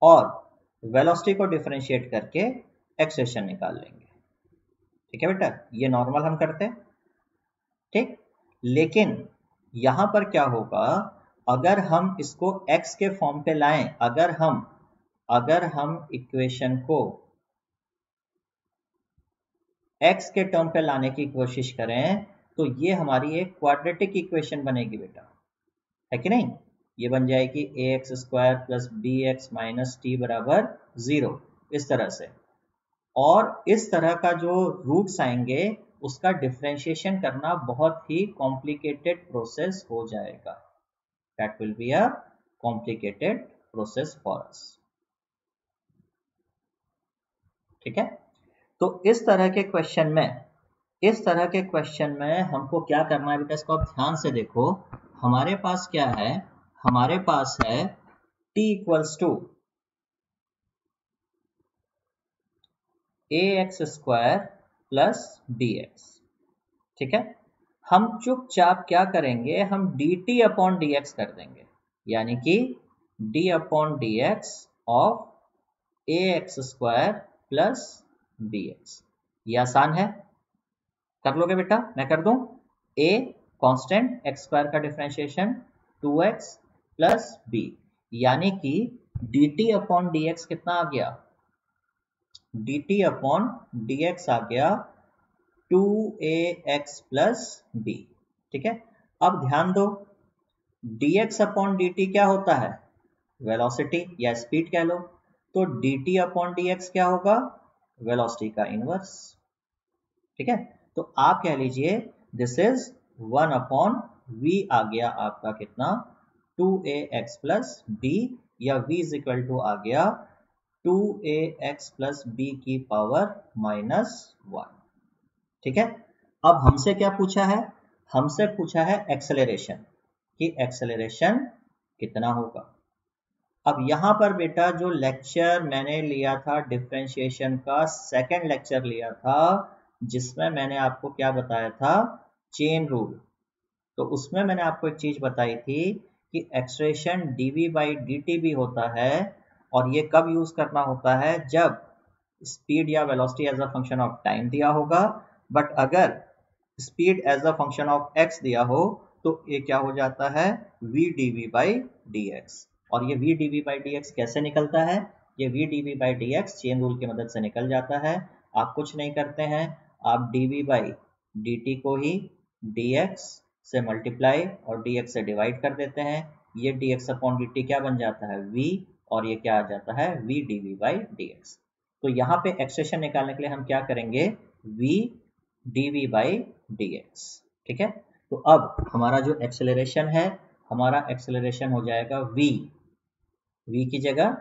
A: और वेलोसिटी को डिफ्रेंशिएट करके एक्सेशन निकाल लेंगे। ठीक है बेटा? ये नॉर्मल हम करते हैं। ठीक? लेकिन यहाँ पर क्या होगा? अगर हम इसको x के फॉर्म पे लाएँ, अगर हम अगर हम इक्वेशन को x के टर्म पे लाने की कोशिश करें तो ये हमारी एक क्वाड्रेटिक इक्वेशन बनेगी बेटा। है कि नहीं? ये बन जाएगी a x square plus b x minus t बराबर ज़ीरो इस तरह से। और इस तरह का जो रूट्स आएँगे, उसका डिफ्रेंशिएशन करना बहुत ही कॉम्प्लिकेटेड प्रोसेस हो जाएगा। That will be a complicated process for us ठीक है? तो इस तरह के क्वेश्चन में, इस तरह के क्वेश्चन में हमको क्या करना है? बेटा इसको आप ध्यान से देखो। हमारे पास क्या है? हमारे पास है t equals to a x square plus b x ठीक है? हम चुपचाप क्या करेंगे? हम d t upon d x कर देंगे। यानी कि d upon d x of a x square plus b x ये आसान है। कर लोगे बेटा? मैं कर दूँ? कांस्टेंट एक्स स्क्वायर का differentiation two x plus b, यानी कि d t upon d x कितना आ गया? D t upon d x आ गया two a x plus b, ठीक है? अब ध्यान दो, d x upon d t क्या होता है? वेलोसिटी या स्पीड कह लो तो d t upon d x क्या होगा? वेलोसिटी का इनवर्स, ठीक है? तो आप कह लीजिए, this is one upon v आ गया आपका कितना? Two a x plus b या v इज़ इक्वल टू आ गया two a x plus b की पावर माइनस वन। ठीक है? अब हमसे क्या पूछा है? हमसे पूछा है एक्सेलरेशन, कि एक्सेलरेशन कितना होगा। अब यहाँ पर बेटा जो लेक्चर मैंने लिया था, डिफ्रेंशिएशन का सेकंड लेक्चर लिया था, जिसमें मैंने आपको क्या बताया था? चेन रूल तो उसमें मैंने आपको एक चीज़ बताई थी कि एक्सप्रेशन डीवी बाई डीटी भी होता है और ये कब यूज़ करना होता है? जब स्पीड या velocity as a function of time दिया होगा बट अगर speed as a function of x दिया हो तो ये क्या हो जाता है? V d v by d x और ये v d v by d x कैसे निकलता है? ये v d v by d x chain rule की मदद से निकल जाता है। आप कुछ नहीं करते हैं, आप d v by d t को ही एक्स से मल्टीप्लाई और एक्स से डिवाइड कर देते हैं। ये एक्स अपॉन टी क्या बन जाता है? वी और ये क्या आ जाता है? डी वी बाई एक्स तो यहाँ पे एक्सप्रेशन निकालने के लिए हम क्या करेंगे? डी वी बाई एक्स ठीक है? तो अब हमारा जो एक्सेलरेशन है, हमारा एक्सेलरेशन हो जाएगा v v की जगह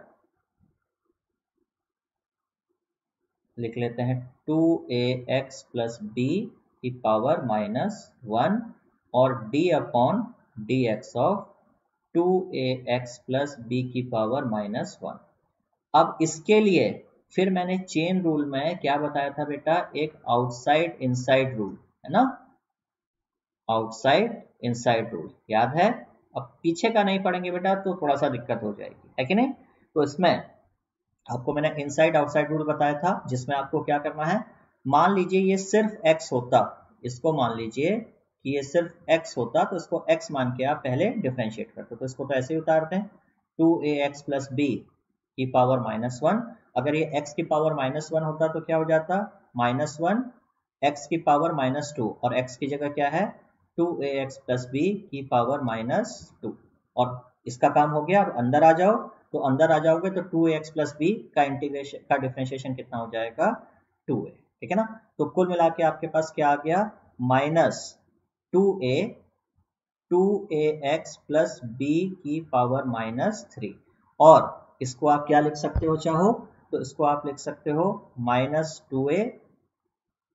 A: लिख लेते हैं two a x plus b की पावर माइनस वन और d upon d x of two a x plus b की पावर माइनस वन अब इसके लिए फिर मैंने चेन रूल में क्या बताया था बेटा? एक आउटसाइड इनसाइड रूल है ना? आउटसाइड इनसाइड रूल याद है? अब पीछे का नहीं पढ़ेंगे बेटा तो थोड़ा सा दिक्कत हो जाएगी, है कि नहीं? तो इसमें आपको मैंने इनसाइड आउटसाइड रूल बताया था, जिसमें आपको क्या करना है? मान लीजिए ये सिर्फ़ एक्स होता, इसको मान लीजिए कि ये सिर्फ़ एक्स होता तो इसको एक्स मान के आप पहले डिफ्रेंशिएट करते तो इसको तो ऐसे ही उतारते हैं। Two a x plus b की पावर माइनस वन अगर ये एक्स की पावर माइनस वन होता तो क्या हो जाता? माइनस वन एक्स की पावर माइनस टू और एक्स की जगह क्या है? Two a x plus b की पावर माइनस टू और इसका काम हो गया, अब अंदर आ जाओ। तो अंदर आ जाओगे तो two a x plus b का इंटीग्रेशन का डिफ्रेंशिएशन कितना हो जाएगा? टू ए ठीक है ना? तो कुल मिला के आपके पास क्या आ गया? Minus two a two a x plus b की पावर माइनस थ्री। और इसको आप क्या लिख सकते हो चाहो? तो इसको आप लिख सकते हो minus two a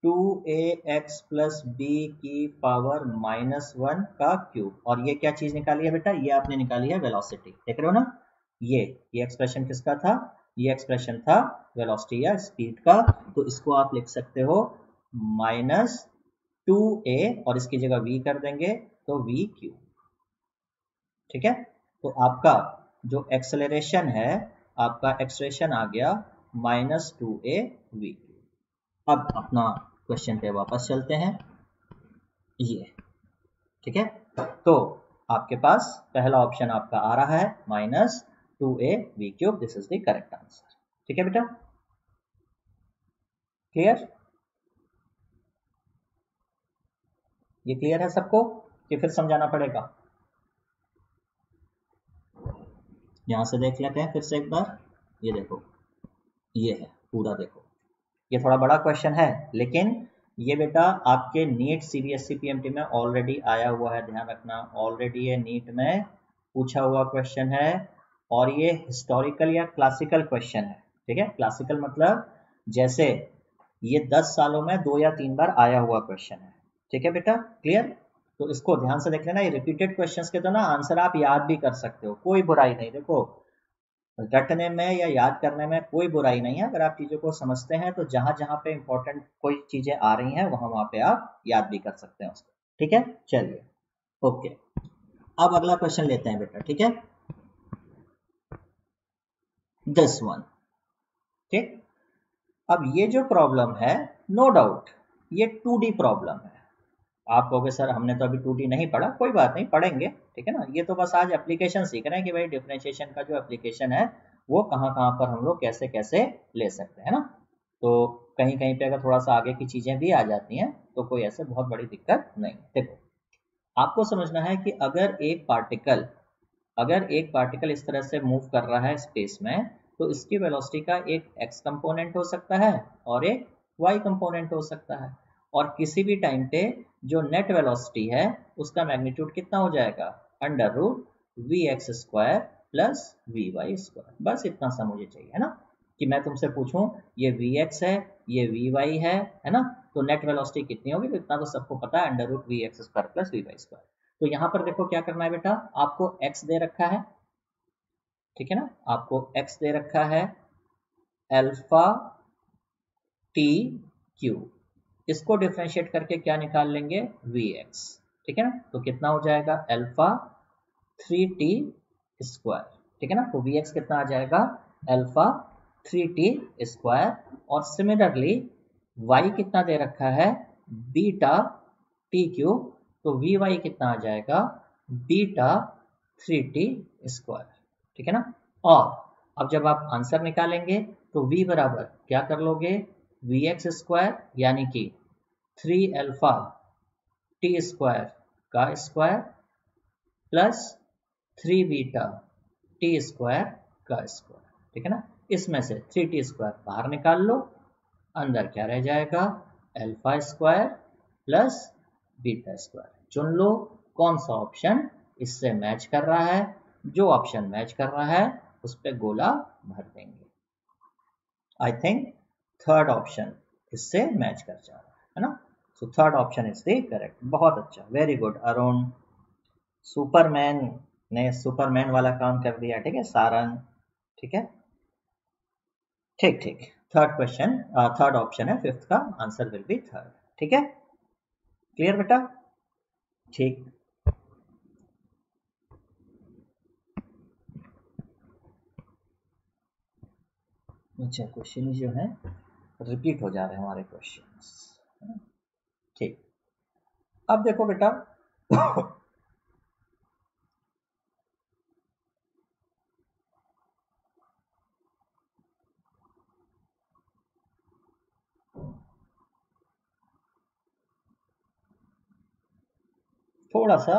A: two a x plus b की पावर माइनस वन का क्यूब। और ये क्या चीज़ निकाली है बेटा? ये आपने निकाली है वेलोसिटी। देख रहे हो ना? ये ये एक्सप्रेशन किसका था? ये एक्सप्रेशन था वेलोसिटी या स्पीड का तो इसको आप लिख सकते हो माइनस टू ए और इसकी जगह वी कर देंगे तो वी क्यू ठीक है? तो आपका जो एक्सेलरेशन है, आपका एक्सप्रेशन आ गया minus two a v cube अब अपना क्वेश्चन पे वापस चलते हैं। ये। ठीक है? तो आपके पास पहला ऑप्शन आपका आ रहा है minus two a v cube this is the correct answer ठीक है बेटा? क्लियर ये क्लियर है सबको? कि फिर समझाना पड़ेगा? यहाँ से देख लेते हैं फिर से एक बार। ये देखो, ये है, पूरा देखो। ये थोड़ा बड़ा क्वेश्चन है, लेकिन ये बेटा आपके नीट सीबीएसई पीएमटी में ऑलरेडी आया हुआ है, ध्यान रखना। ऑलरेडी ये नीट में पूछा हुआ क्वेश्चन है और ये हिस्टोरिकल या क्लासिकल क्वेश्चन है, ठीक है? क्लासिकल मतलब जैसे ये दस सालों में दो या तीन बार आया हुआ क्वेश्चन है, ठीक है बेटा? क्लियर तो इसको ध्यान से देख लेना, ये रिपीटेड क्वेश्चंस के तो ना आंसर आप याद भी कर सकते हो, कोई बुराई नहीं, देखो। रटने में या याद करने में कोई बुराई नहीं है, अगर आप चीज़ों को समझते हैं तो जहाँ जहाँ पे इंपॉर्टेंट कोई चीज़ें आ रही हैं, वहाँ वहाँ पे आप याद भी कर सकते हैं उसको, ठीक है? चलिए ओके अब अगला क्वेश्चन लेते हैं बेटा, ठीक है? दिस वन ठीक अब ये जो प्रॉब्लम है नो no डाउट ये टू डी प्रॉब्लम है. आप कहोगे, सर, हमने तो अभी टू डी नहीं पढ़ा, कोई बात नहीं, पढ़ेंगे. ठीक है ना? ये तो बस आज एप्लीकेशन सीख रहे हैं कि भाई डिफ्रेंशिएशन का जो एप्लीकेशन है, वो कहाँ कहाँ पर हम लोग कैसे कैसे ले सकते हैं ना? तो कहीं कहीं पे अगर थोड़ा सा आगे की चीज़ें भी आ जाती हैं तो कोई ऐसे बहुत बड़ी दिक्कत नहीं देखो, आपको समझना है कि अगर एक पार्टिकल अगर एक पार्टिकल इस तरह से मूव कर रहा है स्पेस में तो इसकी वेलोसिटी का एक एक्स कंपोनेंट हो सकता है और एक वाई कंपोनेंट हो सकता है। और किसी भी टाइम पे जो नेट वेलोसिटी है, उसका मैग्नीट्यूड कितना हो जाएगा? Under root v x square plus v y square बस इतना सा मुझे चाहिए, है ना? कि मैं तुमसे पूछूँ, ये वी एक्स है, ये वी वाई है है ना? तो नेट वेलोसिटी कितनी होगी? तो इतना तो सबको पता है under root v x square plus v y square तो यहाँ पर देखो क्या करना है बेटा, आपको x दे रखा है, ठीक है ना? आपको x दे रखा है अल्फ़ा टी क्यू इसको डिफ्रेंशिएट करके क्या निकाल लेंगे? वी एक्स ठीक है ना? तो कितना हो जाएगा? अल्फ़ा थ्री टी स्क्वायर ठीक है ना? तो वी एक्स कितना आ जाएगा? अल्फ़ा थ्री टी स्क्वायर और सिमिलरली वाई कितना दे रखा है? बीटा टी क्यू तो वी वाई कितना आ जाएगा? बीटा थ्री टी स्क्वायर ठीक है ना? और अब जब आप आंसर निकालेंगे तो v बराबर क्या कर लोगे? वी एक्स स्क्वायर यानी कि थ्री एल्फा टी स्क्वायर का square plus three beta t square का स्क्वायर ठीक है ना? इसमें से थ्री टी स्क्वायर बाहर निकाल लो, अंदर क्या रह जाएगा? Alpha square plus beta square चुन लो, कौन सा ऑप्शन इससे मैच कर रहा है। जो ऑप्शन मैच कर रहा है, उस पर गोला भर देंगे। आई थिंक थर्ड ऑप्शन इससे मैच कर जा रहा है ना? So third option is the correct बहुत अच्छा। वेरी गुड अरुण सुपरमैन ने सुपरमैन वाला काम कर दिया, ठीक है? सारन ठीक है? ठीक ठीक। थर्ड क्वेश्चन थर्ड ऑप्शन है। फिफ्थ का आंसर विल बी थर्ड ठीक है? क्लियर बेटा? ठीक। अच्छा क्वेश्चन जो है रिपीट हो जा रहे हैं हमारे क्वेश्चन ठीक। अब देखो बेटा थोड़ा सा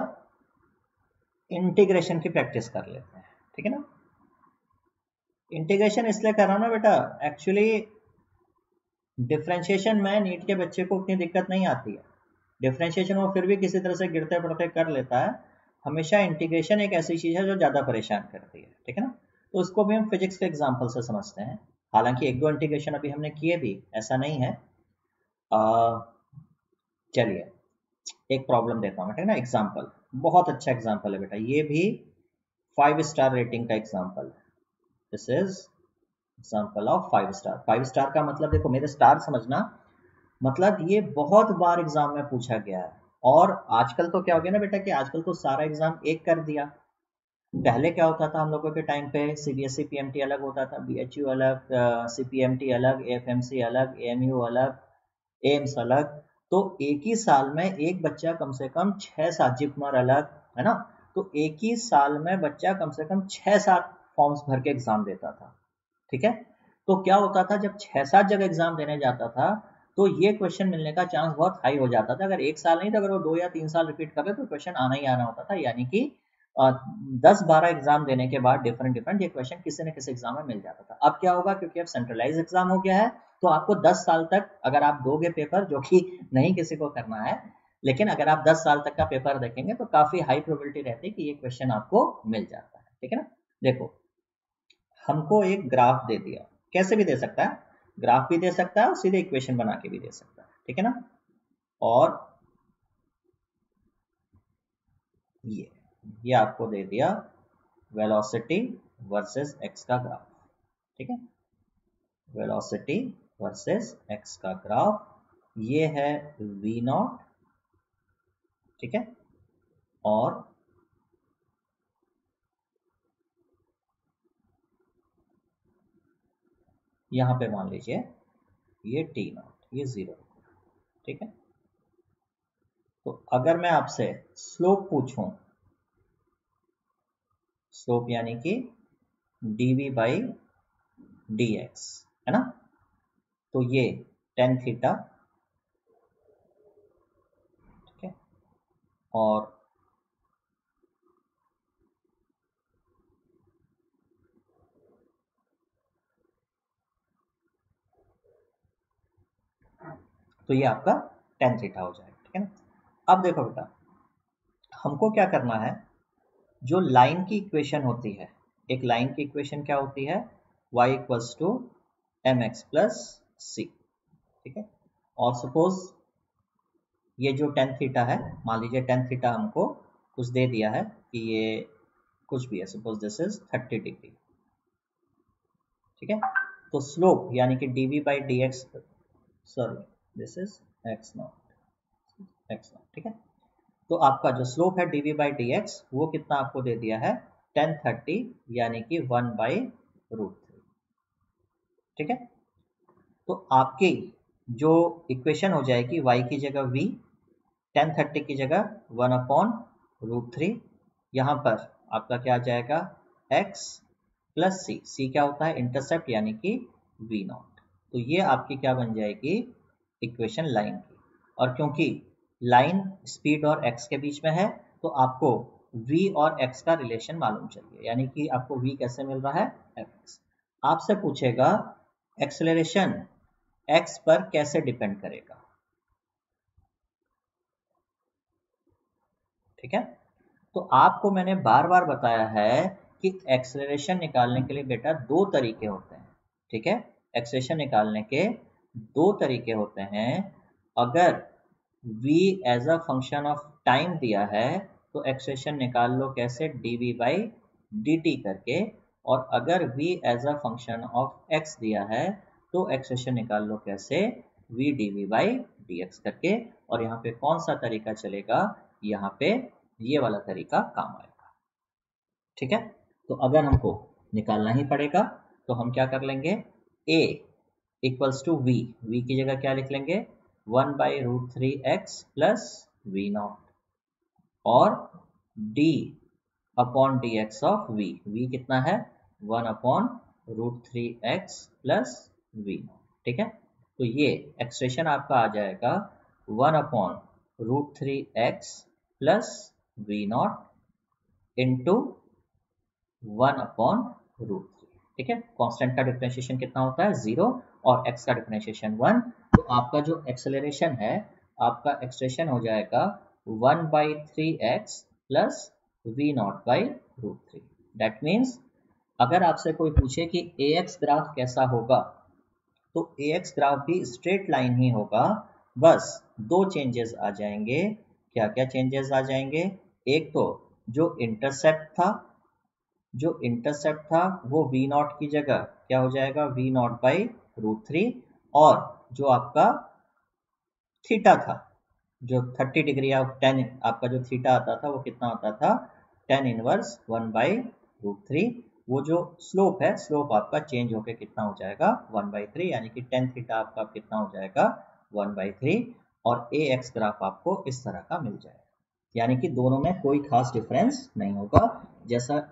A: इंटीग्रेशन की प्रैक्टिस कर लेते हैं, ठीक है ना? इंटीग्रेशन इसलिए कर रहा हूँ ना बेटा एक्चुअली डिफ्रेंशिएशन में नीट के बच्चे को उतनी दिक्कत नहीं आती है। डिफ्रेंशिएशन वो फिर भी किसी तरह से गिरते पड़ते कर लेता है। हमेशा इंटीग्रेशन एक ऐसी चीज़ है जो ज़्यादा परेशान करती है, ठीक है ना? तो उसको भी हम फिजिक्स के एग्ज़ाम्पल से समझते हैं। हालाँकि एक दो इंटीग्रेशन अभी हमने किए भी, ऐसा नहीं है। चलिए। एक प्रॉब्लम देता हूँ बेटा ना? एग्ज़ाम्पल बहुत अच्छा एग्ज़ाम्पल है बेटा। ये भी फाइव स्टार रेटिंग का एग्ज़ाम्पल है। This is example of five star five star का मतलब देखो, मेरे स्टार समझना मतलब ये बहुत बार एग्ज़ाम में पूछा गया है। और आजकल तो क्या हो गया ना बेटा कि आजकल तो सारा एग्ज़ाम एक कर दिया। पहले क्या होता था हम लोगों के टाइम पे? C B S E P M T अलग होता था बी एच यू अलग सीपीएमटी अलग एफ़ एम सी अलग एएमयू अलग एम्स अलग। तो एक ही साल में एक बच्चा कम से कम छह सात जिपमर अलग, है ना? तो एक ही साल में बच्चा कम से कम छह सात फॉर्म्स भर के एग्ज़ाम देता था, ठीक है? तो क्या होता था, जब छह सात जगह एग्ज़ाम देने जाता था तो ये क्वेश्चन मिलने का चांस बहुत हाई हो जाता था। अगर एक साल नहीं तो अगर वो दो या तीन साल रिपीट कर तो क्वेश्चन आना ही आना होता था। यानी कि दस बारह एग्ज़ाम देने के बाद डिफरेंट डिफरेंट ये क्वेश्चन किसी न किसी एग्ज़ाम में मिल जाता था। अब क्या होगा? क्योंकि अब सेंट्रलाइज एग्ज़ाम हो गया है तो आपको दस साल तक अगर आप दोगे पेपर जो कि नहीं किसी को करना है, लेकिन अगर आप दस साल तक का पेपर देखेंगे तो काफ़ी हाई प्रोबेबिलिटी रहती है कि ये क्वेश्चन आपको मिल जाता है। ठीक है ना? देखो, हमको एक ग्राफ दे दिया। कैसे भी दे सकता है? ग्राफ भी दे सकता है और सीधे इक्वेशन बना के भी दे सकता है। ठीक है ना? और ये। ये आपको दे दिया वेलोसिटी वर्सेस एक्स का ग्राफ। ठीक है? वेलोसिटी वर्सेस एक्स का ग्राफ, ये है वी नॉट ठीक है? और यहाँ पे मान लीजिए, ये टी नॉट ये ज़ीरो ठीक है? तो अगर मैं आपसे स्लोप पूछूँ स्लोप यानी कि d v by d x है ना? तो ये टेन थीटा ठीक है? और तो ये आपका टेन थीटा हो जाएगा, ठीक है ना? अब देखो बेटा, हमको क्या करना है? जो लाइन की इक्वेशन होती है, एक लाइन की इक्वेशन क्या होती है? y equals to m x plus c ठीक है? और सपोज़ ये जो टेन थीटा है, मान लीजिए टेन थीटा हमको कुछ दे दिया है कि ये कुछ भी है suppose this is thirty degree ठीक है? तो स्लोप यानी कि d v by d x sorry this is x naught x naught ठीक है? तो आपका जो स्लोप है डीवी बाई डी एक्स वो कितना आपको दे दिया है? टेन थर्टी यानी कि वन बाई रूट थ्री ठीक है? तो आपकी जो इक्वेशन हो जाएगी y की जगह v टेन थर्टी की जगह वन अपॉन रूट थ्री यहाँ पर आपका क्या आ जाएगा? x प्लस सी सी क्या होता है? इंटरसेप्ट यानी कि v नॉट तो ये आपकी क्या बन जाएगी? इक्वेशन लाइन की। और क्योंकि लाइन स्पीड और एक्स के बीच में है तो आपको वी और एक्स का रिलेशन मालूम चाहिए। यानी कि आपको वी कैसे मिल रहा है? fx आपसे पूछेगा एक्सेलरेशन एक्स पर कैसे डिपेंड करेगा? ठीक है? तो आपको मैंने बार बार बताया है कि एक्सेलरेशन निकालने के लिए बेटा दो तरीके होते हैं। ठीक है? एक्सलेशन निकालने के दो तरीके होते हैं। अगर v as a function of time दिया है तो एक्सेलरेशन निकाल लो कैसे? D v by d t करके, और अगर v as a function of x दिया है तो एक्सेशन निकाल लो कैसे? V d v by d x करके, और यहाँ पे कौन सा तरीका चलेगा? यहाँ पे ये वाला तरीका काम आएगा। ठीक है? तो अगर हमको निकालना ही पड़ेगा तो हम क्या कर लेंगे? A equals to v v की जगह क्या लिख लेंगे? One by root three x plus v naught और d upon d x of v v कितना है? One upon root three x plus v ठीक है? तो ये एक्सप्रेशन आपका आ जाएगा one upon root three x plus v naught into one upon root three. ठीक है? कांस्टेंट का डिफ्रेंशिएशन कितना होता है? ज़ीरो और एक्स का डिफ्रेंशिएशन वन। आपका जो एक्सेलरेशन है, आपका एक्सप्रेशन हो जाएगा one by three x plus v naught by root three that means अगर आपसे कोई पूछे कि ए एक्स ग्राफ कैसा होगा तो ए एक्स ग्राफ भी स्ट्रेट लाइन ही होगा। बस दो चेंजेस आ जाएँगे। क्या क्या चेंजेस आ जाएँगे? एक तो जो इंटरसेप्ट था, जो इंटरसेप्ट था, वो वी नॉट की जगह क्या हो जाएगा? V naught by root three और जो आपका थीटा था, जो 30 डिग्री ऑफ़ टेन, आपका जो थीटा आता था वो कितना आता था? Tan inverse one by root three. वो जो स्लोप है, स्लोप आपका चेंज होकर कितना हो जाएगा? वन बाई थ्री, यानी कि टेन थीटा आपका कितना हो जाएगा? One by three. और ए एक्स ग्राफ आपको इस तरह का मिल जाएगा। यानी कि दोनों में कोई खास डिफरेंस नहीं होगा। जैसा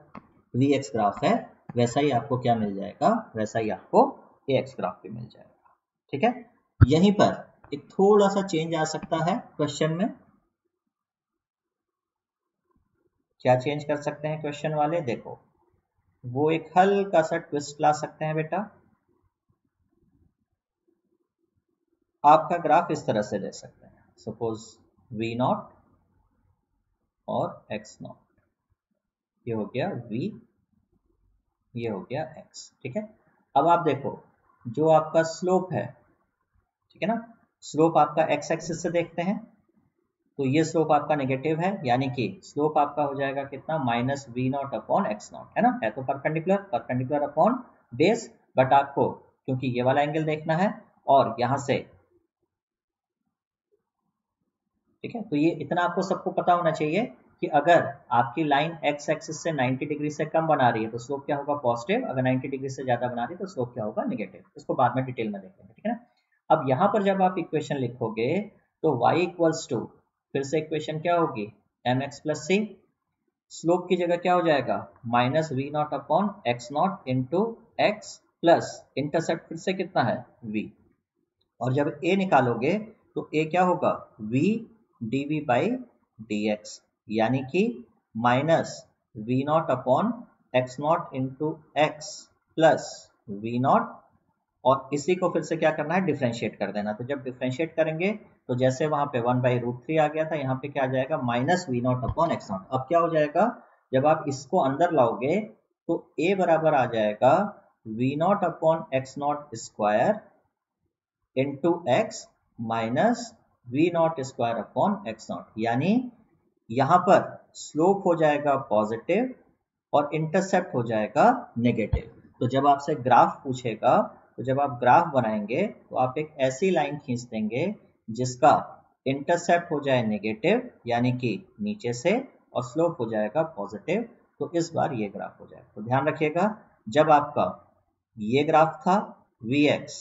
A: वी एक्स ग्राफ है, वैसा ही आपको क्या मिल जाएगा? वैसा ही आपको ए एक्स ग्राफ भी मिल जाएगा। ठीक है? यहीं पर एक थोड़ा सा चेंज आ सकता है क्वेश्चन में। क्या चेंज कर सकते हैं क्वेश्चन वाले? देखो, वो एक हल्का सा ट्विस्ट ला सकते हैं बेटा। आपका ग्राफ इस तरह से दे सकते हैं। सपोज़ वी नॉट और एक्स नॉट ये हो गया वी ये हो गया एक्स ठीक है? अब आप देखो, जो आपका स्लोप है ठीक है ना? स्लोप आपका एक्स एक्सिस से देखते हैं। तो ये स्लोप आपका नेगेटिव है, यानी कि स्लोप आपका हो जाएगा कितना? Minus v naught upon x naught है ना? है तो perpendicular perpendicular upon base but आपको, क्योंकि ये वाला एंगल देखना है, और यहाँ से, ठीक है? तो ये इतना आपको सबको पता होना चाहिए कि अगर आपकी लाइन एक्स एक्सिस से 90 डिग्री से कम बना रही है तो स्लोप क्या होगा? पॉजिटिव अगर 90 डिग्री से ज़्यादा बना रही है तो स्लोप क्या होगा? नेगेटिव इसको बाद में डिटेल में देखेंगे, ठीक है ना? अब यहाँ पर जब आप इक्वेशन लिखोगे तो y इक्वल्स टू फिर से इक्वेशन क्या होगी? M x plus c slope की जगह क्या हो जाएगा? Minus v naught upon x naught into x plus intercept फिर से कितना है? V. और जब a निकालोगे तो a क्या होगा? V d v by d x यानी कि minus v naught upon x naught into x plus v naught और इसी को फिर से क्या करना है? डिफ्रेंशिएट कर देना। तो जब डिफ्रेंशिएट करेंगे तो जैसे वहाँ पे वन बाई रूट थ्री आ गया था, यहाँ पे क्या आ जाएगा? Minus v naught upon x naught अब क्या हो जाएगा? जब आप इसको अंदर लाओगे तो ए बराबर आ जाएगा v naught upon x naught square into x minus v naught square upon x naught यानी यहाँ पर स्लोप हो जाएगा पॉजिटिव और इंटरसेप्ट हो जाएगा नेगेटिव तो जब आपसे ग्राफ पूछेगा तो जब आप ग्राफ बनाएँगे तो आप एक ऐसी लाइन खींच देंगे जिसका इंटरसेप्ट हो जाए नेगेटिव यानी कि नीचे से, और स्लोप हो जाएगा पॉजिटिव तो इस बार ये ग्राफ हो जाएगा। तो ध्यान रखिएगा, जब आपका ये ग्राफ था वी एक्स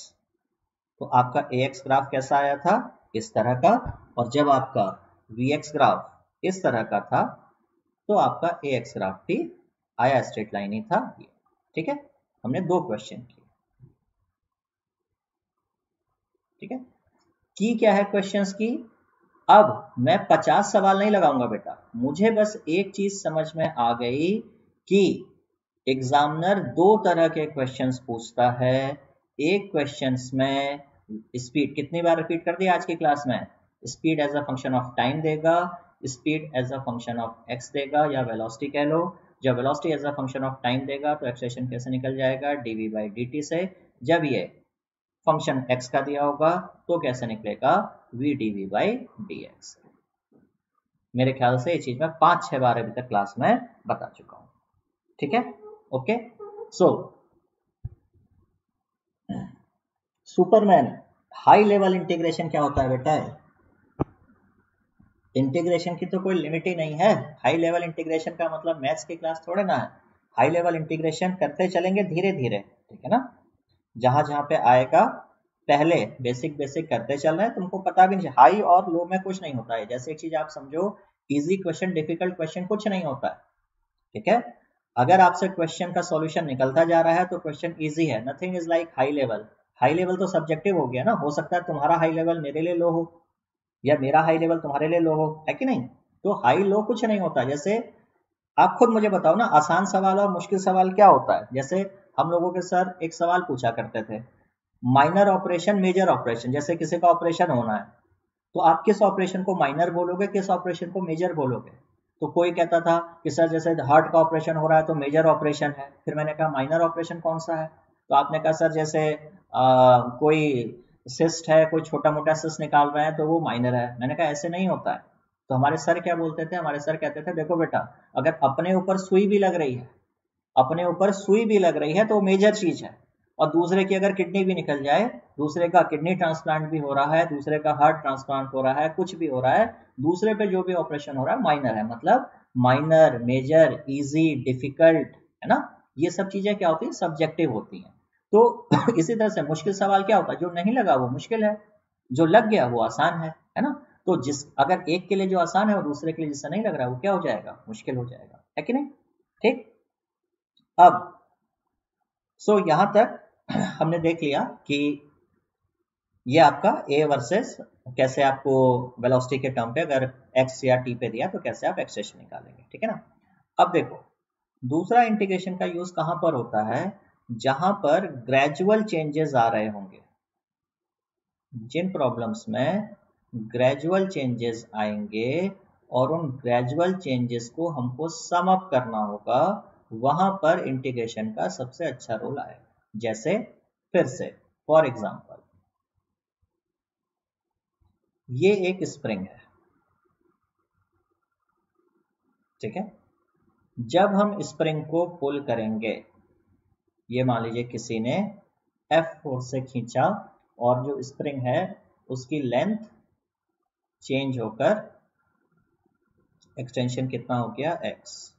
A: तो आपका ए एक्स ग्राफ कैसा आया था? इस तरह का, और जब आपका वी एक्स ग्राफ इस तरह का था तो आपका ए एक्स ग्राफ भी आया स्ट्रेट लाइन ही था ये। ठीक है? हमने दो क्वेश्चन किए। ठीक है? की क्या है क्वेश्चंस की? अब मैं पचास सवाल नहीं लगाऊँगा बेटा। मुझे बस एक चीज़ समझ में आ गई कि एग्जामिनर दो तरह के क्वेश्चंस पूछता है। एक क्वेश्चंस में स्पीड कितनी बार रिपीट कर दिया आज की क्लास में? Speed as a function of time देगा speed as a function of x देगा, या वेलोसिटी कह लो। जब velocity as a function of time देगा तो एक्सेशन कैसे निकल जाएगा? डीवी बाई डी से। जब ये फ़ंक्शन एक्स का दिया होगा तो कैसे निकलेगा? V d v by d x मेरे ख्याल से ये चीज़ मैं पाँच छह बार अभी तक क्लास में बता चुका हूँ। ठीक है? Okay so Superman high level integration क्या होता है बेटा? इंटीग्रेशन की तो कोई लिमिट ही नहीं है। हाई लेवल इंटीग्रेशन का मतलब मैथ्स की क्लास थोड़े ना है। हाई लेवल इंटीग्रेशन करते चलेंगे धीरे धीरे ठीक है ना? जहाँ जहाँ पे आएगा पहले बेसिक बेसिक करते चल रहे हैं, तुमको पता भी नहीं हाई और लो में कुछ नहीं होता है। जैसे एक चीज़ आप समझो इजी क्वेश्चन डिफ़िकल्ट क्वेश्चन कुछ नहीं होता है। ठीक है? अगर आपसे क्वेश्चन का सॉल्यूशन निकलता जा रहा है तो क्वेश्चन इजी है। Nothing is like high level high level तो सब्जेक्टिव हो गया ना। हो सकता है तुम्हारा हाई लेवल मेरे लिए लो हो, या मेरा हाई लेवल तुम्हारे लिए लो हो। है कि नहीं? तो हाई लो कुछ नहीं होता। जैसे आप खुद मुझे बताओ ना, आसान सवाल और मुश्किल सवाल क्या होता है? जैसे हम लोगों के सर एक सवाल पूछा करते थे। माइनर ऑपरेशन मेजर ऑपरेशन जैसे किसी का ऑपरेशन होना है। तो आप किस ऑपरेशन को माइनर बोलोगे किस ऑपरेशन को मेजर बोलोगे? तो कोई कहता था कि सर जैसे हार्ट का ऑपरेशन हो रहा है तो मेजर ऑपरेशन है। फिर मैंने कहा माइनर ऑपरेशन कौन सा है? तो आपने कहा सर जैसे आ, कोई सिस्ट है कोई छोटा मोटा सिस्ट निकाल रहे हैं तो वो माइनर है। मैंने कहा ऐसे नहीं होता है। तो हमारे सर क्या बोलते थे? हमारे सर कहते थे देखो बेटा अगर अपने ऊपर सुई भी लग रही है अपने ऊपर सुई भी लग रही है तो मेजर चीज़ है। और दूसरे की अगर किडनी भी निकल जाए, दूसरे का किडनी ट्रांसप्लांट भी हो रहा है, दूसरे का हार्ट ट्रांसप्लांट हो रहा है, कुछ भी हो रहा है, दूसरे पे जो भी ऑपरेशन हो रहा है, माइनर है। मतलब माइनर, मेजर, इजी, डिफ़िकल्ट, है ना? ये सब चीज़ें क्या होती है? सब्जेक्टिव होती हैं। तो इसी तरह से मुश्किल सवाल क्या होता है? जो नहीं लगा वो मुश्किल है, जो लग गया वो आसान है है ना? तो जिस, अगर एक के लिए जो आसान है और दूसरे के लिए जिससे नहीं लग रहा, वो क्या हो जाएगा? मुश्किल हो जाएगा। है कि नहीं? ठीक? अब सो यहाँ तक हमने देख लिया कि ये आपका ए वर्सेस कैसे आपको वेलोसिटी के टर्म पे अगर एक्स या टी पे दिया तो कैसे आप एक्सप्रेशन निकालेंगे, ठीक है ना? अब देखो, दूसरा इंटीग्रेशन का यूज़ कहाँ पर होता है? जहाँ पर ग्रेजुअल चेंजेस आ रहे होंगे। जिन प्रॉब्लम्स में ग्रेजुअल चेंजेस आएँगे और उन ग्रेजुअल चेंजेस को हमको सम अप करना होगा वहाँ पर इंटीग्रेशन का सबसे अच्छा रोल आएगा। जैसे फिर से फॉर एग्ज़ाम्पल ये एक स्प्रिंग है। ठीक है? जब हम स्प्रिंग को पुल करेंगे, ये मान लीजिए किसी ने एफ़ फोर से खींचा और जो स्प्रिंग है, उसकी लेंथ चेंज होकर एक्सटेंशन कितना हो गया? एक्स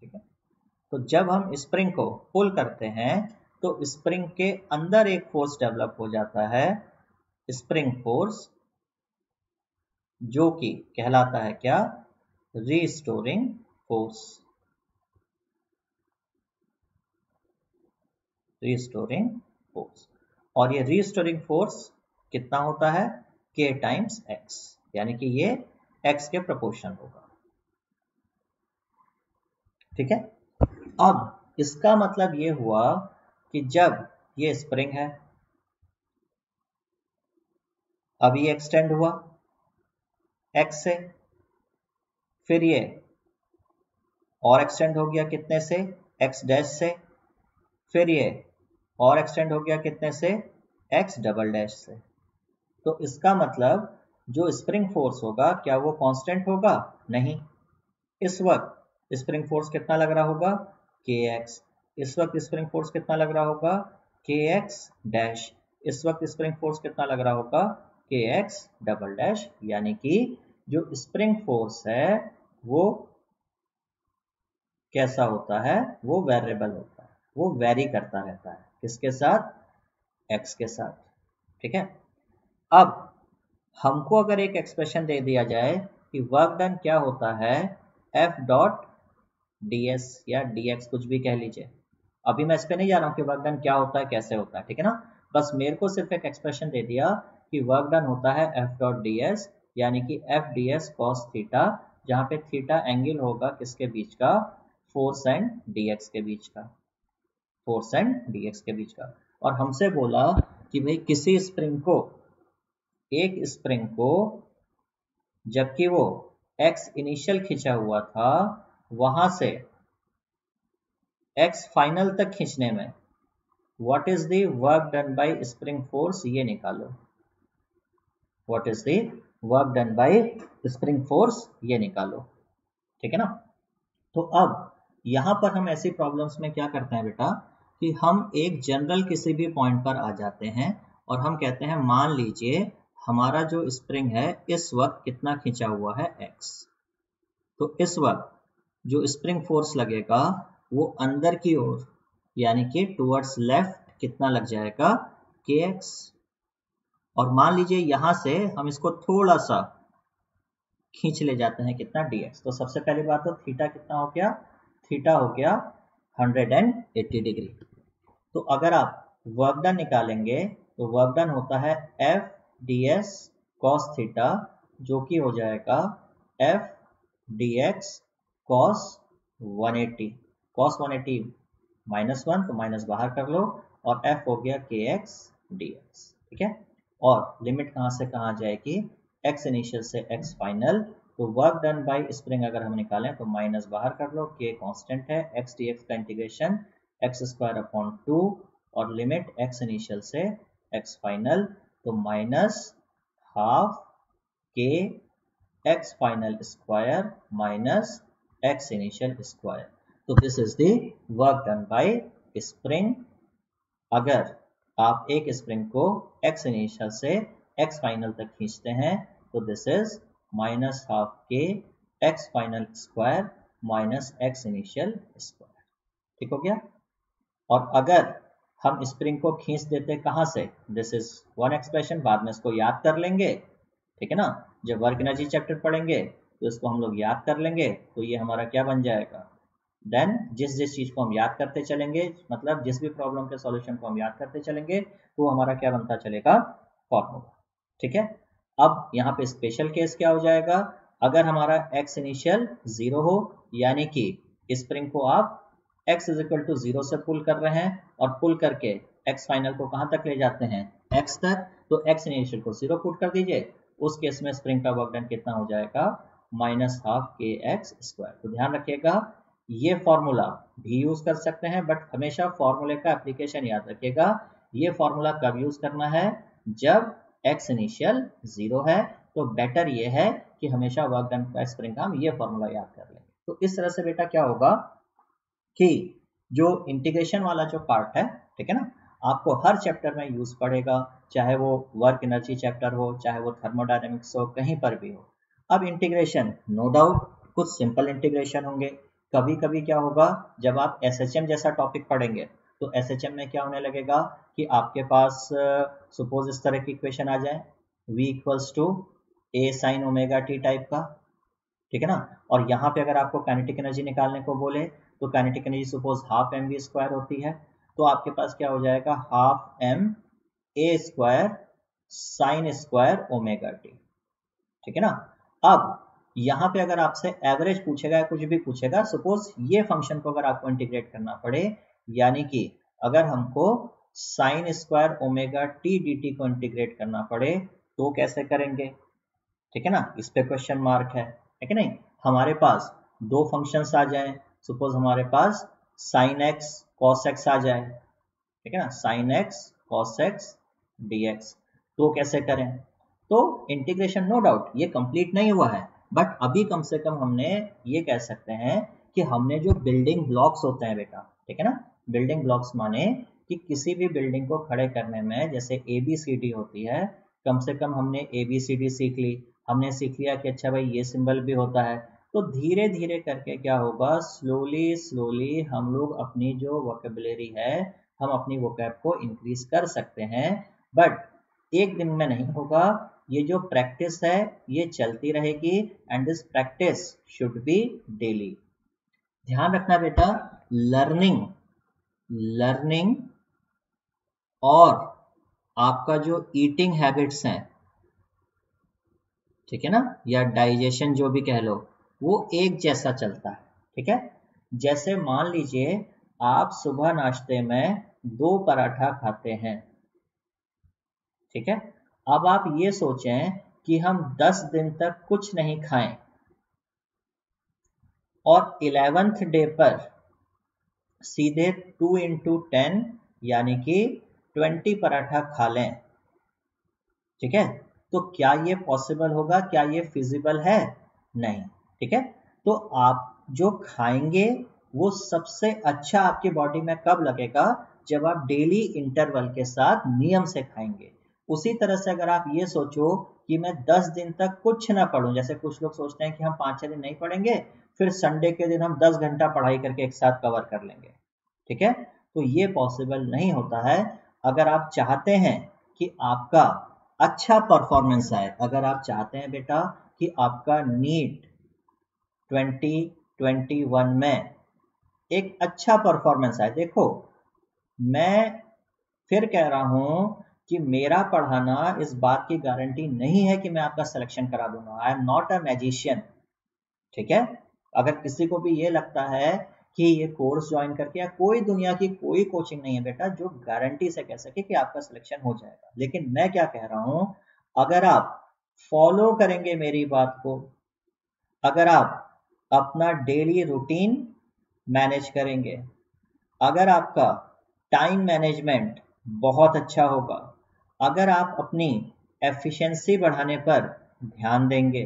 A: ठीक है? तो जब हम स्प्रिंग को पुल करते हैं तो स्प्रिंग के अंदर एक फोर्स डेवलप हो जाता है स्प्रिंग फोर्स जो कि कहलाता है क्या? रीस्टोरिंग फोर्स रीस्टोरिंग फोर्स और ये रीस्टोरिंग फोर्स कितना होता है? के टाइम्स एक्स यानी कि ये एक्स के प्रोपोर्शन होगा। ठीक है? अब इसका मतलब ये हुआ कि जब ये स्प्रिंग है अब ये एक्सटेंड हुआ एक्स से, फिर ये और एक्सटेंड हो गया कितने से? एक्स डैश से, फिर ये और एक्सटेंड हो गया कितने से? एक्स डबल डैश से। तो इसका मतलब जो स्प्रिंग फोर्स होगा, क्या वो कांस्टेंट होगा? नहीं। इस वक्त स्प्रिंग फोर्स कितना लग रहा होगा? के एक्स इस वक्त स्प्रिंग फोर्स कितना लग रहा होगा? के एक्स डैश इस वक्त स्प्रिंग फोर्स कितना लग रहा होगा? के एक्स डबल डैश यानी कि जो स्प्रिंग फोर्स है, वो कैसा होता है? वो वेरिएबल होता है, वो वेरी करता रहता है। किसके साथ? एक्स के साथ, ठीक है? अब हमको अगर एक एक्सप्रेशन दे दिया जाए कि वर्क डन क्या होता है? एफ़ डॉट एस या एक्स कुछ भी कह लीजिए। अभी मैं इस पर नहीं जा रहा हूँ कि वर्क डन क्या होता है, कैसे होता है, ठीक है ना? बस मेरे को सिर्फ़ एक एक्सप्रेशन दे दिया कि वर्क डन होता है एफ़ डॉट डी एस यानी कि F d s cos theta जहाँ पे थीटा एंगल होगा किसके बीच का? फोर्स एंड डीएक्स के बीच का। फोर्स एंड डीएक्स के बीच का। और हमसे बोला कि भाई किसी स्प्रिंग को, एक स्प्रिंग को, जबकि वो एक्स इनिशियल खींचा हुआ था वहाँ से एक्स फाइनल तक खींचने में what is the work done by spring force ये निकालो। What is the work done by spring force ये निकालो। ठीक है ना? तो अब यहाँ पर हम ऐसी प्रॉब्लम्स में क्या करते हैं बेटा? कि हम एक जनरल किसी भी पॉइंट पर आ जाते हैं और हम कहते हैं, मान लीजिए हमारा जो स्प्रिंग है, इस वक्त कितना खींचा हुआ है एक्स तो इस वक्त जो स्प्रिंग फोर्स लगेगा, वो अंदर की ओर, यानी कि टुवर्ड्स लेफ़्ट कितना लग जाएगा? के एक्स और मान लीजिए यहाँ से हम इसको थोड़ा सा खींच ले जाते हैं कितना? dx तो सबसे पहली बात तो थीटा कितना हो गया? थीटा हो गया 180 डिग्री तो अगर आप वर्क डन निकालेंगे तो वर्क डन होता है F d s cos theta जो कि हो जाएगा F d x cos 180 cos 180 minus one तो माइनस बाहर कर लो और एफ़ हो गया के एक्स डी एक्स ठीक है? और लिमिट कहाँ से कहाँ जाएगी? एक्स इनिशियल से एक्स फाइनल तो वर्क डन बाय स्प्रिंग अगर हम निकालें तो माइनस बाहर कर लो के कांस्टेंट है एक्स डी एक्स का integration x square upon two और लिमिट एक्स इनिशियल से एक्स फाइनल तो minus half k x final square minus x initial square तो this is the work done by spring अगर आप एक spring को x initial से एक्स फाइनल तक खींचते हैं तो this is minus half k x final square minus x initial square ठीक हो गया? और अगर हम स्प्रिंग को खींच देते कहाँ से? दिस इज़ वन एक्सप्रेशन बाद में इसको याद कर लेंगे। ठीक है ना? जब वर्क एनर्जी चैप्टर पढ़ेंगे तो इसको हम लोग याद कर लेंगे तो ये हमारा क्या बन जाएगा? देन जिस जिस चीज़ को हम याद करते चलेंगे मतलब जिस भी प्रॉब्लम के सॉल्यूशन को हम याद करते चलेंगे तो हमारा क्या बनता चलेगा? फॉर्मूला ठीक है? अब यहाँ पे स्पेशल केस क्या हो जाएगा? अगर हमारा एक्स इनिशियल ज़ीरो हो, यानी कि स्प्रिंग को आप x is equal to zero से पुल कर रहे हैं, और पुल करके एक्स फाइनल को कहाँ तक ले जाते हैं? एक्स तक। तो एक्स इनिशियल को ज़ीरो पुट कर दीजिए। उस केस में स्प्रिंग का वर्क डन कितना हो जाएगा? Minus half k x square. तो ध्यान रखिएगा, ये फॉर्मूला भी यूज़ कर सकते हैं, बट हमेशा फॉर्मूले का एप्लीकेशन याद रखिएगा, ये फॉर्मूला कब यूज़ करना है? जब एक्स इनिशियल ज़ीरो है तो बेटर ये है कि हमेशा वर्क डन का स्प्रिंग हम ये फॉर्मूला याद कर लेंगे तो इस तरह से बेटा क्या होगा कि जो इंटीग्रेशन वाला जो पार्ट है, ठीक है ना, आपको हर चैप्टर में यूज़ पड़ेगा, चाहे वो वर्क एनर्जी चैप्टर हो, चाहे वो थर्मोडायनेमिक्स हो, कहीं पर भी हो। अब इंटीग्रेशन नो डाउट कुछ सिंपल इंटीग्रेशन होंगे। कभी कभी क्या होगा, जब आप एसएचएम जैसा टॉपिक पढ़ेंगे तो एसएचएम में क्या होने लगेगा कि आपके पास सपोज़ इस तरह की इक्वेशन आ जाए। V equals to a sine omega t type का, ठीक है ना? और यहाँ पे अगर आपको कैनेटिक एनर्जी निकालने को बोले तो kinetic energy suppose half m v square होती है तो आपके पास क्या हो जाएगा? Half m a square sine square omega t ठीक है ना? अब, यहाँ पे अगर आपसे एवरेज पूछेगा या कुछ भी पूछेगा सपोज़ ये फ़ंक्शन को अगर आपको इंटीग्रेट करना पड़े, यानी कि अगर हमको sine square omega t d t को इंटीग्रेट करना पड़े तो कैसे करेंगे? ठीक है ना? इस पे क्वेश्चन मार्क है। ठीक है नहीं? हमारे पास दो फ़ंक्शंस आ जाए। सपोज़ हमारे पास साइन एक्स कॉस एक्स आ जाए। ठीक है ना? Sine x cos x d x तो कैसे करें? तो इंटीग्रेशन नो डाउट ये कंप्लीट नहीं हुआ है। बट अभी कम से कम हमने ये कह सकते हैं कि हमने जो बिल्डिंग ब्लॉक्स होते हैं बेटा, ठीक है ना? बिल्डिंग ब्लॉक्स माने कि किसी भी बिल्डिंग को खड़े करने में जैसे ए बी सी डी होती है, कम से कम हमने ए बी सी डी सीख ली, हमने सीख लिया कि अच्छा भाई ये सिंबल भी होता है। तो धीरे धीरे करके क्या होगा स्लोली स्लोली हम लोग अपनी जो वोकेबलरी है, हम अपनी वोकैब को इंक्रीज कर सकते हैं। बट एक दिन में नहीं होगा ये जो प्रैक्टिस है, ये चलती रहेगी and this practice should be daily ध्यान रखना बेटा लर्निंग लर्निंग और आपका जो ईटिंग हैबिट्स हैं, ठीक है ना, या डाइजेशन जो भी कह लो, वो एक जैसा चलता है, ठीक है? जैसे मान लीजिए, आप सुबह नाश्ते में दो पराठा खाते हैं, ठीक है? अब आप ये सोचें कि हम 10 दिन तक कुछ नहीं खाएँ। और इलेवेंथ डे पर सीधे टू इंटू टेन, यानी कि ट्वेंटी पराठा खा लें। ठीक है? तो क्या ये पॉसिबल होगा? क्या ये फिजिबल है? नहीं। ठीक है? तो आप जो खाएँगे, वो सबसे अच्छा आपकी बॉडी में कब लगेगा? जब आप डेली इंटरवल के साथ नियम से खाएँगे। उसी तरह से अगर आप ये सोचो कि मैं दस दिन तक कुछ ना पढ़ूं, जैसे कुछ लोग सोचते हैं कि हम पाँच छह दिन नहीं पढ़ेंगे, फिर संडे के दिन हम दस घंटा पढ़ाई करके एक साथ कवर कर लेंगे। ठीक है? तो ये पॉसिबल नहीं होता है। अगर आप चाहते हैं कि आपका अच्छा परफॉर्मेंस आए, अगर आप चाहते हैं बेटा कि आपका नीट 2021 में एक अच्छा परफॉर्मेंस आए, देखो, मैं फिर कह रहा हूँ कि मेरा पढ़ाना इस बात की गारंटी नहीं है कि मैं आपका सिलेक्शन करा दूँगा। I am not a magician ठीक है? अगर किसी को भी ये लगता है कि ये कोर्स ज्वाइन करके या कोई दुनिया की कोई कोचिंग नहीं है बेटा, जो गारंटी से कह सके कि आपका सिलेक्शन हो जाएगा। लेकिन मैं क्या कह रहा हूँ, अगर आप फॉलो करेंगे मेरी बात को, अगर आप अपना डेली रूटीन मैनेज करेंगे, अगर आपका टाइम मैनेजमेंट बहुत अच्छा होगा अगर आप अपनी एफिशिएंसी बढ़ाने पर ध्यान देंगे,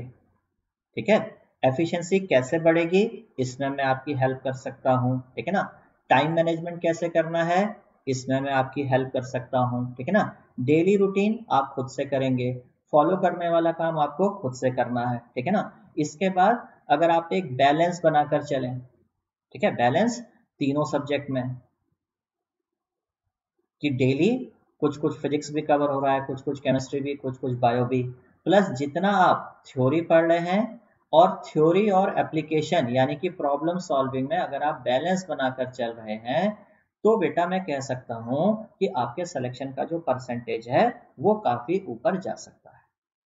A: ठीक है? एफिशिएंसी कैसे बढ़ेगी? इसमें मैं आपकी हेल्प कर सकता हूँ, ठीक है ना? टाइम मैनेजमेंट कैसे करना है? इसमें मैं आपकी हेल्प कर सकता हूँ, ठीक है ना? डेली रूटीन आप खुद से करेंगे फॉलो करने वाला काम आपको खुद से करना है, ठीक है ना? इसके बाद अगर आप एक बैलेंस बनाकर चलें, ठीक है? बैलेंस तीनों सब्जेक्ट में, कि डेली कुछ कुछ फिजिक्स भी कवर हो रहा है कुछ कुछ केमिस्ट्री भी कुछ कुछ बायो भी। प्लस जितना आप थ्योरी पढ़ रहे हैं और थ्योरी और एप्लीकेशन यानी कि प्रॉब्लम सॉल्विंग में अगर आप बैलेंस बनाकर चल रहे हैं तो बेटा मैं कह सकता हूँ कि आपके सिलेक्शन का जो परसेंटेज है, वो काफ़ी ऊपर जा सकता है।